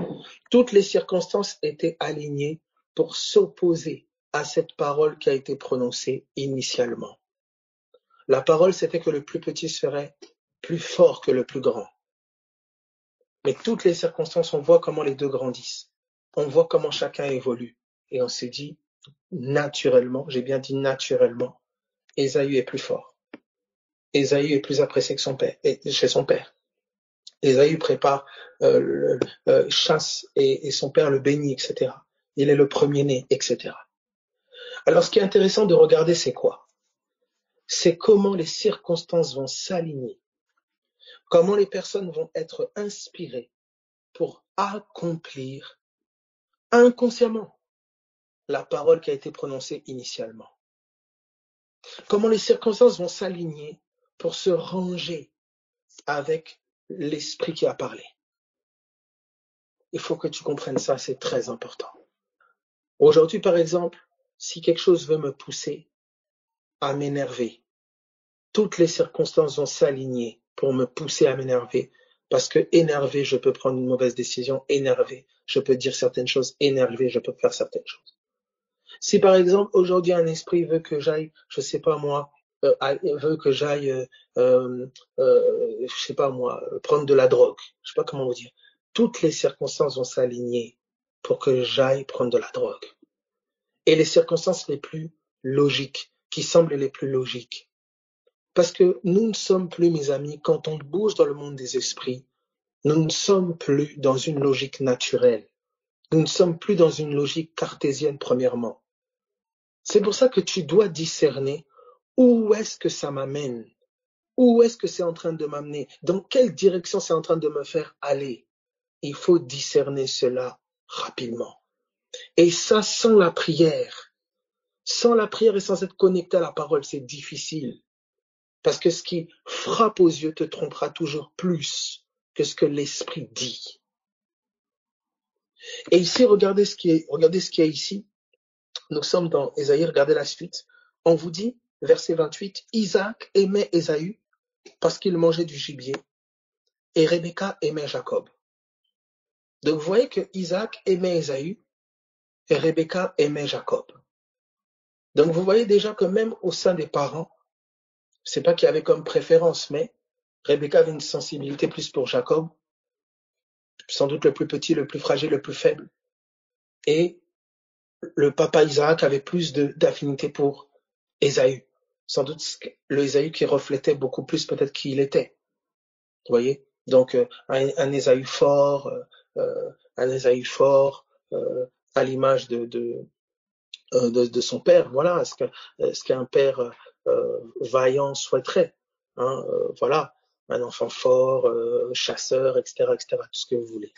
toutes les circonstances étaient alignées pour s'opposer à cette parole qui a été prononcée initialement. La parole, c'était que le plus petit serait plus fort que le plus grand. Mais toutes les circonstances, on voit comment les deux grandissent. On voit comment chacun évolue. Et on s'est dit, naturellement, j'ai bien dit naturellement, Ésaü est plus fort. Ésaü est plus apprécié que son père, chez son père. Ésaü prépare euh, euh, chasse et, son père le bénit, etc. il est le premier-né, etc. Alors ce qui est intéressant de regarder, c'est quoi? C'est comment les circonstances vont s'aligner, comment les personnes vont être inspirées pour accomplir inconsciemment la parole qui a été prononcée initialement? Comment les circonstances vont s'aligner pour se ranger avec l'esprit qui a parlé? Il faut que tu comprennes ça, c'est très important. Aujourd'hui, par exemple, si quelque chose veut me pousser à m'énerver, toutes les circonstances vont s'aligner pour me pousser à m'énerver. Parce que énervé, je peux prendre une mauvaise décision, énervé, je peux dire certaines choses, énervé, je peux faire certaines choses. Si par exemple aujourd'hui un esprit veut que j'aille, je sais pas moi, euh, veut que j'aille, euh, euh, sais pas moi, prendre de la drogue, je sais pas comment vous dire, toutes les circonstances vont s'aligner pour que j'aille prendre de la drogue. Et les circonstances les plus logiques, qui semblent les plus logiques. Parce que nous ne sommes plus, mes amis, quand on bouge dans le monde des esprits, nous ne sommes plus dans une logique naturelle. Nous ne sommes plus dans une logique cartésienne, premièrement. C'est pour ça que tu dois discerner où est-ce que ça m'amène, où est-ce que c'est en train de m'amener, dans quelle direction c'est en train de me faire aller? Il faut discerner cela rapidement. Et ça, sans la prière, sans la prière et sans être connecté à la parole, c'est difficile. Parce que ce qui frappe aux yeux te trompera toujours plus que ce que l'esprit dit. Et ici, regardez ce qui est, regardez ce qu'il y a ici. Nous sommes dans Ésaïe, regardez la suite. On vous dit, verset 28, Isaac aimait Ésaü parce qu'il mangeait du gibier et Rebecca aimait Jacob. Donc vous voyez que Isaac aimait Ésaü et Rebecca aimait Jacob. Donc vous voyez déjà que même au sein des parents, c'est pas qu'il avait comme préférence, mais Rebecca avait une sensibilité plus pour Jacob, sans doute le plus petit, le plus fragile, le plus faible. Et le papa Isaac avait plus d'affinité pour Ésaü. Sans doute le Ésaü qui reflétait beaucoup plus peut-être qui il était. Vous voyez? Donc euh, un, Ésaü fort, euh, euh, un Ésaü fort, à l'image de, son père, voilà, ce qu'un père vaillant souhaiterait. Hein, voilà, un enfant fort, chasseur, etc., etc., tout ce que vous voulez.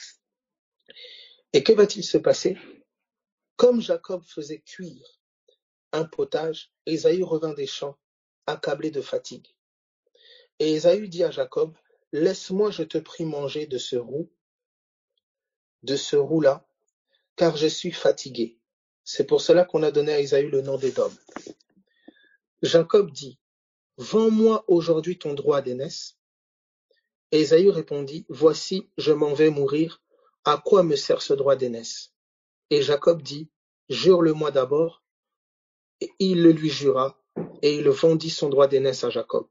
Et que va-t-il se passer? Comme Jacob faisait cuire un potage, Ésaü revint des champs, accablé de fatigue. Et Ésaü dit à Jacob, Laisse-moi, je te prie, manger de ce roux, de ce roux-là, car je suis fatigué. C'est pour cela qu'on a donné à Ésaü le nom d'Édom. Jacob dit, Vends-moi aujourd'hui ton droit d'aînesse. Et Ésaü répondit, Voici, je m'en vais mourir. À quoi me sert ce droit d'aînesse? Et Jacob dit, Jure-le-moi d'abord. Et il le lui jura, et il vendit son droit d'aînesse à Jacob.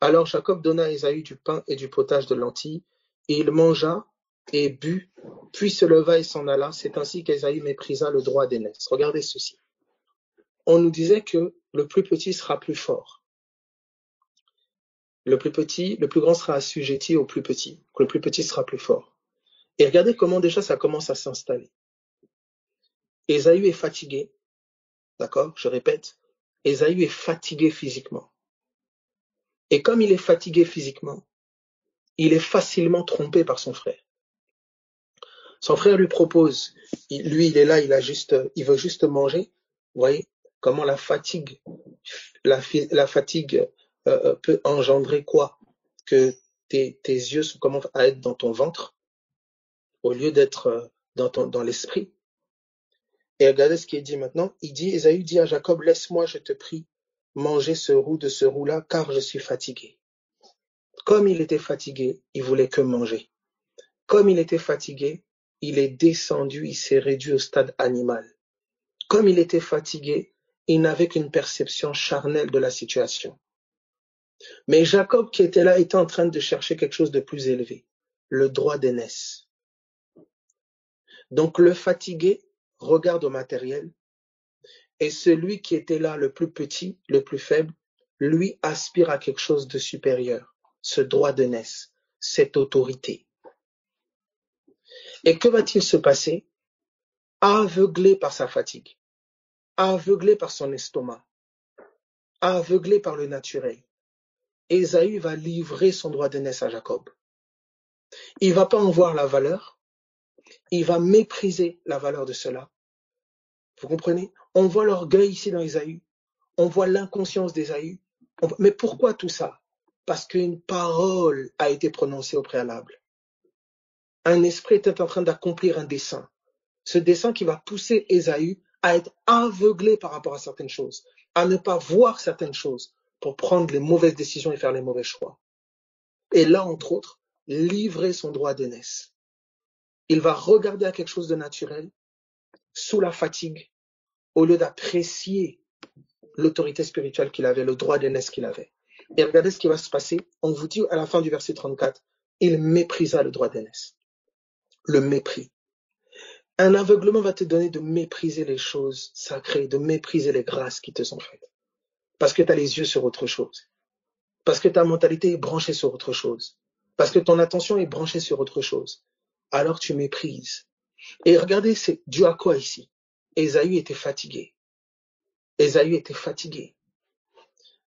Alors Jacob donna à Ésaü du pain et du potage de lentilles, et il mangea et but, puis se leva et s'en alla. C'est ainsi qu'Ésaü méprisa le droit d'aînesse. Regardez ceci. On nous disait que le plus petit sera plus fort. Le plus petit, le plus grand sera assujetti au plus petit. Le plus petit sera plus fort. Et regardez comment déjà ça commence à s'installer. Ésaü est fatigué. D'accord Je répète. Ésaü est fatigué physiquement. Et comme il est fatigué physiquement, il est facilement trompé par son frère. Son frère lui propose, lui il est là, il a juste, il veut juste manger. Vous voyez comment la fatigue, la, euh, euh, peut engendrer quoi? Que tes, yeux commencent à être dans ton ventre au lieu d'être euh, dans, dans l'esprit. Et regardez ce qu'il dit maintenant. Il dit, Esaü dit à Jacob, laisse-moi, je te prie, manger ce roux de ce roux-là, car je suis fatigué. Comme il était fatigué, il voulait que manger. Comme il était fatigué, il est descendu, il s'est réduit au stade animal. Comme il était fatigué, il n'avait qu'une perception charnelle de la situation. Mais Jacob qui était là était en train de chercher quelque chose de plus élevé, le droit d'aînesse. Donc le fatigué regarde au matériel, et celui qui était là, le plus petit, le plus faible, lui aspire à quelque chose de supérieur, ce droit naissance, cette autorité. Et que va-t-il se passer? Aveuglé par sa fatigue, aveuglé par son estomac, aveuglé par le naturel, Ésaü va livrer son droit d'aînesse à Jacob. Il va pas en voir la valeur, il va mépriser la valeur de cela. Vous comprenez? On voit l'orgueil ici dans Ésaü, on voit l'inconscience d'Ésaü. Mais pourquoi tout ça? Parce qu'une parole a été prononcée au préalable. Un esprit était en train d'accomplir un dessein. Ce dessein qui va pousser Ésaü à être aveuglé par rapport à certaines choses, à ne pas voir certaines choses, pour prendre les mauvaises décisions et faire les mauvais choix. Et là, entre autres, livrer son droit d'aînesse. Il va regarder à quelque chose de naturel, sous la fatigue, au lieu d'apprécier l'autorité spirituelle qu'il avait, le droit d'aînesse qu'il avait. Et regardez ce qui va se passer. On vous dit à la fin du verset 34, il méprisa le droit d'aînesse. Le mépris. Un aveuglement va te donner de mépriser les choses sacrées, de mépriser les grâces qui te sont faites. Parce que tu as les yeux sur autre chose. Parce que ta mentalité est branchée sur autre chose. Parce que ton attention est branchée sur autre chose. Alors tu méprises. Et regardez, c'est dû à quoi ici? Ésaü était fatigué. Ésaü était fatigué.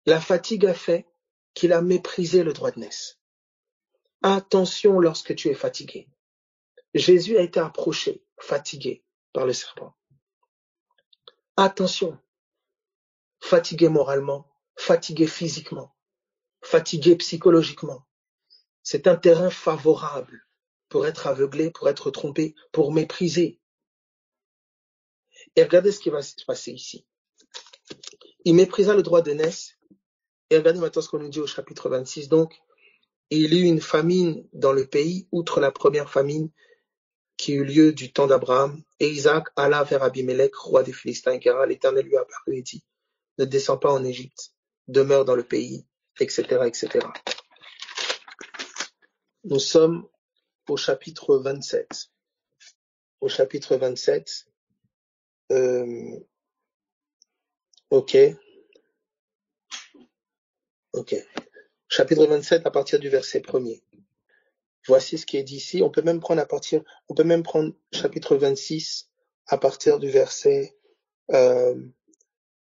La fatigue a fait qu'il a méprisé le droit de naissance. Attention lorsque tu es fatigué. Jésus a été approché, fatigué par le serpent. Attention fatigué moralement, fatigué physiquement, fatigué psychologiquement. C'est un terrain favorable pour être aveuglé, pour être trompé, pour mépriser. Et regardez ce qui va se passer ici. Il méprisa le droit naissance. Et regardez maintenant ce qu'on nous dit au chapitre 26. Donc, il y eut une famine dans le pays, outre la première famine qui eut lieu du temps d'Abraham. Et Isaac alla vers Abimelech, roi des Philistins, car l'Éternel lui apparut et dit, ne descends pas en Égypte, demeure dans le pays, etc., etc. Nous sommes au chapitre 27. Au chapitre 27, euh, ok, ok. Chapitre 27 à partir du verset premier. Voici ce qui est dit ici. On peut même prendre à partir, on peut même prendre chapitre 26 à partir du verset euh,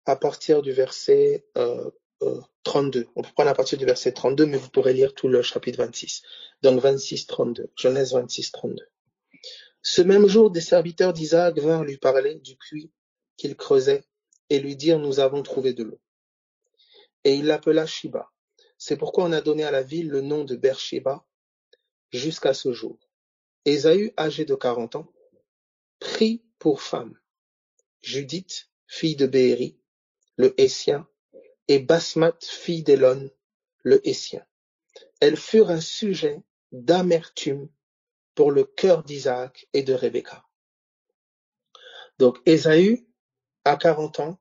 à partir du verset euh, 32. Euh, On peut prendre à partir du verset 32, mais vous pourrez lire tout le chapitre 26. Donc 26, 32. Genèse 26, 32. Ce même jour, des serviteurs d'Isaac vinrent lui parler du puits qu'il creusait et lui dire nous avons trouvé de l'eau. Et il l'appela Shiba. C'est pourquoi on a donné à la ville le nom de Beersheba jusqu'à ce jour. Ésaü, âgé de 40 ans, prit pour femme Judith, fille de Béhéri, le Hessien, et Basmat, fille d'Élon, le Hessien. Elles furent un sujet d'amertume pour le cœur d'Isaac et de Rebecca. Donc Ésaü, à 40 ans,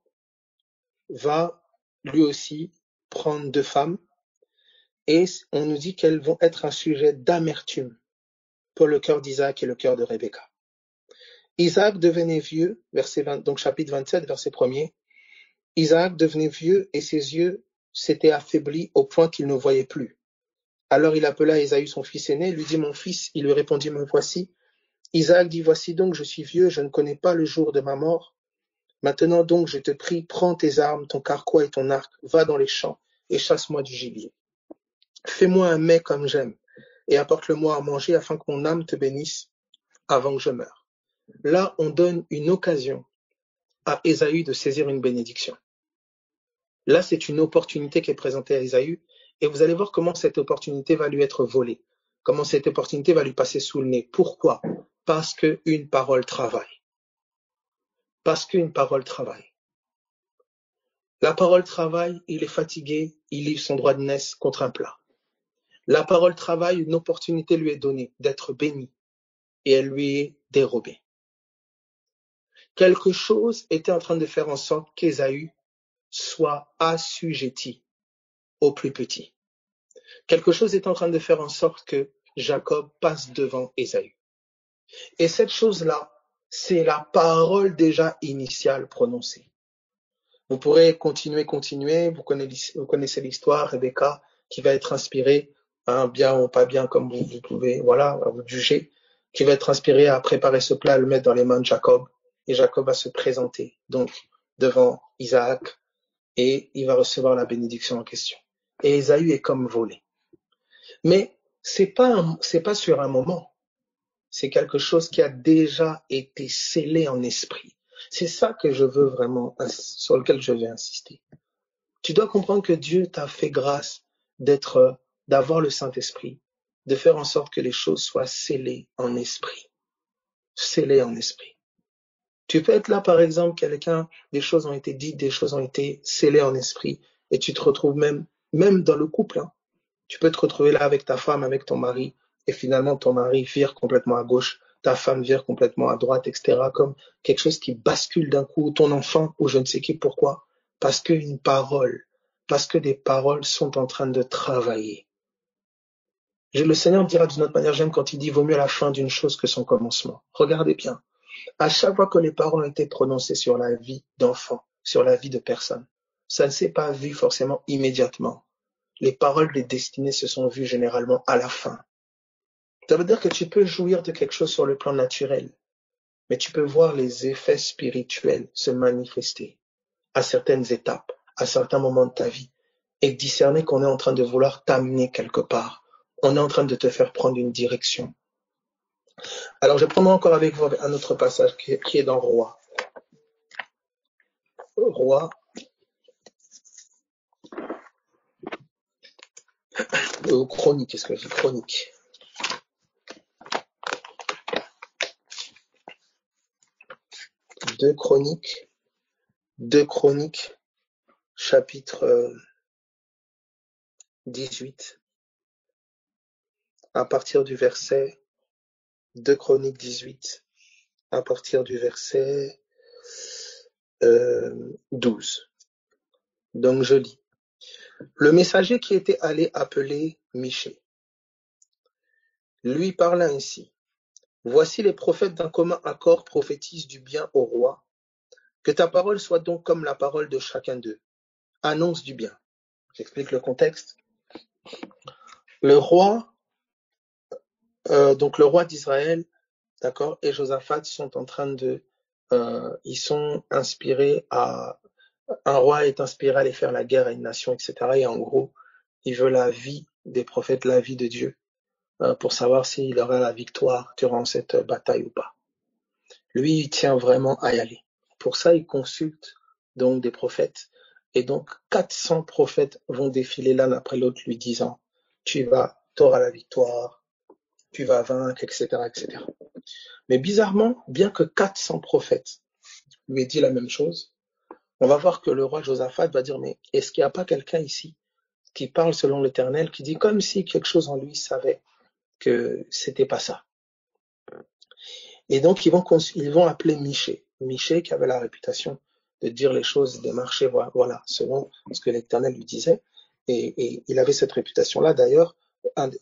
va lui aussi prendre deux femmes et on nous dit qu'elles vont être un sujet d'amertume pour le cœur d'Isaac et le cœur de Rebecca. Isaac devenait vieux, verset 20, donc chapitre 27, verset 1er, Isaac devenait vieux et ses yeux s'étaient affaiblis au point qu'il ne voyait plus. Alors il appela Ésaü son fils aîné, lui dit Mon fils, il lui répondit Me voici. Isaac dit Voici donc, je suis vieux, je ne connais pas le jour de ma mort. Maintenant donc, je te prie, prends tes armes, ton carquois et ton arc, va dans les champs et chasse-moi du gibier. Fais-moi un mets comme j'aime, et apporte-le-moi à manger afin que mon âme te bénisse avant que je meure. Là, on donne une occasion à Ésaü de saisir une bénédiction. Là, c'est une opportunité qui est présentée à Ésaü, et vous allez voir comment cette opportunité va lui être volée, comment cette opportunité va lui passer sous le nez. Pourquoi? Parce qu'une parole travaille. Parce qu'une parole travaille. La parole travaille, il est fatigué, il livre son droit de naissance contre un plat. La parole travaille, une opportunité lui est donnée d'être béni, et elle lui est dérobée. Quelque chose était en train de faire en sorte qu'Ésaü soit assujetti au plus petit. Quelque chose est en train de faire en sorte que Jacob passe devant Ésaü. Et cette chose-là, c'est la parole déjà initiale prononcée. Vous pourrez continuer, continuer. Vous connaissez, l'histoire, Rebecca, qui va être inspirée, hein, bien ou pas bien, comme vous, pouvez, voilà, vous juger, qui va être inspirée à préparer ce plat, à le mettre dans les mains de Jacob. et Jacob va se présenter donc devant Isaac et il va recevoir la bénédiction en question. Et Esaü est comme volé. Mais c'est pas c'est pas sur un moment. C'est quelque chose qui a déjà été scellé en esprit. C'est ça que je veux vraiment sur lequel je vais insister. Tu dois comprendre que Dieu t'a fait grâce d'être d'avoir le Saint-Esprit, de faire en sorte que les choses soient scellées en esprit. Scellées en esprit. Tu peux être là, par exemple, quelqu'un, des choses ont été dites, des choses ont été scellées en esprit, et tu te retrouves même, même dans le couple, hein. tu peux te retrouver là avec ta femme, avec ton mari, et finalement ton mari vire complètement à gauche, ta femme vire complètement à droite, etc., comme quelque chose qui bascule d'un coup, ton enfant, ou je ne sais qui, pourquoi? Parce qu'une parole, parce que des paroles sont en train de travailler. Le Seigneur dira d'une autre manière, j'aime quand il dit vaut mieux la fin d'une chose que son commencement. Regardez bien. À chaque fois que les paroles ont été prononcées sur la vie d'enfants, sur la vie de personnes, ça ne s'est pas vu forcément immédiatement. Les paroles des destinées se sont vues généralement à la fin. Ça veut dire que tu peux jouir de quelque chose sur le plan naturel, mais tu peux voir les effets spirituels se manifester à certaines étapes, à certains moments de ta vie, et discerner qu'on est en train de vouloir t'amener quelque part. On est en train de te faire prendre une direction. Alors, je prends encore avec vous un autre passage qui est, dans Roi. Roi. Euh, chronique, est-ce que je dis chronique? Deux chroniques. Deux chroniques, chapitre 18, à partir du verset 2 Chroniques 18, à partir du verset 12. Donc je lis. Le messager qui était allé appeler Miché lui parla ainsi. Voici les prophètes d'un commun accord prophétisent du bien au roi. Que ta parole soit donc comme la parole de chacun d'eux. Annonce du bien. J'explique le contexte. Le roi euh, donc le roi d'Israël, d'accord, et Josaphat sont en train de, euh, ils sont inspirés à, un roi est inspiré à aller faire la guerre à une nation, etc. Et en gros, il veut la vie des prophètes, la vie de Dieu, euh, pour savoir s'il aura la victoire durant cette bataille ou pas. Lui, il tient vraiment à y aller. Pour ça, il consulte donc des prophètes. Et donc, 400 prophètes vont défiler l'un après l'autre, lui disant, tu vas, auras la victoire, tu vas vaincre, etc., etc. Mais bizarrement, bien que 400 prophètes lui aient dit la même chose, on va voir que le roi Josaphat va dire, mais est-ce qu'il n'y a pas quelqu'un ici qui parle selon l'Éternel, qui dit comme si quelque chose en lui savait que c'était pas ça? Et donc ils vont, ils vont appeler Miché. Miché qui avait la réputation de dire les choses, de marcher, voilà, selon ce que l'Éternel lui disait. et il avait cette réputation-là d'ailleurs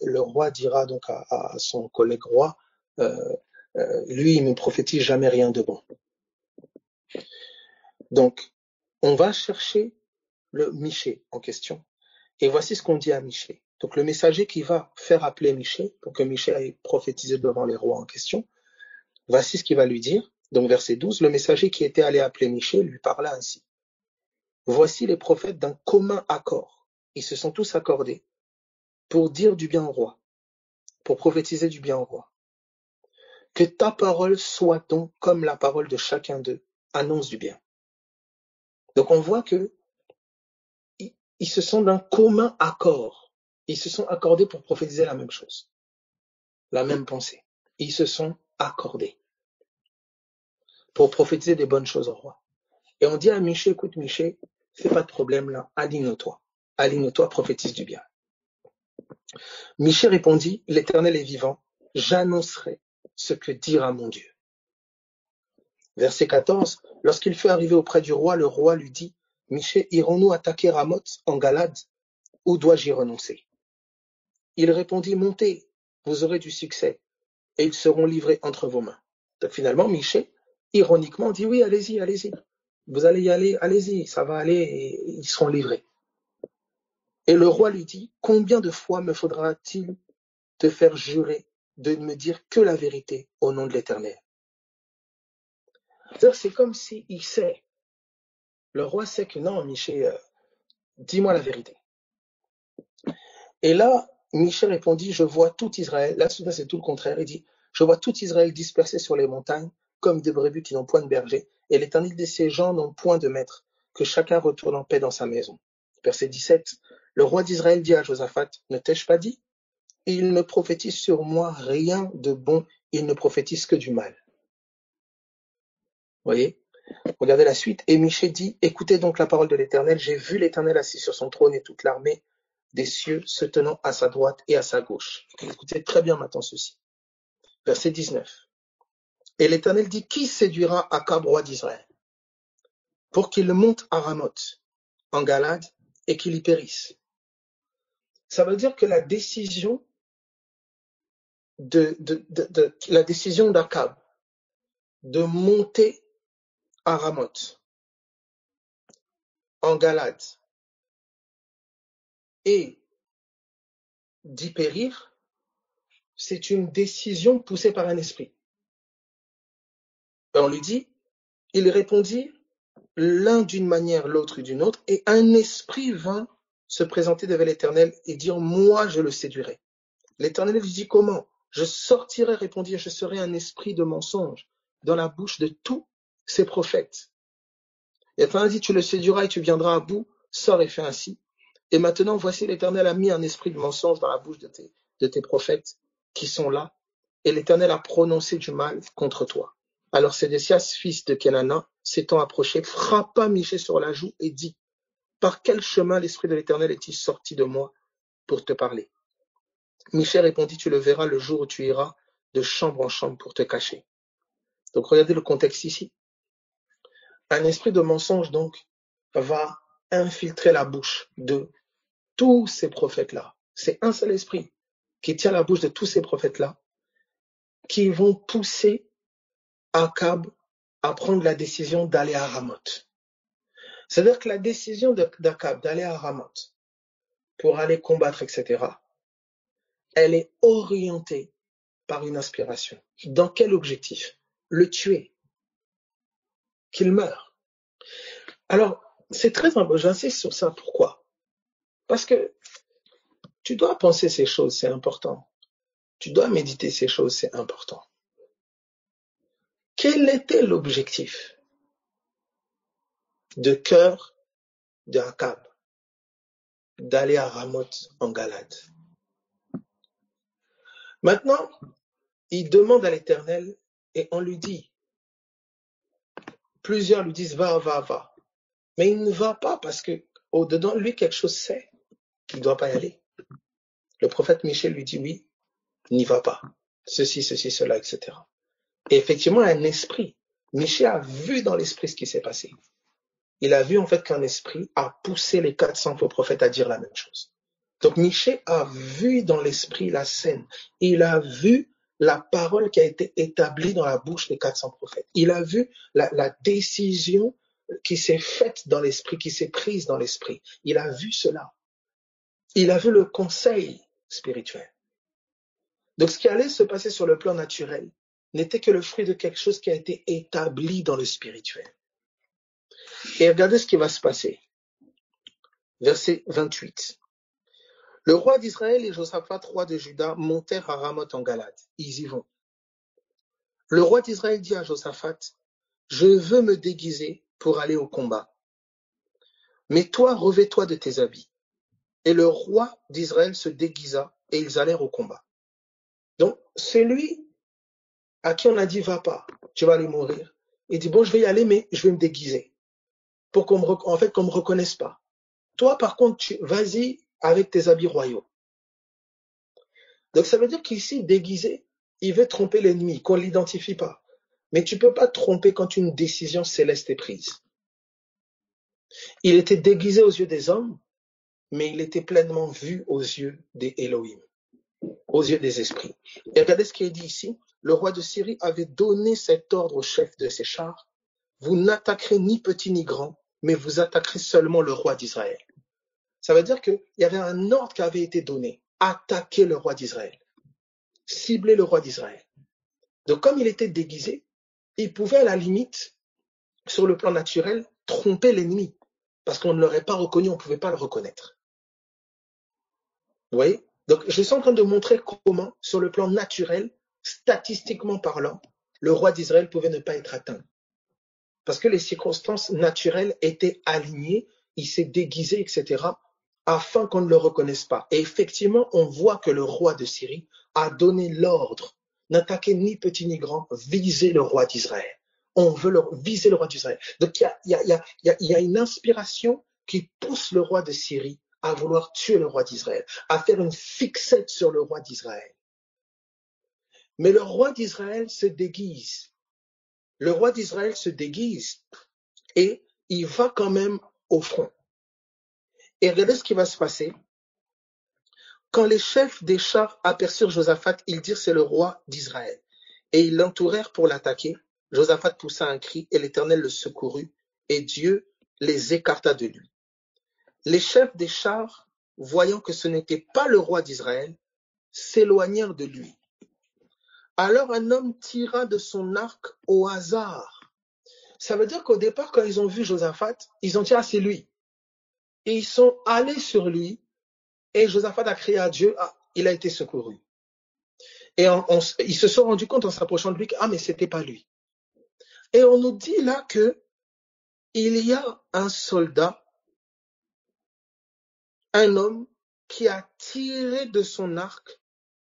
le roi dira donc à, son collègue roi, euh, euh, lui, il ne prophétise jamais rien de bon. Donc, on va chercher le Miché en question. Et voici ce qu'on dit à Miché. Donc, le messager qui va faire appeler Miché, pour que Miché aille prophétiser devant les rois en question, voici ce qu'il va lui dire. Donc, verset 12, le messager qui était allé appeler Miché lui parla ainsi. Voici les prophètes d'un commun accord. Ils se sont tous accordés pour dire du bien au roi, pour prophétiser du bien au roi. Que ta parole soit donc comme la parole de chacun d'eux, annonce du bien. Donc on voit que ils se sont d'un commun accord. Ils se sont accordés pour prophétiser la même chose, la même pensée. Ils se sont accordés pour prophétiser des bonnes choses au roi. Et on dit à Miché, écoute Miché, fais pas de problème là, aligne-toi. Aligne-toi, prophétise du bien. Michel répondit, L'Éternel est vivant, j'annoncerai ce que dira mon Dieu. Verset 14, lorsqu'il fut arrivé auprès du roi, le roi lui dit, Michel, irons-nous attaquer Ramoth en Galade? Ou dois-je y renoncer? Il répondit, montez, vous aurez du succès et ils seront livrés entre vos mains. Finalement, Michel, ironiquement, dit, oui, allez-y, allez-y. Vous allez y aller, allez-y, ça va aller et ils seront livrés. Et le roi lui dit, combien de fois me faudra-t-il te faire jurer de ne me dire que la vérité au nom de l'Éternel? C'est comme s'il sait. Le roi sait que non, Michel, euh, dis-moi la vérité. Et là, Michel répondit, je vois tout Israël. Là, soudain, c'est tout le contraire. Il dit, je vois tout Israël dispersé sur les montagnes, comme des brebis qui n'ont point de berger. Et l'éternel de ces gens n'ont point de maître, que chacun retourne en paix dans sa maison. Verset 17. Le roi d'Israël dit à Josaphat, ne t'ai-je pas dit? Il ne prophétise sur moi rien de bon, il ne prophétise que du mal. Voyez? Regardez la suite. Et Michel dit, écoutez donc la parole de l'éternel, j'ai vu l'éternel assis sur son trône et toute l'armée des cieux se tenant à sa droite et à sa gauche. Écoutez très bien maintenant ceci. Verset 19. Et l'Éternel dit, qui séduira Akab, roi d'Israël, pour qu'il monte à Ramoth, en Galade, et qu'il y périsse? Ça veut dire que la décision de, d'Akab de monter à Ramoth, en Galade, et d'y périr, c'est une décision poussée par un esprit. On lui dit, il répondit l'un d'une manière, l'autre d'une autre, et un esprit vint se présenter devant l'Éternel et dire, moi je le séduirai. L'Éternel lui dit, comment? Je sortirai, répondit, je serai un esprit de mensonge dans la bouche de tous ces prophètes. Et l'Éternel dit, tu le séduiras et tu viendras à bout, sors et fais ainsi. Et maintenant, voici l'Éternel a mis un esprit de mensonge dans la bouche de tes, prophètes qui sont là, et l'Éternel a prononcé du mal contre toi. Alors Sédécias, fils de Kenana, s'étant approché, frappa Michée sur la joue et dit, Par quel chemin l'Esprit de l'Éternel est-il sorti de moi pour te parler? Michée répondit, Tu le verras le jour où tu iras de chambre en chambre pour te cacher. Donc regardez le contexte ici. Un esprit de mensonge, donc, va infiltrer la bouche de tous ces prophètes-là. C'est un seul esprit qui tient la bouche de tous ces prophètes-là, qui vont pousser Akab à prendre la décision d'aller à Ramoth. C'est-à-dire que la décision d'Akab d'aller à Ramoth pour aller combattre, etc., elle est orientée par une inspiration. Dans quel objectif? Le tuer. Qu'il meure. Alors, c'est très important, j'insiste sur ça. Pourquoi? Parce que tu dois penser ces choses, c'est important. Tu dois méditer ces choses, c'est important. Quel était l'objectif? De cœur de Akab d'aller à Ramoth en Galade Maintenant, il demande à l'Éternel et on lui dit, plusieurs lui disent va, va, va. Mais il ne va pas parce que au-dedans de lui, quelque chose sait il ne doit pas y aller. Le prophète Michel lui dit oui, n'y va pas. Ceci, ceci, cela, etc. Et effectivement, un esprit. Michel a vu dans l'esprit ce qui s'est passé. Il a vu en fait qu'un esprit a poussé les 400 faux prophètes à dire la même chose. Donc Michel a vu dans l'esprit la scène. Il a vu la parole qui a été établie dans la bouche des 400 prophètes. Il a vu la décision qui s'est faite dans l'esprit, qui s'est prise dans l'esprit. Il a vu cela. Il a vu le conseil spirituel. Donc ce qui allait se passer sur le plan naturel n'était que le fruit de quelque chose qui a été établi dans le spirituel. Et regardez ce qui va se passer. Verset 28. Le roi d'Israël et Josaphat, roi de Juda, montèrent à Ramoth en Galade. Ils y vont. Le roi d'Israël dit à Josaphat, je veux me déguiser pour aller au combat. Mais toi, revêt-toi de tes habits. Et le roi d'Israël se déguisa et ils allèrent au combat. Donc, c'est lui à qui on a dit va pas, tu vas aller mourir. Il dit bon, je vais y aller, mais je vais me déguiser pour qu'on me, en fait, me reconnaisse pas. Toi, par contre, vas-y avec tes habits royaux. Donc, ça veut dire qu'ici, déguisé, il veut tromper l'ennemi, qu'on l'identifie pas. Mais tu peux pas tromper quand une décision céleste est prise. Il était déguisé aux yeux des hommes, mais il était pleinement vu aux yeux des Elohim, aux yeux des esprits. Et regardez ce qui est dit ici. Le roi de Syrie avait donné cet ordre au chef de ses chars. Vous n'attaquerez ni petit ni grand, mais vous attaquerez seulement le roi d'Israël. Ça veut dire qu'il y avait un ordre qui avait été donné. Attaquer le roi d'Israël. Cibler le roi d'Israël. Donc comme il était déguisé, il pouvait à la limite sur le plan naturel, tromper l'ennemi, parce qu'on ne l'aurait pas reconnu, on ne pouvait pas le reconnaître. Vous voyez? Donc, je suis en train de montrer comment, sur le plan naturel, statistiquement parlant, le roi d'Israël pouvait ne pas être atteint. Parce que les circonstances naturelles étaient alignées, il s'est déguisé, etc., afin qu'on ne le reconnaisse pas. Et effectivement, on voit que le roi de Syrie a donné l'ordre n'attaquer ni petit ni grand, viser le roi d'Israël. On veut viser le roi d'Israël. Donc il y y, y, y a une inspiration qui pousse le roi de Syrie à vouloir tuer le roi d'Israël, à faire une fixette sur le roi d'Israël. Mais le roi d'Israël se déguise. Le roi d'Israël se déguise et il va quand même au front. Et regardez ce qui va se passer. Quand les chefs des chars aperçurent Josaphat, ils dirent c'est le roi d'Israël. Et ils l'entourèrent pour l'attaquer. Josaphat poussa un cri et l'Éternel le secourut et Dieu les écarta de lui. Les chefs des chars, voyant que ce n'était pas le roi d'Israël, s'éloignèrent de lui. Alors un homme tira de son arc au hasard. Ça veut dire qu'au départ, quand ils ont vu Josaphat, ils ont dit, ah, c'est lui. Ils sont allés sur lui et Josaphat a crié à Dieu, ah, il a été secouru. Et ils se sont rendus compte en s'approchant de lui que, ah, mais c'était pas lui. Et on nous dit là que il y a un soldat, un homme qui a tiré de son arc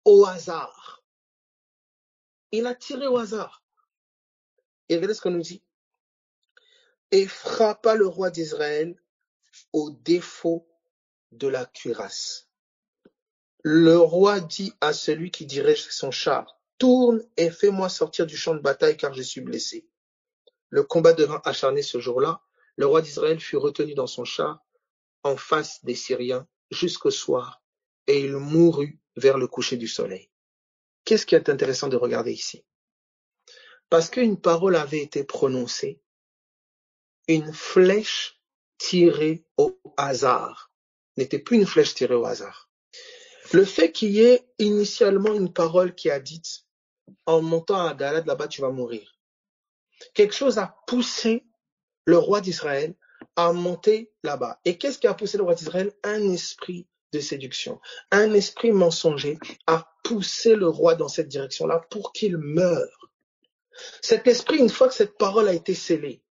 au hasard. Il a tiré au hasard. Et regardez ce qu'on nous dit. Et frappa le roi d'Israël au défaut de la cuirasse. Le roi dit à celui qui dirige son char, tourne et fais-moi sortir du champ de bataille car je suis blessé. Le combat devint acharné ce jour-là. Le roi d'Israël fut retenu dans son char en face des Syriens jusqu'au soir et il mourut vers le coucher du soleil. Qu'est-ce qui est intéressant de regarder ici? Parce qu'une parole avait été prononcée, une flèche tirée au hasard n'était plus une flèche tirée au hasard. Le fait qu'il y ait initialement une parole qui a dit en montant à Galad là-bas tu vas mourir. Quelque chose a poussé le roi d'Israël à monter là-bas. Et qu'est-ce qui a poussé le roi d'Israël? Un esprit de séduction, un esprit mensonger a poussé le roi dans cette direction-là pour qu'il meure. Cet esprit, une fois que cette parole a été scellée,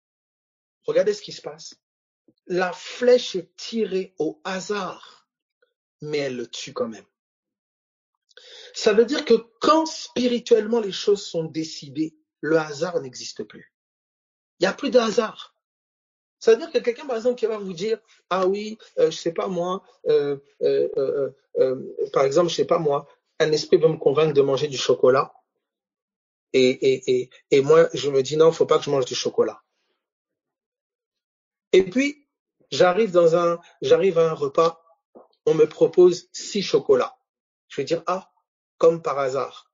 regardez ce qui se passe la flèche est tirée au hasard, mais elle le tue quand même. Ça veut dire que quand spirituellement les choses sont décidées, le hasard n'existe plus. Il n'y a plus de hasard. Ça veut dire que quelqu'un, par exemple, qui va vous dire, ah oui, euh, je sais pas moi, euh, euh, par exemple, je sais pas moi, un esprit va me convaincre de manger du chocolat. Et, et, et, et moi, je me dis non, faut pas que je mange du chocolat. Et puis, J'arrive dans un, j'arrive à un repas, on me propose six chocolats. Je vais dire, ah, comme par hasard,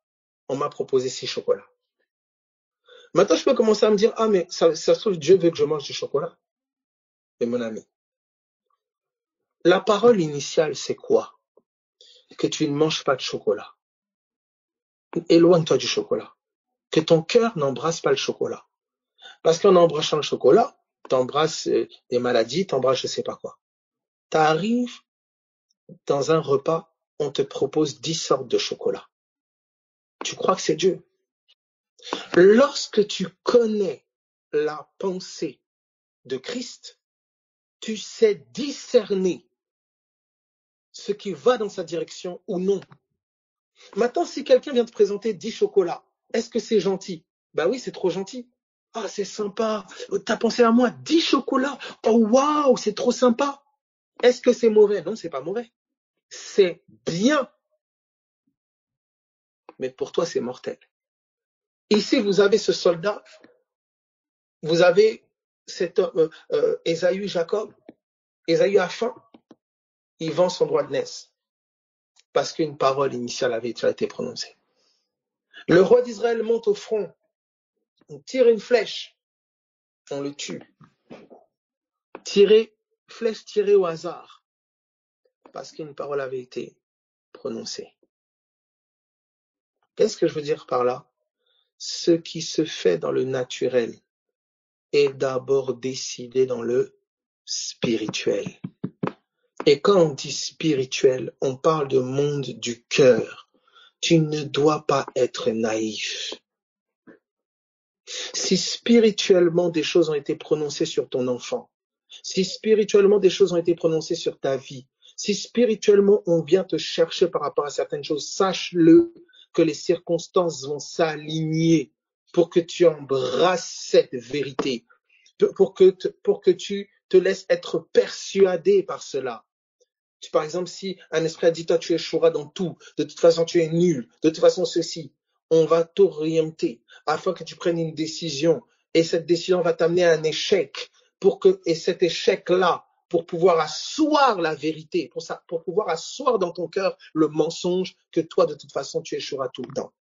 on m'a proposé six chocolats. Maintenant, je peux commencer à me dire, ah, mais ça, ça se trouve, Dieu veut que je mange du chocolat. Mais mon ami, la parole initiale, c'est quoi? Que tu ne manges pas de chocolat. Éloigne-toi du chocolat. Que ton cœur n'embrasse pas le chocolat. Parce qu'en embrassant le chocolat, t'embrasses euh, des maladies, t'embrasses je sais pas quoi. T'arrives dans un repas, on te propose dix sortes de chocolat. Tu crois que c'est Dieu? Lorsque tu connais la pensée de Christ, tu sais discerner ce qui va dans sa direction ou non. Maintenant, si quelqu'un vient te présenter dix chocolats, est-ce que c'est gentil? Ben oui, c'est trop gentil. Ah, c'est sympa. T'as pensé à moi? 10 chocolats? Oh, waouh, c'est trop sympa. Est-ce que c'est mauvais? Non, c'est pas mauvais. C'est bien. Mais pour toi, c'est mortel. Ici, vous avez ce soldat. Vous avez cet homme, euh, euh Jacob. Esaü a faim. Il vend son droit de naissance. Parce qu'une parole initiale avait déjà été prononcée. Le roi d'Israël monte au front on tire une flèche, on le tue. Tirer, flèche tirée au hasard, parce qu'une parole avait été prononcée. Qu'est-ce que je veux dire par là? Ce qui se fait dans le naturel est d'abord décidé dans le spirituel. Et quand on dit spirituel, on parle de monde du cœur. Tu ne dois pas être naïf. Si spirituellement des choses ont été prononcées sur ton enfant, si spirituellement des choses ont été prononcées sur ta vie, si spirituellement on vient te chercher par rapport à certaines choses, sache-le que les circonstances vont s'aligner pour que tu embrasses cette vérité, pour que, pour que tu te laisses être persuadé par cela. par exemple, si un esprit a dit, toi, tu échoueras dans tout, de toute façon, tu es nul, de toute façon, ceci, on va t'orienter afin que tu prennes une décision et cette décision va t'amener à un échec pour que, et cet échec-là, pour pouvoir asseoir la vérité, pour, ça, pour pouvoir asseoir dans ton cœur le mensonge que toi, de toute façon, tu échoueras tout le temps.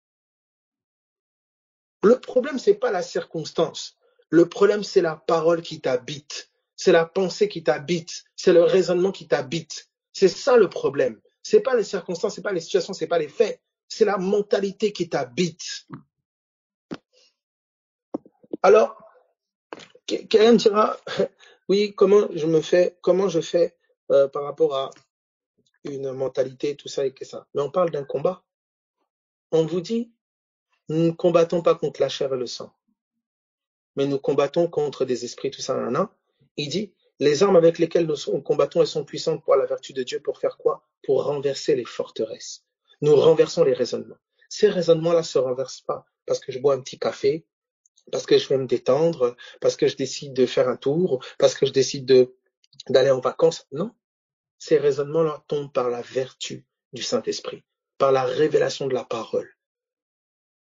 Le problème, c'est pas la circonstance. Le problème, c'est la parole qui t'habite. C'est la pensée qui t'habite. C'est le raisonnement qui t'habite. C'est ça le problème. C'est pas les circonstances, c'est pas les situations, c'est pas les faits. C'est la mentalité qui t'habite. Alors, quelqu'un dira, [laughs] oui, comment je me fais, comment je fais euh, par rapport à une mentalité, tout ça et que ça. Mais on parle d'un combat. On vous dit, nous ne combattons pas contre la chair et le sang, mais nous combattons contre des esprits, tout ça, Il dit, les armes avec lesquelles nous combattons, elles sont puissantes pour la vertu de Dieu, pour faire quoi? Pour renverser les forteresses. Nous renversons les raisonnements. Ces raisonnements-là se renversent pas parce que je bois un petit café, parce que je vais me détendre, parce que je décide de faire un tour, parce que je décide de d'aller en vacances. Non. Ces raisonnements-là tombent par la vertu du Saint-Esprit, par la révélation de la parole.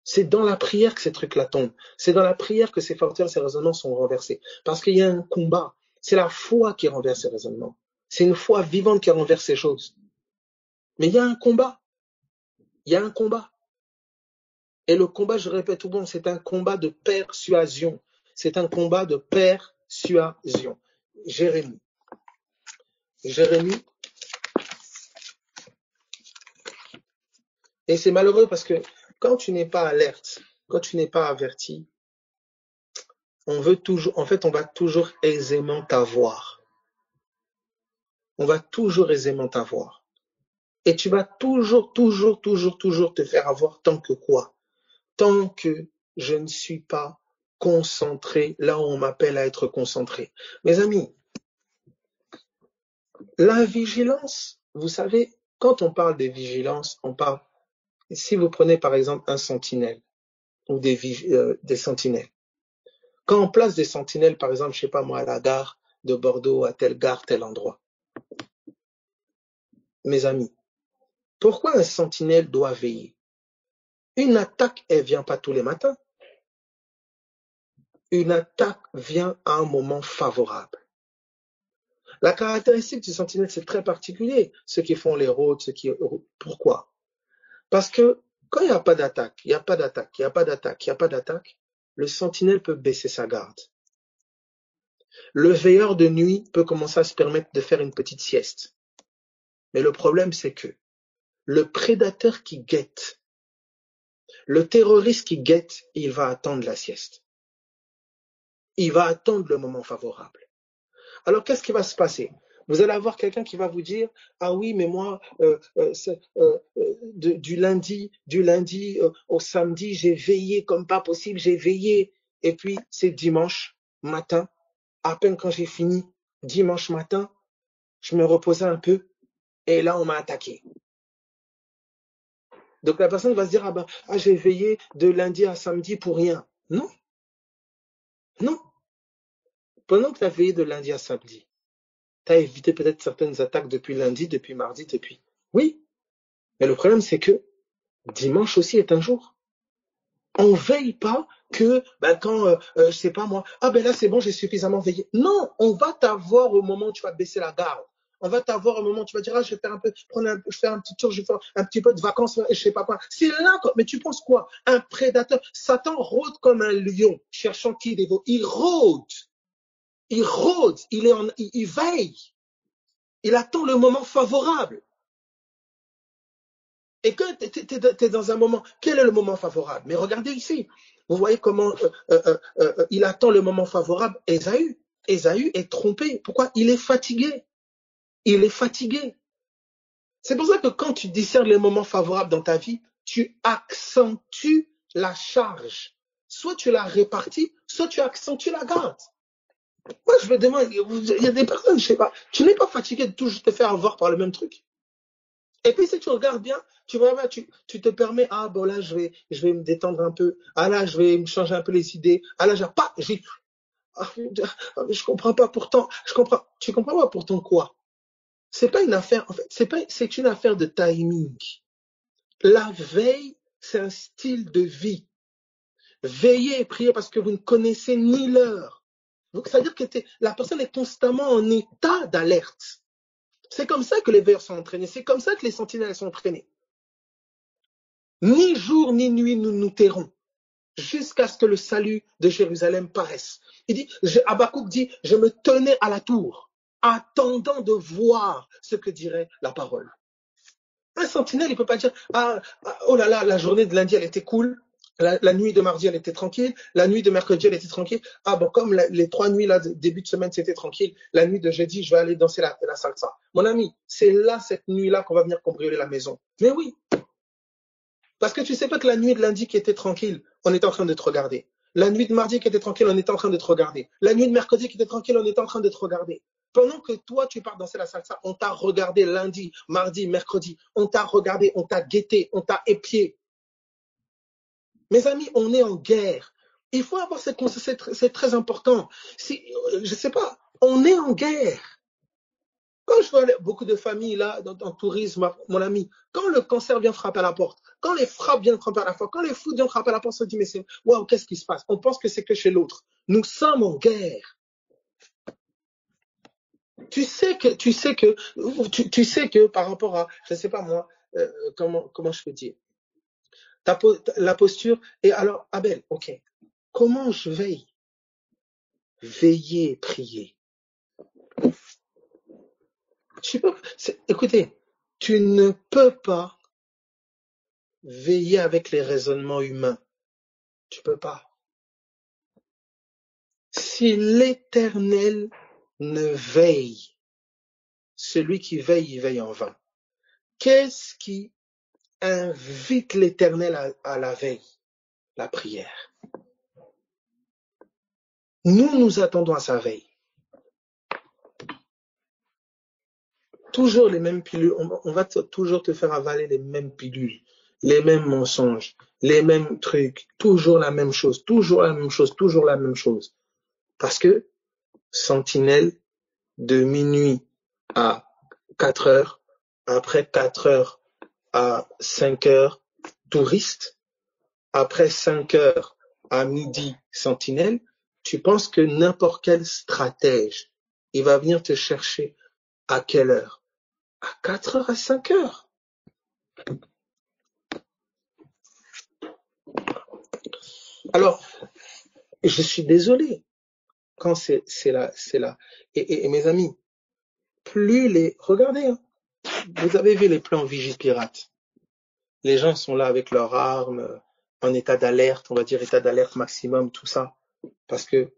C'est dans la prière que ces trucs-là tombent. C'est dans la prière que ces forteresses, ces raisonnements sont renversés. Parce qu'il y a un combat. C'est la foi qui renverse ces raisonnements. C'est une foi vivante qui renverse ces choses. Mais il y a un combat. Il y a un combat. Et le combat, je répète tout bon, c'est un combat de persuasion. C'est un combat de persuasion. Jérémie. Jérémie. Et c'est malheureux parce que quand tu n'es pas alerte, quand tu n'es pas averti, on veut toujours, en fait, on va toujours aisément t'avoir. On va toujours aisément t'avoir. Et tu vas toujours, toujours, toujours, toujours te faire avoir tant que quoi? Tant que je ne suis pas concentré là où on m'appelle à être concentré. Mes amis, la vigilance, vous savez, quand on parle de vigilance, on parle, si vous prenez par exemple un sentinelle ou des, euh, sentinelles, quand on place des sentinelles, par exemple, je sais pas moi, à la gare de Bordeaux, à telle gare, tel endroit, mes amis, pourquoi un sentinelle doit veiller? Une attaque, elle vient pas tous les matins. Une attaque vient à un moment favorable. La caractéristique du sentinelle, c'est très particulier. Ceux qui font les routes, ceux qui... Pourquoi? Parce que quand il n'y a pas d'attaque, il n'y a pas d'attaque, il n'y a pas d'attaque, il n'y a pas d'attaque, le sentinelle peut baisser sa garde. Le veilleur de nuit peut commencer à se permettre de faire une petite sieste. Mais le problème, c'est que le prédateur qui guette le terroriste qui guette, il va attendre la sieste. Il va attendre le moment favorable. Alors qu'est-ce qui va se passer? Vous allez avoir quelqu'un qui va vous dire ah oui mais moi euh, euh, euh, du lundi du lundi au samedi j'ai veillé comme pas possible j'ai veillé et puis c'est dimanche matin à peine quand j'ai fini dimanche matin je me reposais un peu et là on m'a attaqué donc la personne va se dire, ah ben, ah, j'ai veillé de lundi à samedi pour rien. Non. Non. Pendant que tu as veillé de lundi à samedi, tu as évité peut-être certaines attaques depuis lundi, depuis mardi, depuis. Oui. Mais le problème, c'est que dimanche aussi est un jour. On veille pas que ben quand euh, euh, je sais pas moi ah ben là c'est bon j'ai suffisamment veillé non on va t'avoir au moment où tu vas baisser la garde on va t'avoir un moment, tu vas dire, ah, je vais faire un peu, prendre je fais un petit tour, je vais faire un petit peu de vacances, je sais pas quoi. C'est là, mais tu penses quoi? Un prédateur. Satan rôde comme un lion, cherchant qui. Il rôde. Il rôde. Il est en, il, veille. Il attend le moment favorable. Et que tu es, dans un moment, quel est le moment favorable? Mais regardez ici, vous voyez comment euh, euh, euh, il attend le moment favorable. Ésaü, Ésaü est trompé. Pourquoi? Il est fatigué. Il est fatigué. C'est pour ça que quand tu discernes les moments favorables dans ta vie, tu accentues la charge. Soit tu la répartis, soit tu accentues la garde. Moi, je me demande, il y a des personnes, je sais pas, tu n'es pas fatigué de toujours te faire avoir par le même truc. Et puis, si tu regardes bien, tu vois, tu, tu te permets, ah, bon, là, je vais, je vais me détendre un peu. Ah, là, je vais me changer un peu les idées. Ah, là, j'ai pas, j'ai, ah, je comprends pas pourtant, je comprends, tu comprends pas pourtant quoi? C'est pas une affaire, en fait, c'est pas, c'est une affaire de timing. La veille, c'est un style de vie. Veillez et priez parce que vous ne connaissez ni l'heure. Donc, c'est-à-dire que la personne est constamment en état d'alerte. C'est comme ça que les veilleurs sont entraînés. C'est comme ça que les sentinelles sont entraînées. Ni jour ni nuit nous nous tairons jusqu'à ce que le salut de Jérusalem paraisse. Il dit, je, dit, je me tenais à la tour, attendant de voir ce que dirait la parole. Un sentinelle, il peut pas dire, ah, ah oh là là, la journée de lundi, elle était cool. La, nuit de mardi, elle était tranquille. La nuit de mercredi, elle était tranquille. Ah bon, comme les trois nuits là, début de semaine, c'était tranquille. La nuit de jeudi, je vais aller danser la, la salsa. Mon ami, c'est là, cette nuit-là, qu'on va venir cambrioler la maison. Mais oui. Parce que tu sais pas que la nuit de lundi qui était tranquille, on était en train de te regarder. La nuit de mardi qui était tranquille, on était en train de te regarder. La nuit de mercredi qui était tranquille, on était en train de te regarder. Pendant que toi, tu pars danser la salsa, on t'a regardé lundi, mardi, mercredi. On t'a regardé, on t'a guetté, on t'a épié. Mes amis, on est en guerre. Il faut avoir cette conscience, c'est très important. Si, je sais pas, on est en guerre. Quand je vois beaucoup de familles là, dans, le tourisme, mon ami, quand le cancer vient frapper à la porte, quand les frappes viennent frapper à la porte, quand les fous viennent frapper à la porte, on se dit, mais c'est, waouh, qu'est-ce qui se passe? On pense que c'est que chez l'autre. Nous sommes en guerre. Tu sais que, tu sais que, tu, sais que par rapport à, je sais pas moi, euh, comment, comment je peux dire, la posture. Et alors, Abel, ok, comment je veille? Veiller, prier. Tu peux, écoutez, tu ne peux pas veiller avec les raisonnements humains. Tu peux pas. Si l'éternel ne veille, celui qui veille, il veille en vain. Qu'est-ce qui invite l'Éternel à, la veille, la prière. Nous nous attendons à sa veille. Toujours les mêmes pilules, on, va toujours te faire avaler les mêmes pilules, les mêmes mensonges, les mêmes trucs, toujours la même chose, toujours la même chose, toujours la même chose. Parce que sentinelle de minuit à 4 heures, après 4 heures à 5 heures touriste, après 5 heures à midi sentinelle, tu penses que n'importe quel stratège, il va venir te chercher à quelle heure? À 4 heures, à 5 heures. Alors, je suis désolé quand c'est là, c'est là. Et, mes amis, plus les, regardez, hein, vous avez vu les plans Vigipirate. Les gens sont là avec leurs armes, en état d'alerte, on va dire état d'alerte maximum, tout ça. Parce que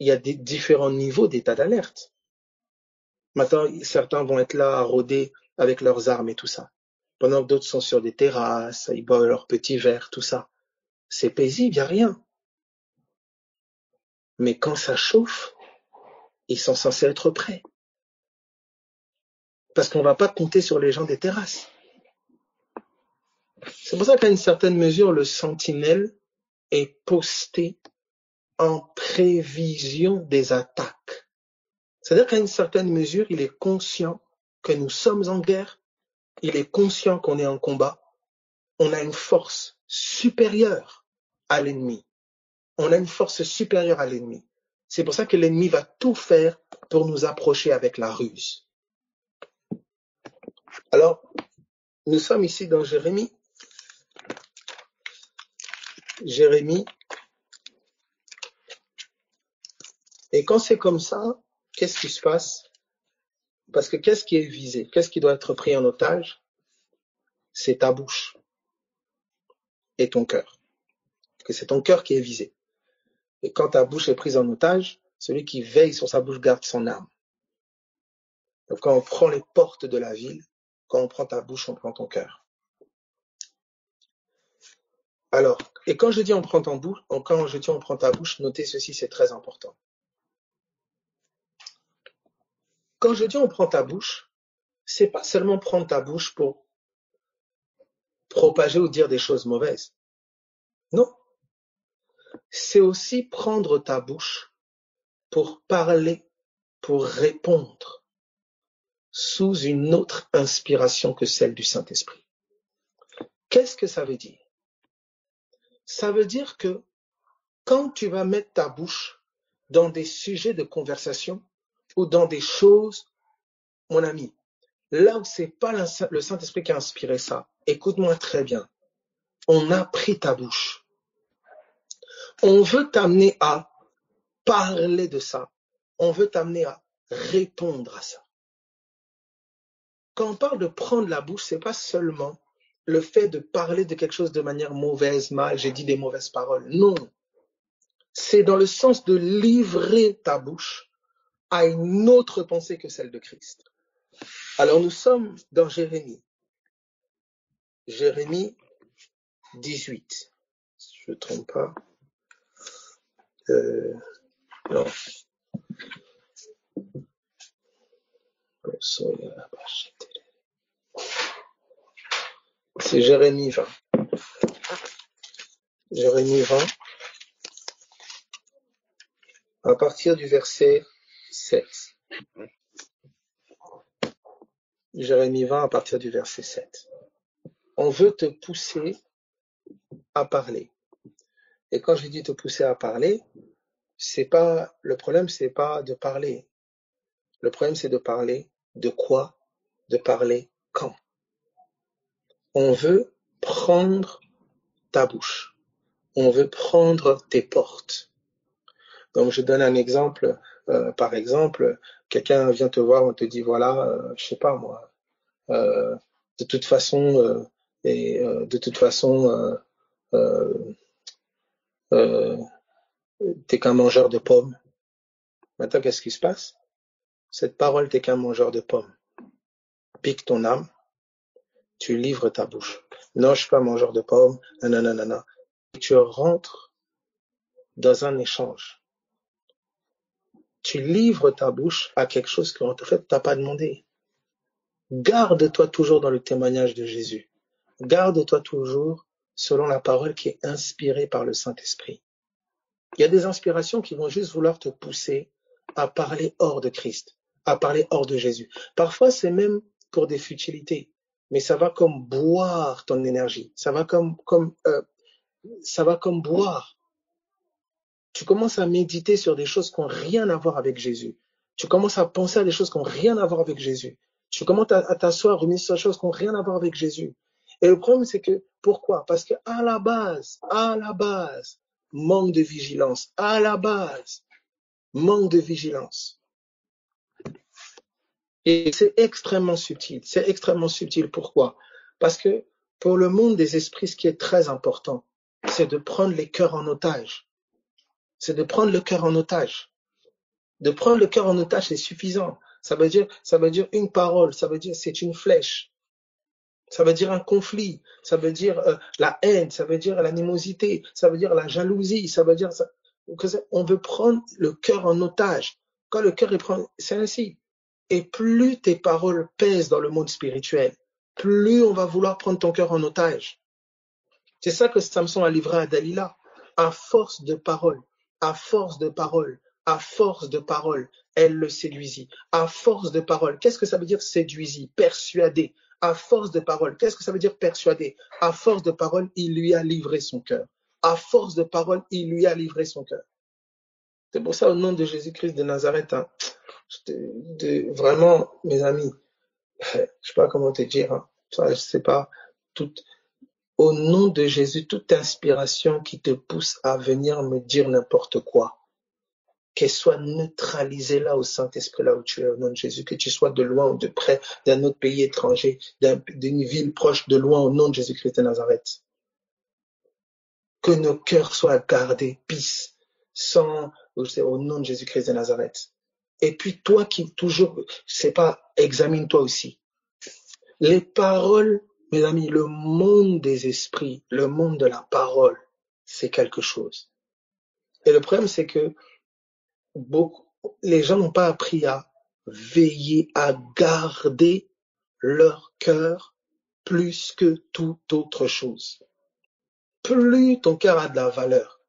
il y a des différents niveaux d'état d'alerte. Maintenant, certains vont être là à rôder avec leurs armes et tout ça. Pendant que d'autres sont sur des terrasses, ils boivent leurs petits verres, tout ça. C'est paisible, il n'y a rien. Mais quand ça chauffe, ils sont censés être prêts. Parce qu'on ne va pas compter sur les gens des terrasses. C'est pour ça qu'à une certaine mesure, le sentinelle est posté en prévision des attaques. C'est-à-dire qu'à une certaine mesure, il est conscient que nous sommes en guerre, il est conscient qu'on est en combat, on a une force supérieure à l'ennemi. On a une force supérieure à l'ennemi. C'est pour ça que l'ennemi va tout faire pour nous approcher avec la ruse. Alors, nous sommes ici dans Jérémie. Jérémie. Et quand c'est comme ça, qu'est-ce qui se passe? Parce que qu'est-ce qui est visé? Qu'est-ce qui doit être pris en otage? C'est ta bouche et ton cœur. Que c'est ton cœur qui est visé. Et quand ta bouche est prise en otage, celui qui veille sur sa bouche garde son âme. Donc quand on prend les portes de la ville, quand on prend ta bouche, on prend ton cœur. Alors, et quand je dis on prend ton bouche, quand je dis on prend ta bouche, notez ceci, c'est très important. Quand je dis on prend ta bouche, c'est pas seulement prendre ta bouche pour propager ou dire des choses mauvaises. Non. C'est aussi prendre ta bouche pour parler, pour répondre sous une autre inspiration que celle du Saint-Esprit. Qu'est-ce que ça veut dire? Ça veut dire que quand tu vas mettre ta bouche dans des sujets de conversation ou dans des choses, mon ami, là où c'est pas le Saint-Esprit qui a inspiré ça, écoute-moi très bien. On a pris ta bouche. On veut t'amener à parler de ça. On veut t'amener à répondre à ça. Quand on parle de prendre la bouche, c'est pas seulement le fait de parler de quelque chose de manière mauvaise, mal, j'ai dit des mauvaises paroles. Non. C'est dans le sens de livrer ta bouche à une autre pensée que celle de Christ. Alors nous sommes dans Jérémie. Jérémie 18. Si je ne trompe pas. Euh, non. C'est Jérémie 20. Jérémie 20. À partir du verset 7. Jérémie 20 à partir du verset 7 on veut te pousser à parler. Et quand je dis te pousser à parler, c'est pas le problème, c'est pas de parler. Le problème, c'est de parler de quoi, de parler quand. On veut prendre ta bouche. On veut prendre tes portes. Donc, je donne un exemple. Euh, par exemple, quelqu'un vient te voir, on te dit voilà, euh, je sais pas moi. Euh, de toute façon, et euh, de toute façon, t'es qu'un mangeur de pommes. Maintenant, qu'est-ce qui se passe? Cette parole, t'es qu'un mangeur de pommes. Pique ton âme, tu livres ta bouche. Non, je suis pas mangeur de pommes. Non. Tu rentres dans un échange. Tu livres ta bouche à quelque chose qu'en fait, t'as pas demandé. Garde-toi toujours dans le témoignage de Jésus. Garde-toi toujours selon la parole qui est inspirée par le Saint-Esprit. Il y a des inspirations qui vont juste vouloir te pousser à parler hors de Christ, à parler hors de Jésus. Parfois, c'est même pour des futilités, mais ça va comme boire ton énergie. Ça va comme, comme, euh, ça va comme boire. Tu commences à méditer sur des choses qui n'ont rien à voir avec Jésus. Tu commences à penser à des choses qui n'ont rien à voir avec Jésus. Tu commences à t'asseoir, remis sur des choses qui n'ont rien à voir avec Jésus. Et le problème, c'est que, pourquoi? Parce qu'à la base, à la base, manque de vigilance. À la base, manque de vigilance. Et c'est extrêmement subtil. C'est extrêmement subtil. Pourquoi? Parce que pour le monde des esprits, ce qui est très important, c'est de prendre les cœurs en otage. C'est de prendre le cœur en otage. De prendre le cœur en otage, c'est suffisant. Ça veut dire, ça veut dire une parole. Ça veut dire, c'est une flèche. Ça veut dire un conflit, ça veut dire euh, la haine, ça veut dire l'animosité, ça veut dire la jalousie, ça veut dire ça. On veut prendre le cœur en otage. Quand le cœur est pris, c'est ainsi. Et plus tes paroles pèsent dans le monde spirituel, plus on va vouloir prendre ton cœur en otage. C'est ça que Samson a livré à Dalila. À force de paroles, à force de paroles, à force de paroles, elle le séduisit. À force de paroles, qu'est-ce que ça veut dire séduisit, persuader? À force de parole. Qu'est-ce que ça veut dire persuader? À force de parole, il lui a livré son cœur. À force de parole, il lui a livré son cœur. C'est pour ça, au nom de Jésus-Christ de Nazareth, hein, vraiment, mes amis, [laughs] je sais pas comment te dire, hein, je sais pas, tout, au nom de Jésus, toute inspiration qui te pousse à venir me dire n'importe quoi, qu'elle soit neutralisée là au Saint-Esprit, là où tu es, au nom de Jésus, que tu sois de loin ou de près, d'un autre pays étranger, d'une ville proche, de loin, au nom de Jésus-Christ de Nazareth. Que nos cœurs soient gardés, peace, sans, au nom de Jésus-Christ de Nazareth. Et puis toi qui toujours, c'est pas, examine-toi aussi. Les paroles, mes amis, le monde des esprits, le monde de la parole, c'est quelque chose. Et le problème, c'est que beaucoup, les gens n'ont pas appris à veiller, à garder leur cœur plus que toute autre chose. Plus ton cœur a de la valeur.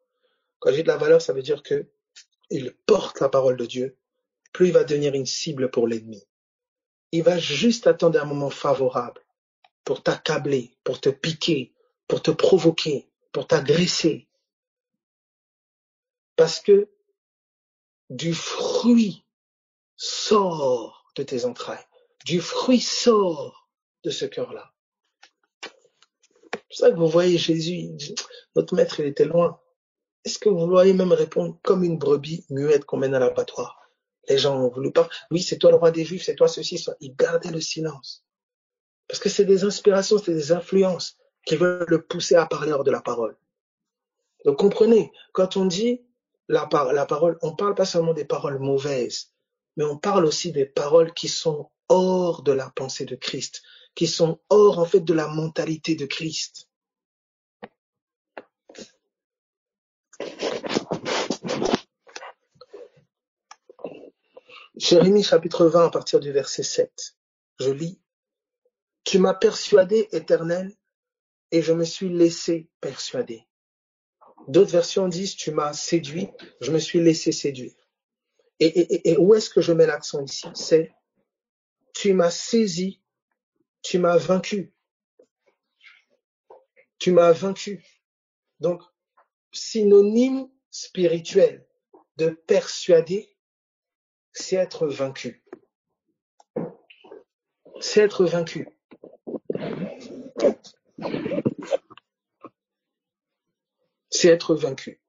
Quand j'ai de la valeur, ça veut dire que il porte la parole de Dieu, plus il va devenir une cible pour l'ennemi. Il va juste attendre un moment favorable pour t'accabler, pour te piquer, pour te provoquer, pour t'agresser. Parce que du fruit sort de tes entrailles. Du fruit sort de ce cœur-là. C'est ça que vous voyez Jésus, notre maître, il était loin. Est-ce que vous voyez même répondre comme une brebis muette qu'on mène à l'abattoir? Les gens ont voulu pas. Oui, c'est toi le roi des Juifs, c'est toi ceci, soit. Ils gardaient le silence. Parce que c'est des inspirations, c'est des influences qui veulent le pousser à parler hors de la parole. Donc comprenez, quand on dit la, la parole, on parle pas seulement des paroles mauvaises, mais on parle aussi des paroles qui sont hors de la pensée de Christ, qui sont hors en fait de la mentalité de Christ. Jérémie chapitre 20 à partir du verset 7. Je lis. Tu m'as persuadé, éternel, et je me suis laissé persuader. D'autres versions disent, tu m'as séduit, je me suis laissé séduire. Et, où est-ce que je mets l'accent ici? C'est, tu m'as saisi, tu m'as vaincu. Tu m'as vaincu. Donc, synonyme spirituel de persuader, c'est être vaincu. C'est être vaincu. c'est être vaincu.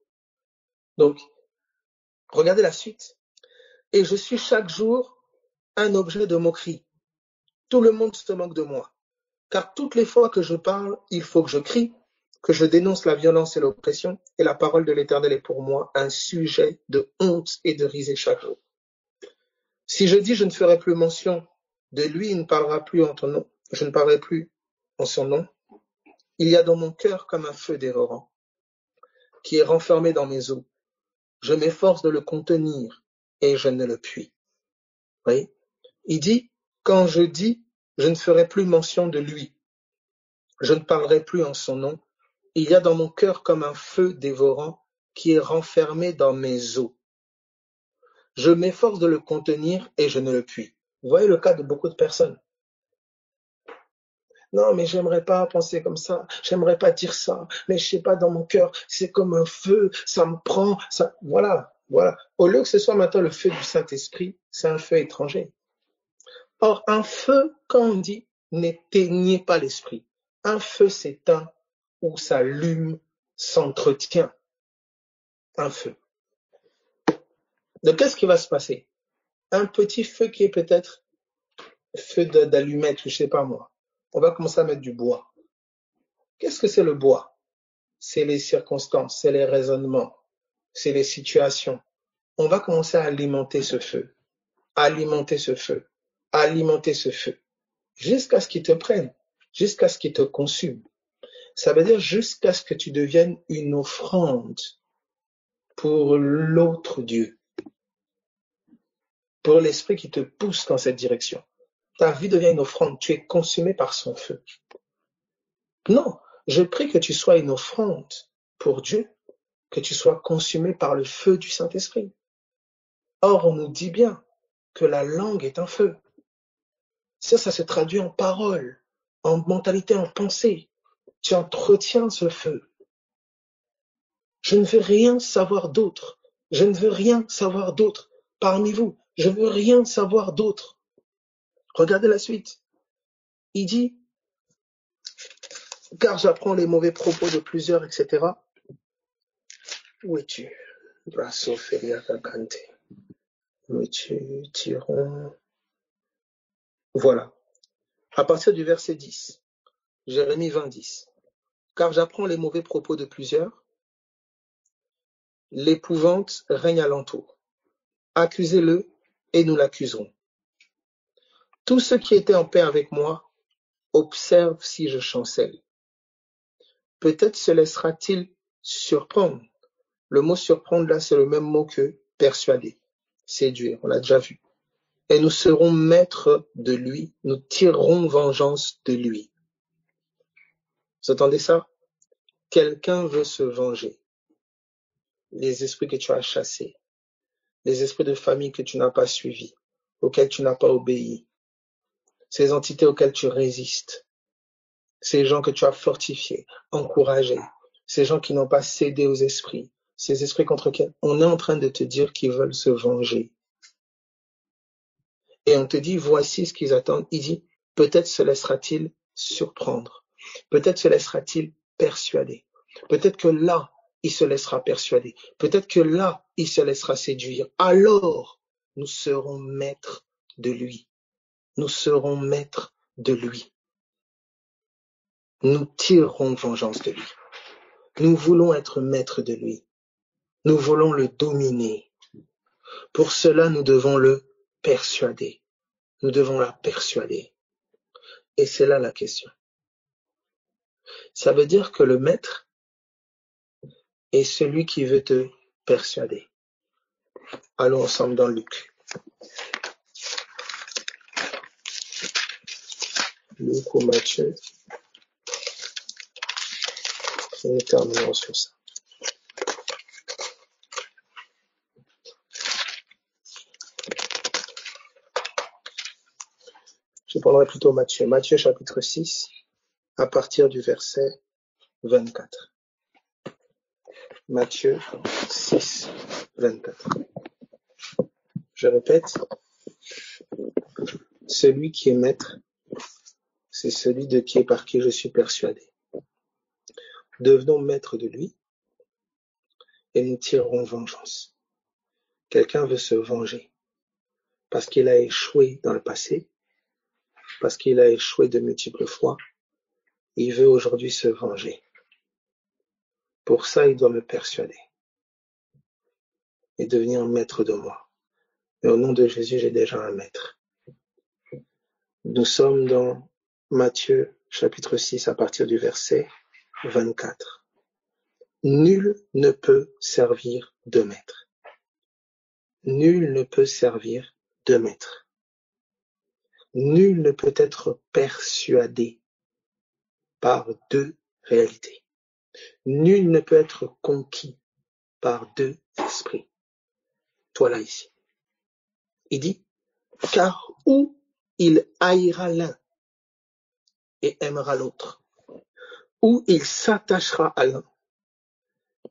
Donc, regardez la suite. Et je suis chaque jour un objet de moquerie. Tout le monde se moque de moi. Car toutes les fois que je parle, il faut que je crie, que je dénonce la violence et l'oppression, et la parole de l'Éternel est pour moi un sujet de honte et de risée chaque jour. Si je dis je ne ferai plus mention de lui, il ne parlera plus en ton nom, je ne parlerai plus en son nom, il y a dans mon cœur comme un feu dévorant qui est renfermé dans mes os. Je m'efforce de le contenir et je ne le puis. Il dit, quand je dis, je ne ferai plus mention de lui, je ne parlerai plus en son nom, il y a dans mon cœur comme un feu dévorant qui est renfermé dans mes os. Je m'efforce de le contenir et je ne le puis. Vous voyez le cas de beaucoup de personnes. Non, mais j'aimerais pas penser comme ça. J'aimerais pas dire ça. Mais je sais pas, dans mon cœur, c'est comme un feu. Ça me prend. Ça, voilà, voilà. Au lieu que ce soit maintenant le feu du Saint-Esprit, c'est un feu étranger. Or, un feu, quand on dit, n'éteignez pas l'esprit. Un feu s'éteint ou s'allume, s'entretient. Un feu. Donc, qu'est-ce qui va se passer? Un petit feu qui est peut-être feu d'allumette ou je sais pas moi on va commencer à mettre du bois. Qu'est-ce que c'est le bois? C'est les circonstances, c'est les raisonnements, c'est les situations. On va commencer à alimenter ce feu, alimenter ce feu, alimenter ce feu, jusqu'à ce qu'il te prenne, jusqu'à ce qu'il te consume. Ça veut dire jusqu'à ce que tu deviennes une offrande pour l'autre Dieu, pour l'esprit qui te pousse dans cette direction ta vie devient une offrande, tu es consumé par son feu. Non, je prie que tu sois une offrande pour Dieu, que tu sois consumé par le feu du Saint-Esprit. Or, on nous dit bien que la langue est un feu. Ça, ça se traduit en parole, en mentalité, en pensée. Tu entretiens ce feu. Je ne veux rien savoir d'autre. Je ne veux rien savoir d'autre parmi vous. Je veux rien savoir d'autre. Regardez la suite. Il dit, car j'apprends les mauvais propos de plusieurs, etc. Où es-tu? Brasso Kante. Me tu- tirons. Voilà. À partir du verset 10. Jérémie 20, 10. Car j'apprends les mauvais propos de plusieurs. L'épouvante règne alentour. Accusez-le et nous l'accuserons. Tous ceux qui étaient en paix avec moi observent si je chancelle. Peut-être se laissera-t-il surprendre. Le mot surprendre là, c'est le même mot que persuader, séduire, on l'a déjà vu. Et nous serons maîtres de lui, nous tirerons vengeance de lui. Vous entendez ça? Quelqu'un veut se venger. Les esprits que tu as chassés, les esprits de famille que tu n'as pas suivis, auxquels tu n'as pas obéi, ces entités auxquelles tu résistes, ces gens que tu as fortifiés, encouragés, ces gens qui n'ont pas cédé aux esprits, ces esprits contre lesquels on est en train de te dire qu'ils veulent se venger. Et on te dit, voici ce qu'ils attendent. Il dit, peut-être se laissera-t-il surprendre. Peut-être se laissera-t-il persuader. Peut-être que là, il se laissera persuader. Peut-être que là, il se laissera séduire. Alors, nous serons maîtres de lui. Nous serons maîtres de lui. Nous tirerons vengeance de lui. Nous voulons être maîtres de lui. Nous voulons le dominer. Pour cela, nous devons le persuader. Nous devons la persuader. Et c'est là la question. Ça veut dire que le maître est celui qui veut te persuader. Allons ensemble dans Luc. Luc ou Matthieu. Et terminons sur ça. Je prendrai plutôt Matthieu. Matthieu chapitre 6, à partir du verset 24. Matthieu 6, 24. Je répète, celui qui est maître, c'est celui de qui et par qui je suis persuadé. Devenons maîtres de lui et nous tirerons vengeance. Quelqu'un veut se venger parce qu'il a échoué dans le passé, parce qu'il a échoué de multiples fois. Il veut aujourd'hui se venger. Pour ça, il doit me persuader et devenir maître de moi. Mais au nom de Jésus, j'ai déjà un maître. Nous sommes dans Matthieu chapitre 6 à partir du verset 24. Nul ne peut servir de maître. Nul ne peut servir de maître. Nul ne peut être persuadé par deux réalités. Nul ne peut être conquis par deux esprits. Toi là ici. Il dit, car où il haïra l'un et aimera l'autre, ou il s'attachera à l'un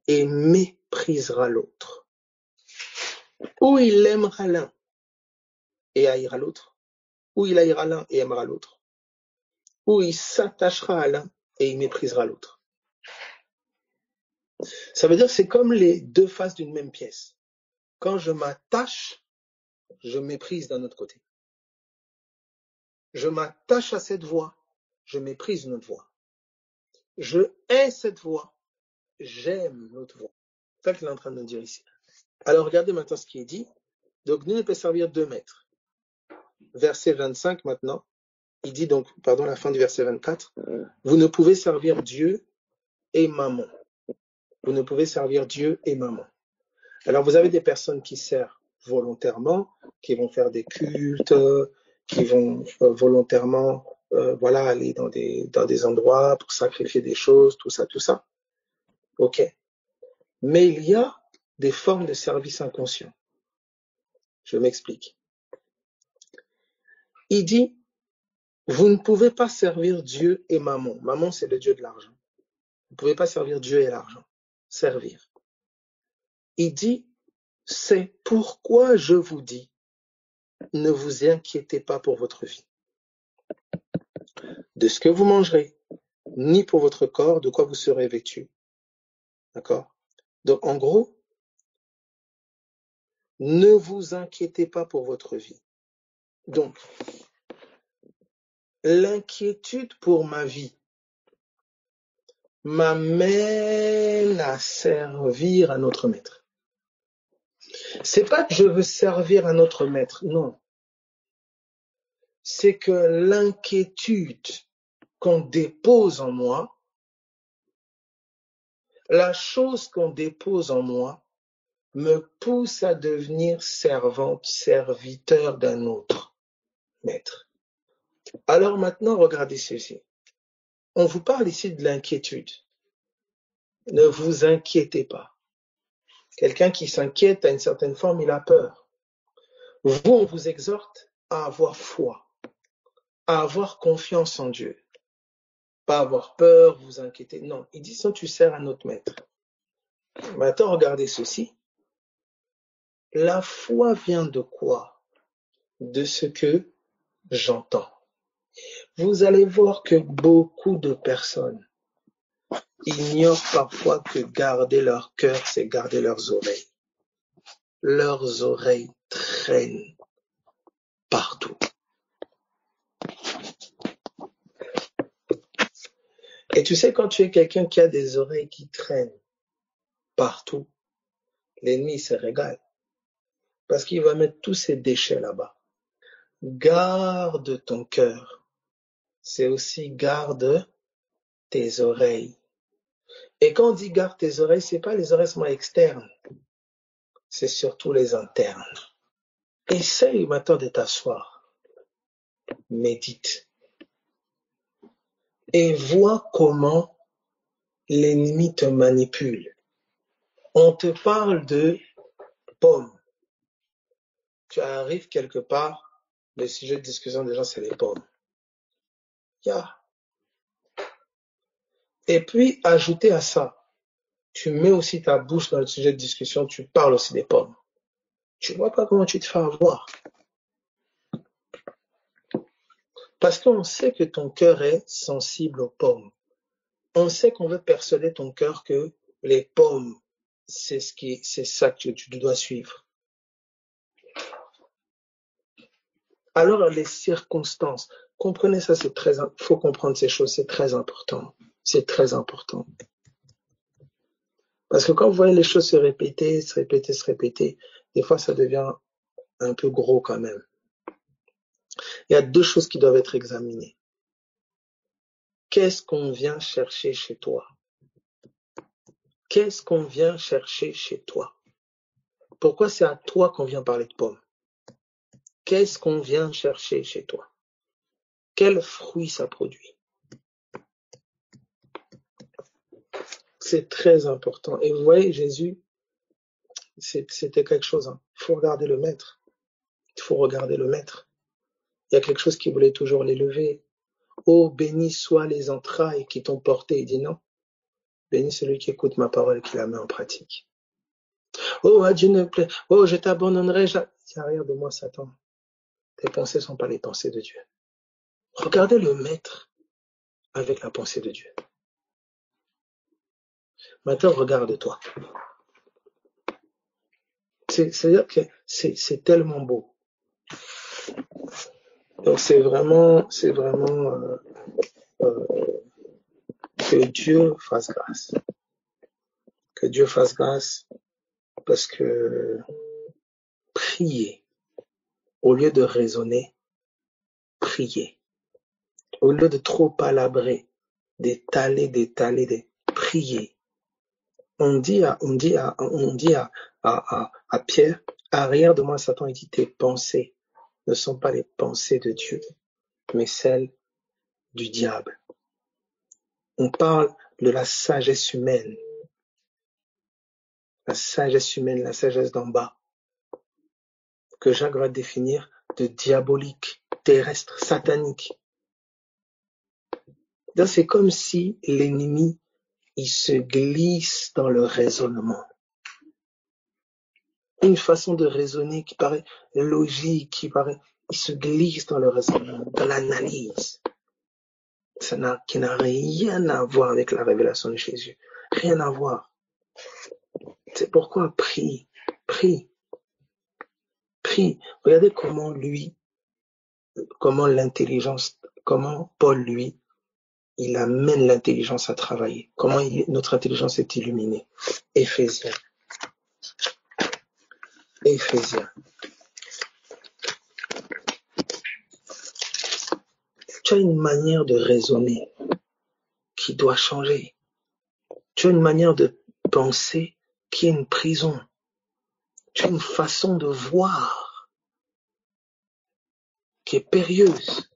et méprisera l'autre, ou il aimera l'un et haïra l'autre, ou il haïra l'un et aimera l'autre, ou il s'attachera à l'un et il méprisera l'autre. Ça veut dire que c'est comme les deux faces d'une même pièce. Quand je m'attache, je méprise d'un autre côté. Je m'attache à cette voie, je méprise une autre voie. Je hais cette voie, j'aime l'autre voie. C'est ça qu'il est en train de nous dire ici. Alors regardez maintenant ce qui est dit. Donc nul ne peut servir deux maîtres. Verset 25 maintenant. Il dit donc, pardon, la fin du verset 24, vous ne pouvez servir Dieu et maman. Vous ne pouvez servir Dieu et maman. Alors vous avez des personnes qui servent volontairement, qui vont faire des cultes, qui vont euh, volontairement euh, voilà, aller dans des, dans des endroits pour sacrifier des choses, tout ça, tout ça. OK. Mais il y a des formes de service inconscient. Je m'explique. Il dit, vous ne pouvez pas servir Dieu et maman. Maman, c'est le Dieu de l'argent. Vous ne pouvez pas servir Dieu et l'argent. Servir. Il dit, c'est pourquoi je vous dis, ne vous inquiétez pas pour votre vie, de ce que vous mangerez, ni pour votre corps, de quoi vous serez vêtu. D'accord? Donc, en gros, Ne vous inquiétez pas pour votre vie. Donc, l'inquiétude pour ma vie m'amène à servir à notre maître. C'est pas que je veux servir à notre maître, non. C'est que l'inquiétude qu'on dépose en moi, la chose qu'on dépose en moi, me pousse à devenir servante, serviteur d'un autre maître. Alors maintenant, regardez ceci. On vous parle ici de l'inquiétude. Ne vous inquiétez pas. Quelqu'un qui s'inquiète à une certaine forme, il a peur. Vous, on vous exhorte à avoir foi, à avoir confiance en Dieu. Pas avoir peur, vous inquiéter. Non, il dit ça, tu sers à notre maître. Maintenant, regardez ceci. La foi vient de quoi? De ce que j'entends. Vous allez voir que beaucoup de personnes ignorent parfois que garder leur cœur, c'est garder leurs oreilles. Leurs oreilles traînent partout. Et tu sais, quand tu es quelqu'un qui a des oreilles qui traînent partout, l'ennemi se régale parce qu'il va mettre tous ses déchets là-bas. Garde ton cœur. C'est aussi garde tes oreilles. Et quand on dit garde tes oreilles, c'est pas les oreilles seulement externes. C'est surtout les internes. Essaye maintenant de t'asseoir. Médite. Et vois comment l'ennemi te manipule. On te parle de pommes tu arrives quelque part, le sujet de discussion des gens, c'est les pommes. Et puis, ajouter à ça, tu mets aussi ta bouche dans le sujet de discussion, tu parles aussi des pommes. Tu vois pas comment tu te fais avoir. Parce qu'on sait que ton cœur est sensible aux pommes. On sait qu'on veut persuader ton cœur que les pommes, c'est ce qui, c'est ça que tu dois suivre. Alors les circonstances, comprenez ça, c'est très, faut comprendre ces choses, c'est très important. C'est très important. Parce que quand vous voyez les choses se répéter, se répéter, se répéter, des fois ça devient un peu gros quand même. Il y a deux choses qui doivent être examinées. Qu'est-ce qu'on vient chercher chez toi? Qu'est-ce qu'on vient chercher chez toi? Pourquoi c'est à toi qu'on vient parler de pommes Qu'est-ce qu'on vient chercher chez toi? Quel fruit ça produit? C'est très important. Et vous voyez, Jésus, c'était quelque chose. Hein. Il faut regarder le maître. Il faut regarder le maître. Il y a quelque chose qui voulait toujours l'élever. Oh, béni soient les entrailles qui t'ont porté. Il dit non. Béni celui qui écoute ma parole et qui la met en pratique. Oh, Dieu ne plaît. Oh, je t'abandonnerai. Arrière de moi, Satan. Tes pensées ne sont pas les pensées de Dieu. Regardez le maître avec la pensée de Dieu. Maintenant, regarde-toi. C'est-à-dire que c'est tellement beau. Donc c'est vraiment, c'est vraiment euh, euh, que Dieu fasse grâce. Que Dieu fasse grâce parce que prier, au lieu de raisonner, prier. Au lieu de trop palabrer, d'étaler, d'étaler, de prier. On dit à, Pierre, arrière de moi, Satan, il dit, tes pensées ne sont pas les pensées de Dieu, mais celles du diable. On parle de la sagesse humaine. La sagesse humaine, la sagesse d'en bas que Jacques va définir de diabolique, terrestre, satanique. C'est comme si l'ennemi, il se glisse dans le raisonnement. Une façon de raisonner qui paraît logique, qui paraît, il se glisse dans le raisonnement, dans l'analyse. Ça n'a, qui n'a rien à voir avec la révélation de Jésus. Rien à voir. C'est pourquoi prie, prie. prie. Regardez comment lui, comment l'intelligence, comment Paul, lui, il amène l'intelligence à travailler. Comment notre intelligence est illuminée. Éphésiens. Éphésiens. Tu as une manière de raisonner qui doit changer. Tu as une manière de penser qui est une prison. Tu as une façon de voir qui est périlleuse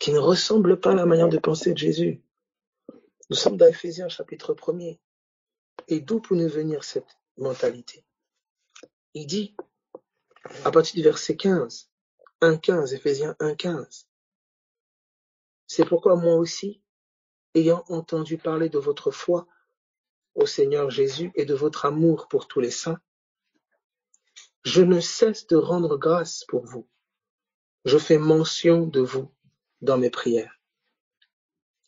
qui ne ressemble pas à la manière de penser de Jésus. Nous sommes dans Ephésiens chapitre 1er. Et d'où peut nous venir cette mentalité? Il dit, à partir du verset 15, 1.15, Ephésiens 1.15, c'est pourquoi moi aussi, ayant entendu parler de votre foi au Seigneur Jésus et de votre amour pour tous les saints, je ne cesse de rendre grâce pour vous. Je fais mention de vous dans mes prières.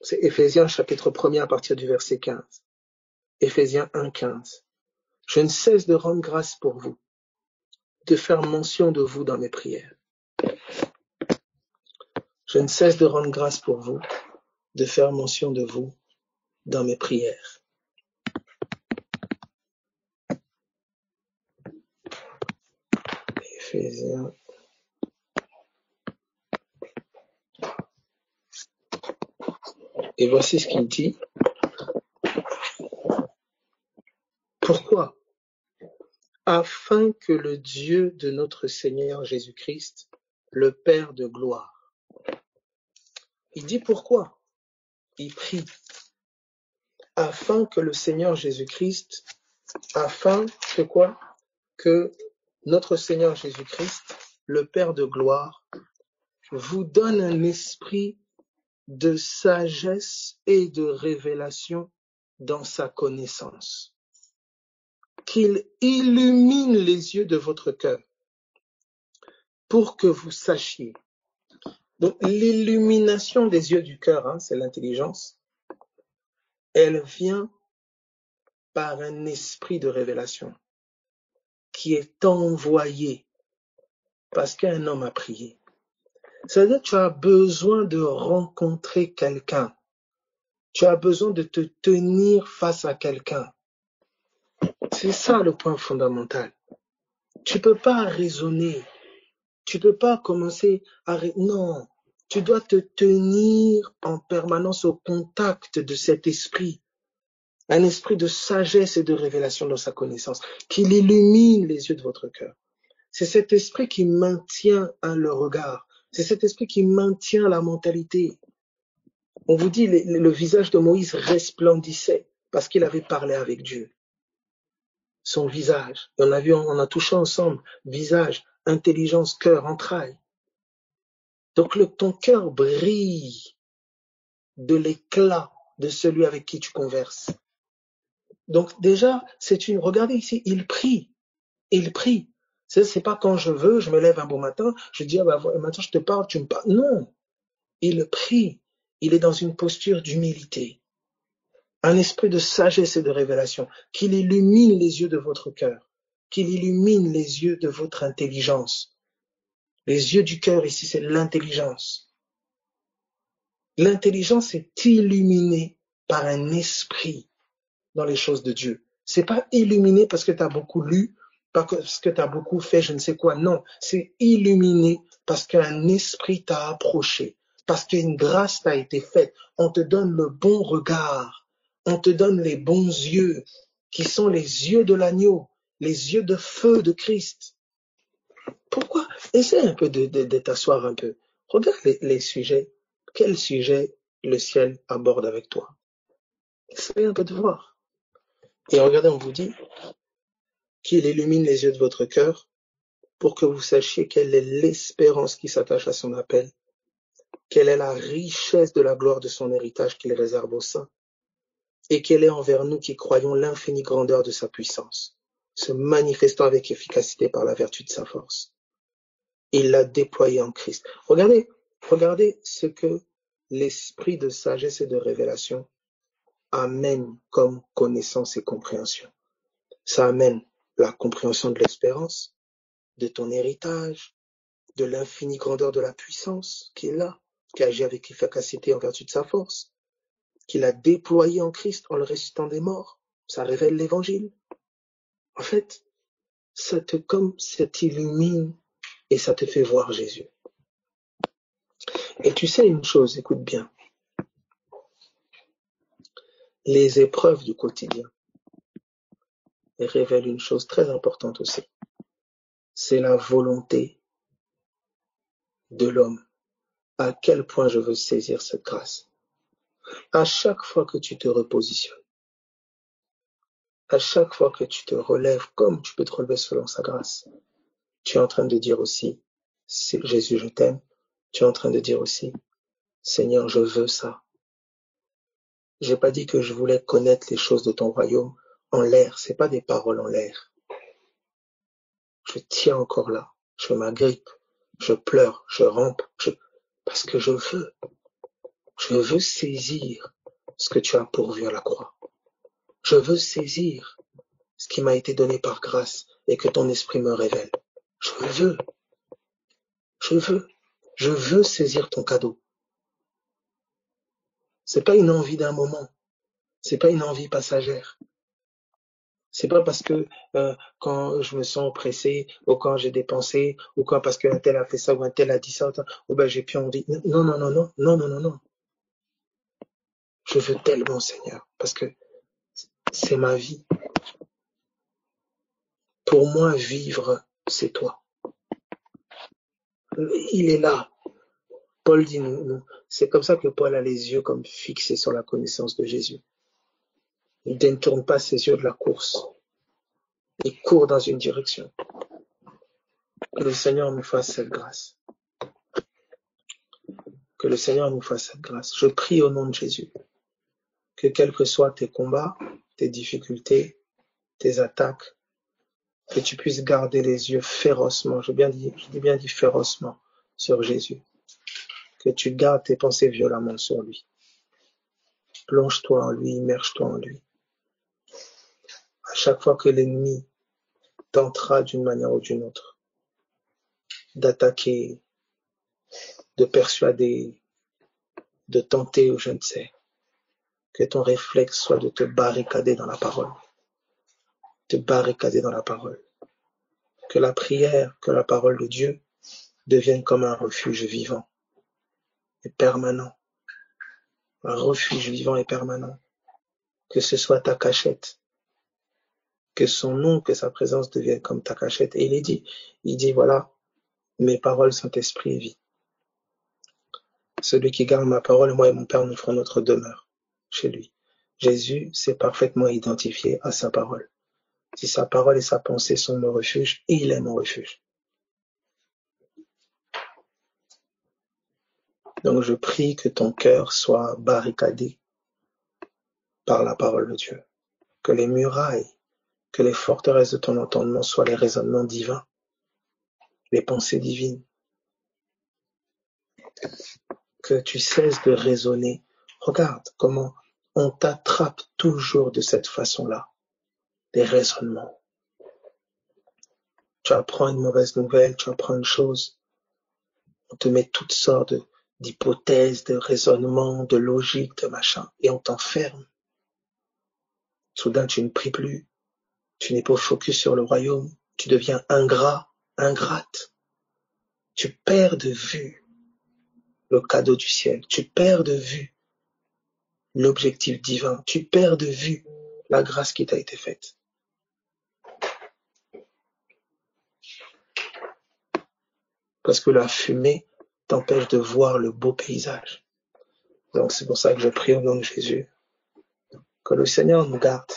C'est Éphésiens chapitre 1 à partir du verset 15. Éphésiens 1, 15. Je ne cesse de rendre grâce pour vous, de faire mention de vous dans mes prières. Je ne cesse de rendre grâce pour vous, de faire mention de vous dans mes prières. Et voici ce qu'il dit. Pourquoi? Afin que le Dieu de notre Seigneur Jésus-Christ, le Père de gloire. Il dit pourquoi? Il prie. Afin que le Seigneur Jésus-Christ, afin que quoi? Que notre Seigneur Jésus-Christ, le Père de gloire, vous donne un esprit de sagesse et de révélation dans sa connaissance. Qu'il illumine les yeux de votre cœur pour que vous sachiez. Donc l'illumination des yeux du cœur, hein, c'est l'intelligence, elle vient par un esprit de révélation qui est envoyé parce qu'un homme a prié. C'est-à-dire tu as besoin de rencontrer quelqu'un. Tu as besoin de te tenir face à quelqu'un. C'est ça le point fondamental. Tu peux pas raisonner. Tu peux pas commencer à... Non, tu dois te tenir en permanence au contact de cet esprit. Un esprit de sagesse et de révélation dans sa connaissance, qui illumine les yeux de votre cœur. C'est cet esprit qui maintient le regard, c'est cet esprit qui maintient la mentalité. On vous dit, le, visage de Moïse resplendissait parce qu'il avait parlé avec Dieu. Son visage, on a vu, on a touché ensemble, visage, intelligence, cœur, entrailles. Donc ton cœur brille de l'éclat de celui avec qui tu converses. Donc déjà, c'est une, regardez ici, il prie, il prie. C'est pas quand je veux, je me lève un bon matin, je dis, ah bah, maintenant je te parle, tu me parles. Non. Il prie. Il est dans une posture d'humilité. Un esprit de sagesse et de révélation. Qu'il illumine les yeux de votre cœur. Qu'il illumine les yeux de votre intelligence. Les yeux du cœur ici, c'est l'intelligence. L'intelligence est illuminée par un esprit dans les choses de Dieu. C'est pas illuminé parce que tu as beaucoup lu parce que tu as beaucoup fait je ne sais quoi. Non, c'est illuminé parce qu'un esprit t'a approché, parce qu'une grâce t'a été faite. On te donne le bon regard, on te donne les bons yeux, qui sont les yeux de l'agneau, les yeux de feu de Christ. Pourquoi? Essaie un peu de, t'asseoir un peu. Regarde les, sujets. Quel sujet le ciel aborde avec toi? Essaie un peu de voir. Et regardez, on vous dit, qu'il illumine les yeux de votre cœur pour que vous sachiez quelle est l'espérance qui s'attache à son appel, quelle est la richesse de la gloire de son héritage qu'il réserve aux saints, et quelle est envers nous qui croyons l'infinie grandeur de sa puissance, se manifestant avec efficacité par la vertu de sa force. Il l'a déployé en Christ. Regardez, regardez ce que l'esprit de sagesse et de révélation amène comme connaissance et compréhension. Ça amène la compréhension de l'espérance, de ton héritage, de l'infinie grandeur de la puissance qui est là, qui agit avec efficacité en vertu de sa force, qu'il a déployé en Christ en le ressuscitant des morts. Ça révèle l'évangile. En fait, ça te, comme ça t'illumine et ça te fait voir Jésus. Et tu sais une chose, écoute bien. Les épreuves du quotidien révèlent une chose très importante aussi. C'est la volonté de l'homme. À quel point je veux saisir cette grâce? À chaque fois que tu te repositionnes, à chaque fois que tu te relèves comme tu peux te relever selon sa grâce, tu es en train de dire aussi, Jésus, je t'aime. Tu es en train de dire aussi, Seigneur, je veux ça. J'ai pas dit que je voulais connaître les choses de ton royaume en l'air. C'est pas des paroles en l'air. Je tiens encore là. Je m'agrippe. Je pleure. Je rampe. Parce que je veux. Je veux saisir ce que tu as pourvu à la croix. Je veux saisir ce qui m'a été donné par grâce et que ton esprit me révèle. Je veux. Je veux. Je veux saisir ton cadeau. C'est pas une envie d'un moment. C'est pas une envie passagère. C'est pas parce que euh, quand je me sens oppressé ou quand j'ai dépensé ou quand parce qu'un tel a fait ça ou un tel a dit ça ou ben j'ai plus envie. Non non non non non non non non. Je veux tellement Seigneur parce que c'est ma vie. Pour moi vivre c'est toi. Il est là. Paul dit, c'est comme ça que Paul a les yeux comme fixés sur la connaissance de Jésus. Il ne tourne pas ses yeux de la course. Il court dans une direction. Que le Seigneur nous fasse cette grâce. Que le Seigneur nous fasse cette grâce. Je prie au nom de Jésus. Que quels que soient tes combats, tes difficultés, tes attaques, que tu puisses garder les yeux férocement, je dis bien dit férocement, sur Jésus. Que tu gardes tes pensées violemment sur lui. Plonge-toi en lui, immerge-toi en lui. À chaque fois que l'ennemi tentera d'une manière ou d'une autre d'attaquer, de persuader, de tenter ou je ne sais, que ton réflexe soit de te barricader dans la parole te barricader dans la parole. Que la prière, que la parole de Dieu devienne comme un refuge vivant et permanent. Un refuge vivant et permanent. Que ce soit ta cachette. Que son nom, que sa présence devienne comme ta cachette. Et il dit, il dit, voilà, mes paroles sont esprit et vie. Celui qui garde ma parole, moi et mon Père, nous ferons notre demeure chez lui. Jésus s'est parfaitement identifié à sa parole. Si sa parole et sa pensée sont mon refuge, il est mon refuge. Donc je prie que ton cœur soit barricadé par la parole de Dieu. Que les murailles, que les forteresses de ton entendement soient les raisonnements divins, les pensées divines. Que tu cesses de raisonner. Regarde comment on t'attrape toujours de cette façon-là des raisonnements. Tu apprends une mauvaise nouvelle, tu apprends une chose, on te met toutes sortes d'hypothèses, de raisonnements, de logique, de machin, et on t'enferme. Soudain, tu ne pries plus, tu n'es pas focus sur le royaume, tu deviens ingrat, ingrate. Tu perds de vue le cadeau du ciel, tu perds de vue l'objectif divin, tu perds de vue la grâce qui t'a été faite. parce que la fumée t'empêche de voir le beau paysage. Donc c'est pour ça que je prie au nom de Jésus. Que le Seigneur nous garde.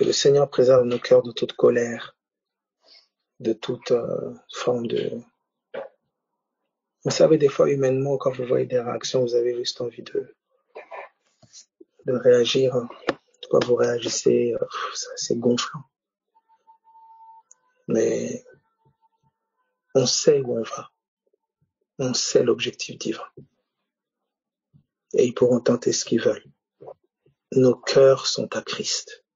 Que le Seigneur préserve nos cœurs de toute colère, de toute euh, forme de... Vous savez, des fois, humainement, quand vous voyez des réactions, vous avez juste envie de, réagir. Quand vous réagissez, euh, c'est gonflant. Mais on sait où on va. On sait l'objectif divin. Et ils pourront tenter ce qu'ils veulent. Nos cœurs sont à Christ.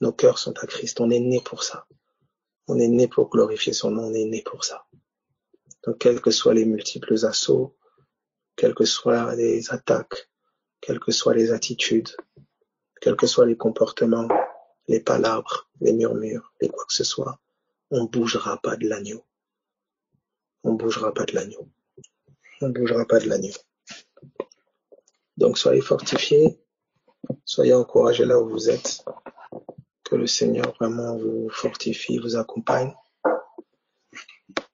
Nos cœurs sont à Christ. On est né pour ça. On est né pour glorifier son nom. On est né pour ça. Donc, quels que soient les multiples assauts, quelles que soient les attaques, quelles que soient les attitudes, quels que soient les comportements, les palabres, les murmures, et quoi que ce soit, on ne bougera pas de l'agneau. On ne bougera pas de l'agneau. On ne bougera pas de l'agneau. Donc soyez fortifiés, soyez encouragés là où vous êtes. Que le Seigneur vraiment vous fortifie, vous accompagne.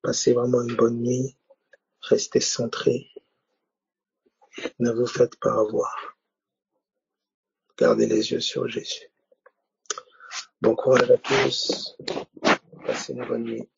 Passez vraiment une bonne nuit. Restez centrés. Ne vous faites pas avoir. Gardez les yeux sur Jésus. Bon courage à tous. Passez une bonne nuit.